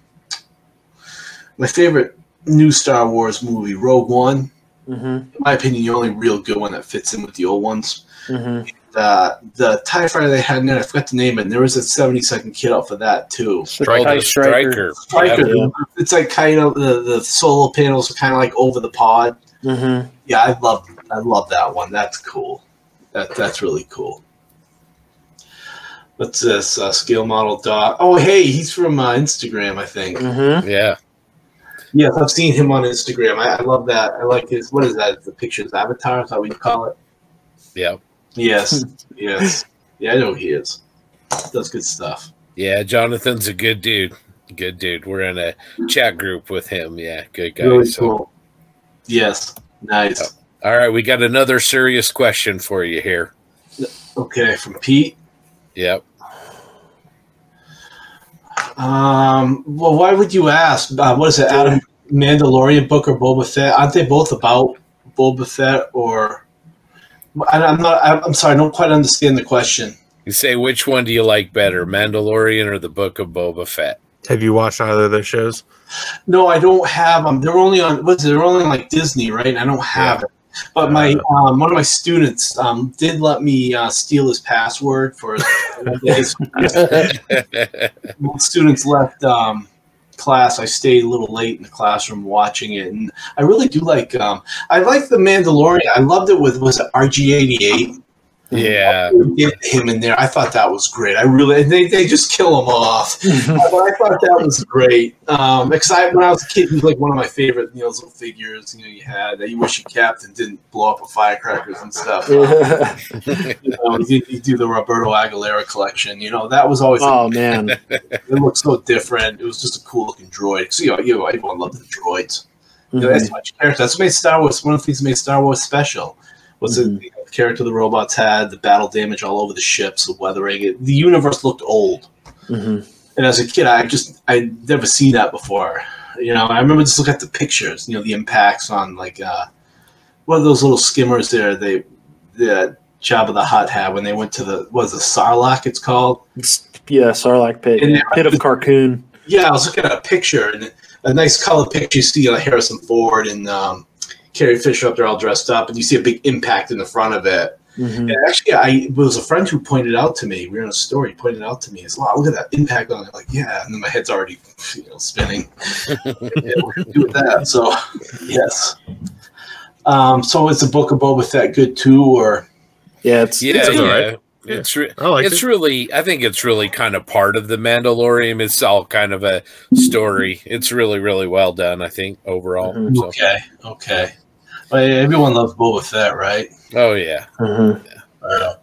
my favorite new Star Wars movie, Rogue One. Mhm. In my opinion, the only real good one that fits in with the old ones. Mhm. Uh, the Tie Fighter they had in there, I forgot the name, and there was a 70 second kid out for that too. oh, Striker. striker. Striker, Yeah. it's like kind of the, the solar panels are kind of like over the pod. Mhm. Yeah, I love I love that one. That's cool. That that's really cool. What's this? Uh, Scale Model Doc. Oh, hey, he's from uh, Instagram, I think. Mhm. Yeah. Yes, I've seen him on Instagram. I, I love that. I like his. What is that? The pictures avatar? Is that what you call it? Yeah. Yes, yes. Yeah, I know who he is. Does good stuff. Yeah. Jonathan's a good dude. Good dude. We're in a chat group with him. Yeah. Good guy. Really So, cool. Yes, nice. all right. We got another serious question for you here. Okay, from Pete. Yep. Um, well, why would you ask? Uh, what is it, Adam Mandalorian book or Boba Fett? Aren't they both about Boba Fett or? I, I'm not. I'm I'm sorry. I don't quite understand the question. You say which one do you like better, Mandalorian or the Book of Boba Fett? Have you watched either of those shows? No, I don't have them. They're only on. What's it? They're only on like Disney, right? I don't have it. But my um, one of my students um, did let me uh, steal his password for his students left um, class, I stayed a little late in the classroom watching it, and I really do like. Um, I like the Mandalorian. I loved it with was it IG88. Yeah. Get him in there. I thought that was great. I really they, they just kill him off. but I thought that was great. Um, because I, when I was a kid, he was like one of my favorite you know little figures you know you had that you wish you kept and didn't blow up with firecrackers and stuff. You, know, you, you do the Roberto Aguilera collection. You know that was always oh man. it looked so different. It was just a cool looking droid. So, you know, you know, everyone loved the droids. You know, Mhm. that's much character. That's what made Star Wars. One of the things that made Star Wars special was Mhm. the, the character the robots had, the battle damage all over the ships, the weathering. It, the universe looked old. Mhm. And as a kid, I just I'd never seen that before. You know, I remember just looking at the pictures. You know, the impacts on like uh, one of those little skimmers there. They that Jabba the Hutt had when they went to the was the Sarlacc? It's called. Yeah, Sarlacc pit. And- Pit of Carkoon. Yeah, I was looking at a picture and a nice color picture. You see like Harrison Ford and um, Carrie Fisher up there all dressed up, and you see a big impact in the front of it. Mhm. And actually, I it was a friend who pointed out to me. We were in a store. He pointed out to me, "Is wow, look at that impact on it." Like, yeah, and then my head's already you know spinning. yeah, what do we do with that? So, yes. Um, so is the book of Boba Fett good too, or Yeah, it's Yeah, It's yeah. alright. Yeah, it's re- I like it's it. really I think it's really kind of part of the Mandalorian. It's all kind of a story. It's really really well done. I think overall. Mhm. So, Okay, okay. Well, everyone loves Boba Fett, right? oh yeah, Mhm. Uh,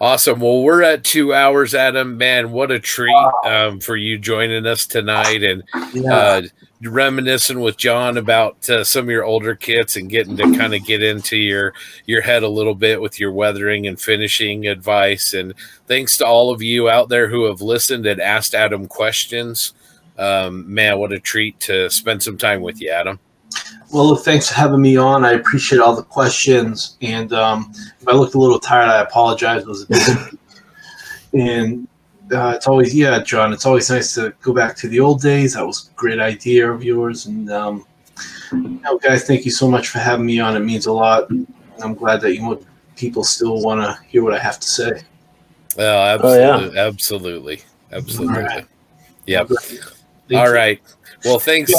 awesome. Well, we're at two hours, Adam. Man, what a treat um, for you joining us tonight and yeah. uh, reminiscing with John about uh, some of your older kits and getting to kind of get into your your head a little bit with your weathering and finishing advice. And thanks to all of you out there who have listened and asked Adam questions. Um, man, what a treat to spend some time with you, Adam. Well, thanks for having me on. I appreciate all the questions. And um, if I looked a little tired, I apologize. It was a busy and uh, it's always, yeah, John, it's always nice to go back to the old days. That was a great idea of yours. And, um, you know, guys, thank you so much for having me on. It means a lot. I'm glad that you know, people still want to hear what I have to say. Oh, Oh, yeah. absolutely, absolutely, absolutely. All right. Yep. Thank All you. right. Well, thanks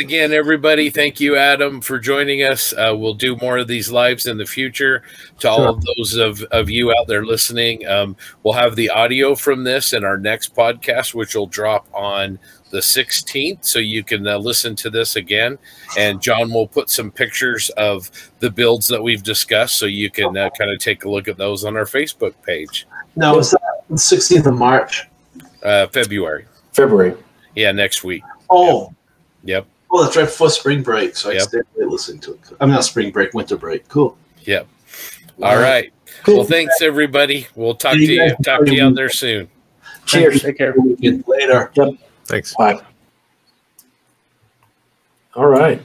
again, everybody. Thank you, Adam, for joining us. Uh, we'll do more of these lives in the future. To all Sure. of those of, of you out there listening, um, we'll have the audio from this in our next podcast, which will drop on the 16th. So you can uh, listen to this again. And John will put some pictures of the builds that we've discussed so you can uh, kind of take a look at those on our Facebook page. No, it's the 16th of March. Uh, February. February. Yeah, next week. Oh, Yep. Oh, that's right before spring break. So I Yep. stayed late listening to it. I'm not spring break, winter break. Cool. Yep. All right. Well, thanks everybody. We'll talk to You you guys talk to you out there soon. Cheers. Take care. Later. Thanks. Bye. All right.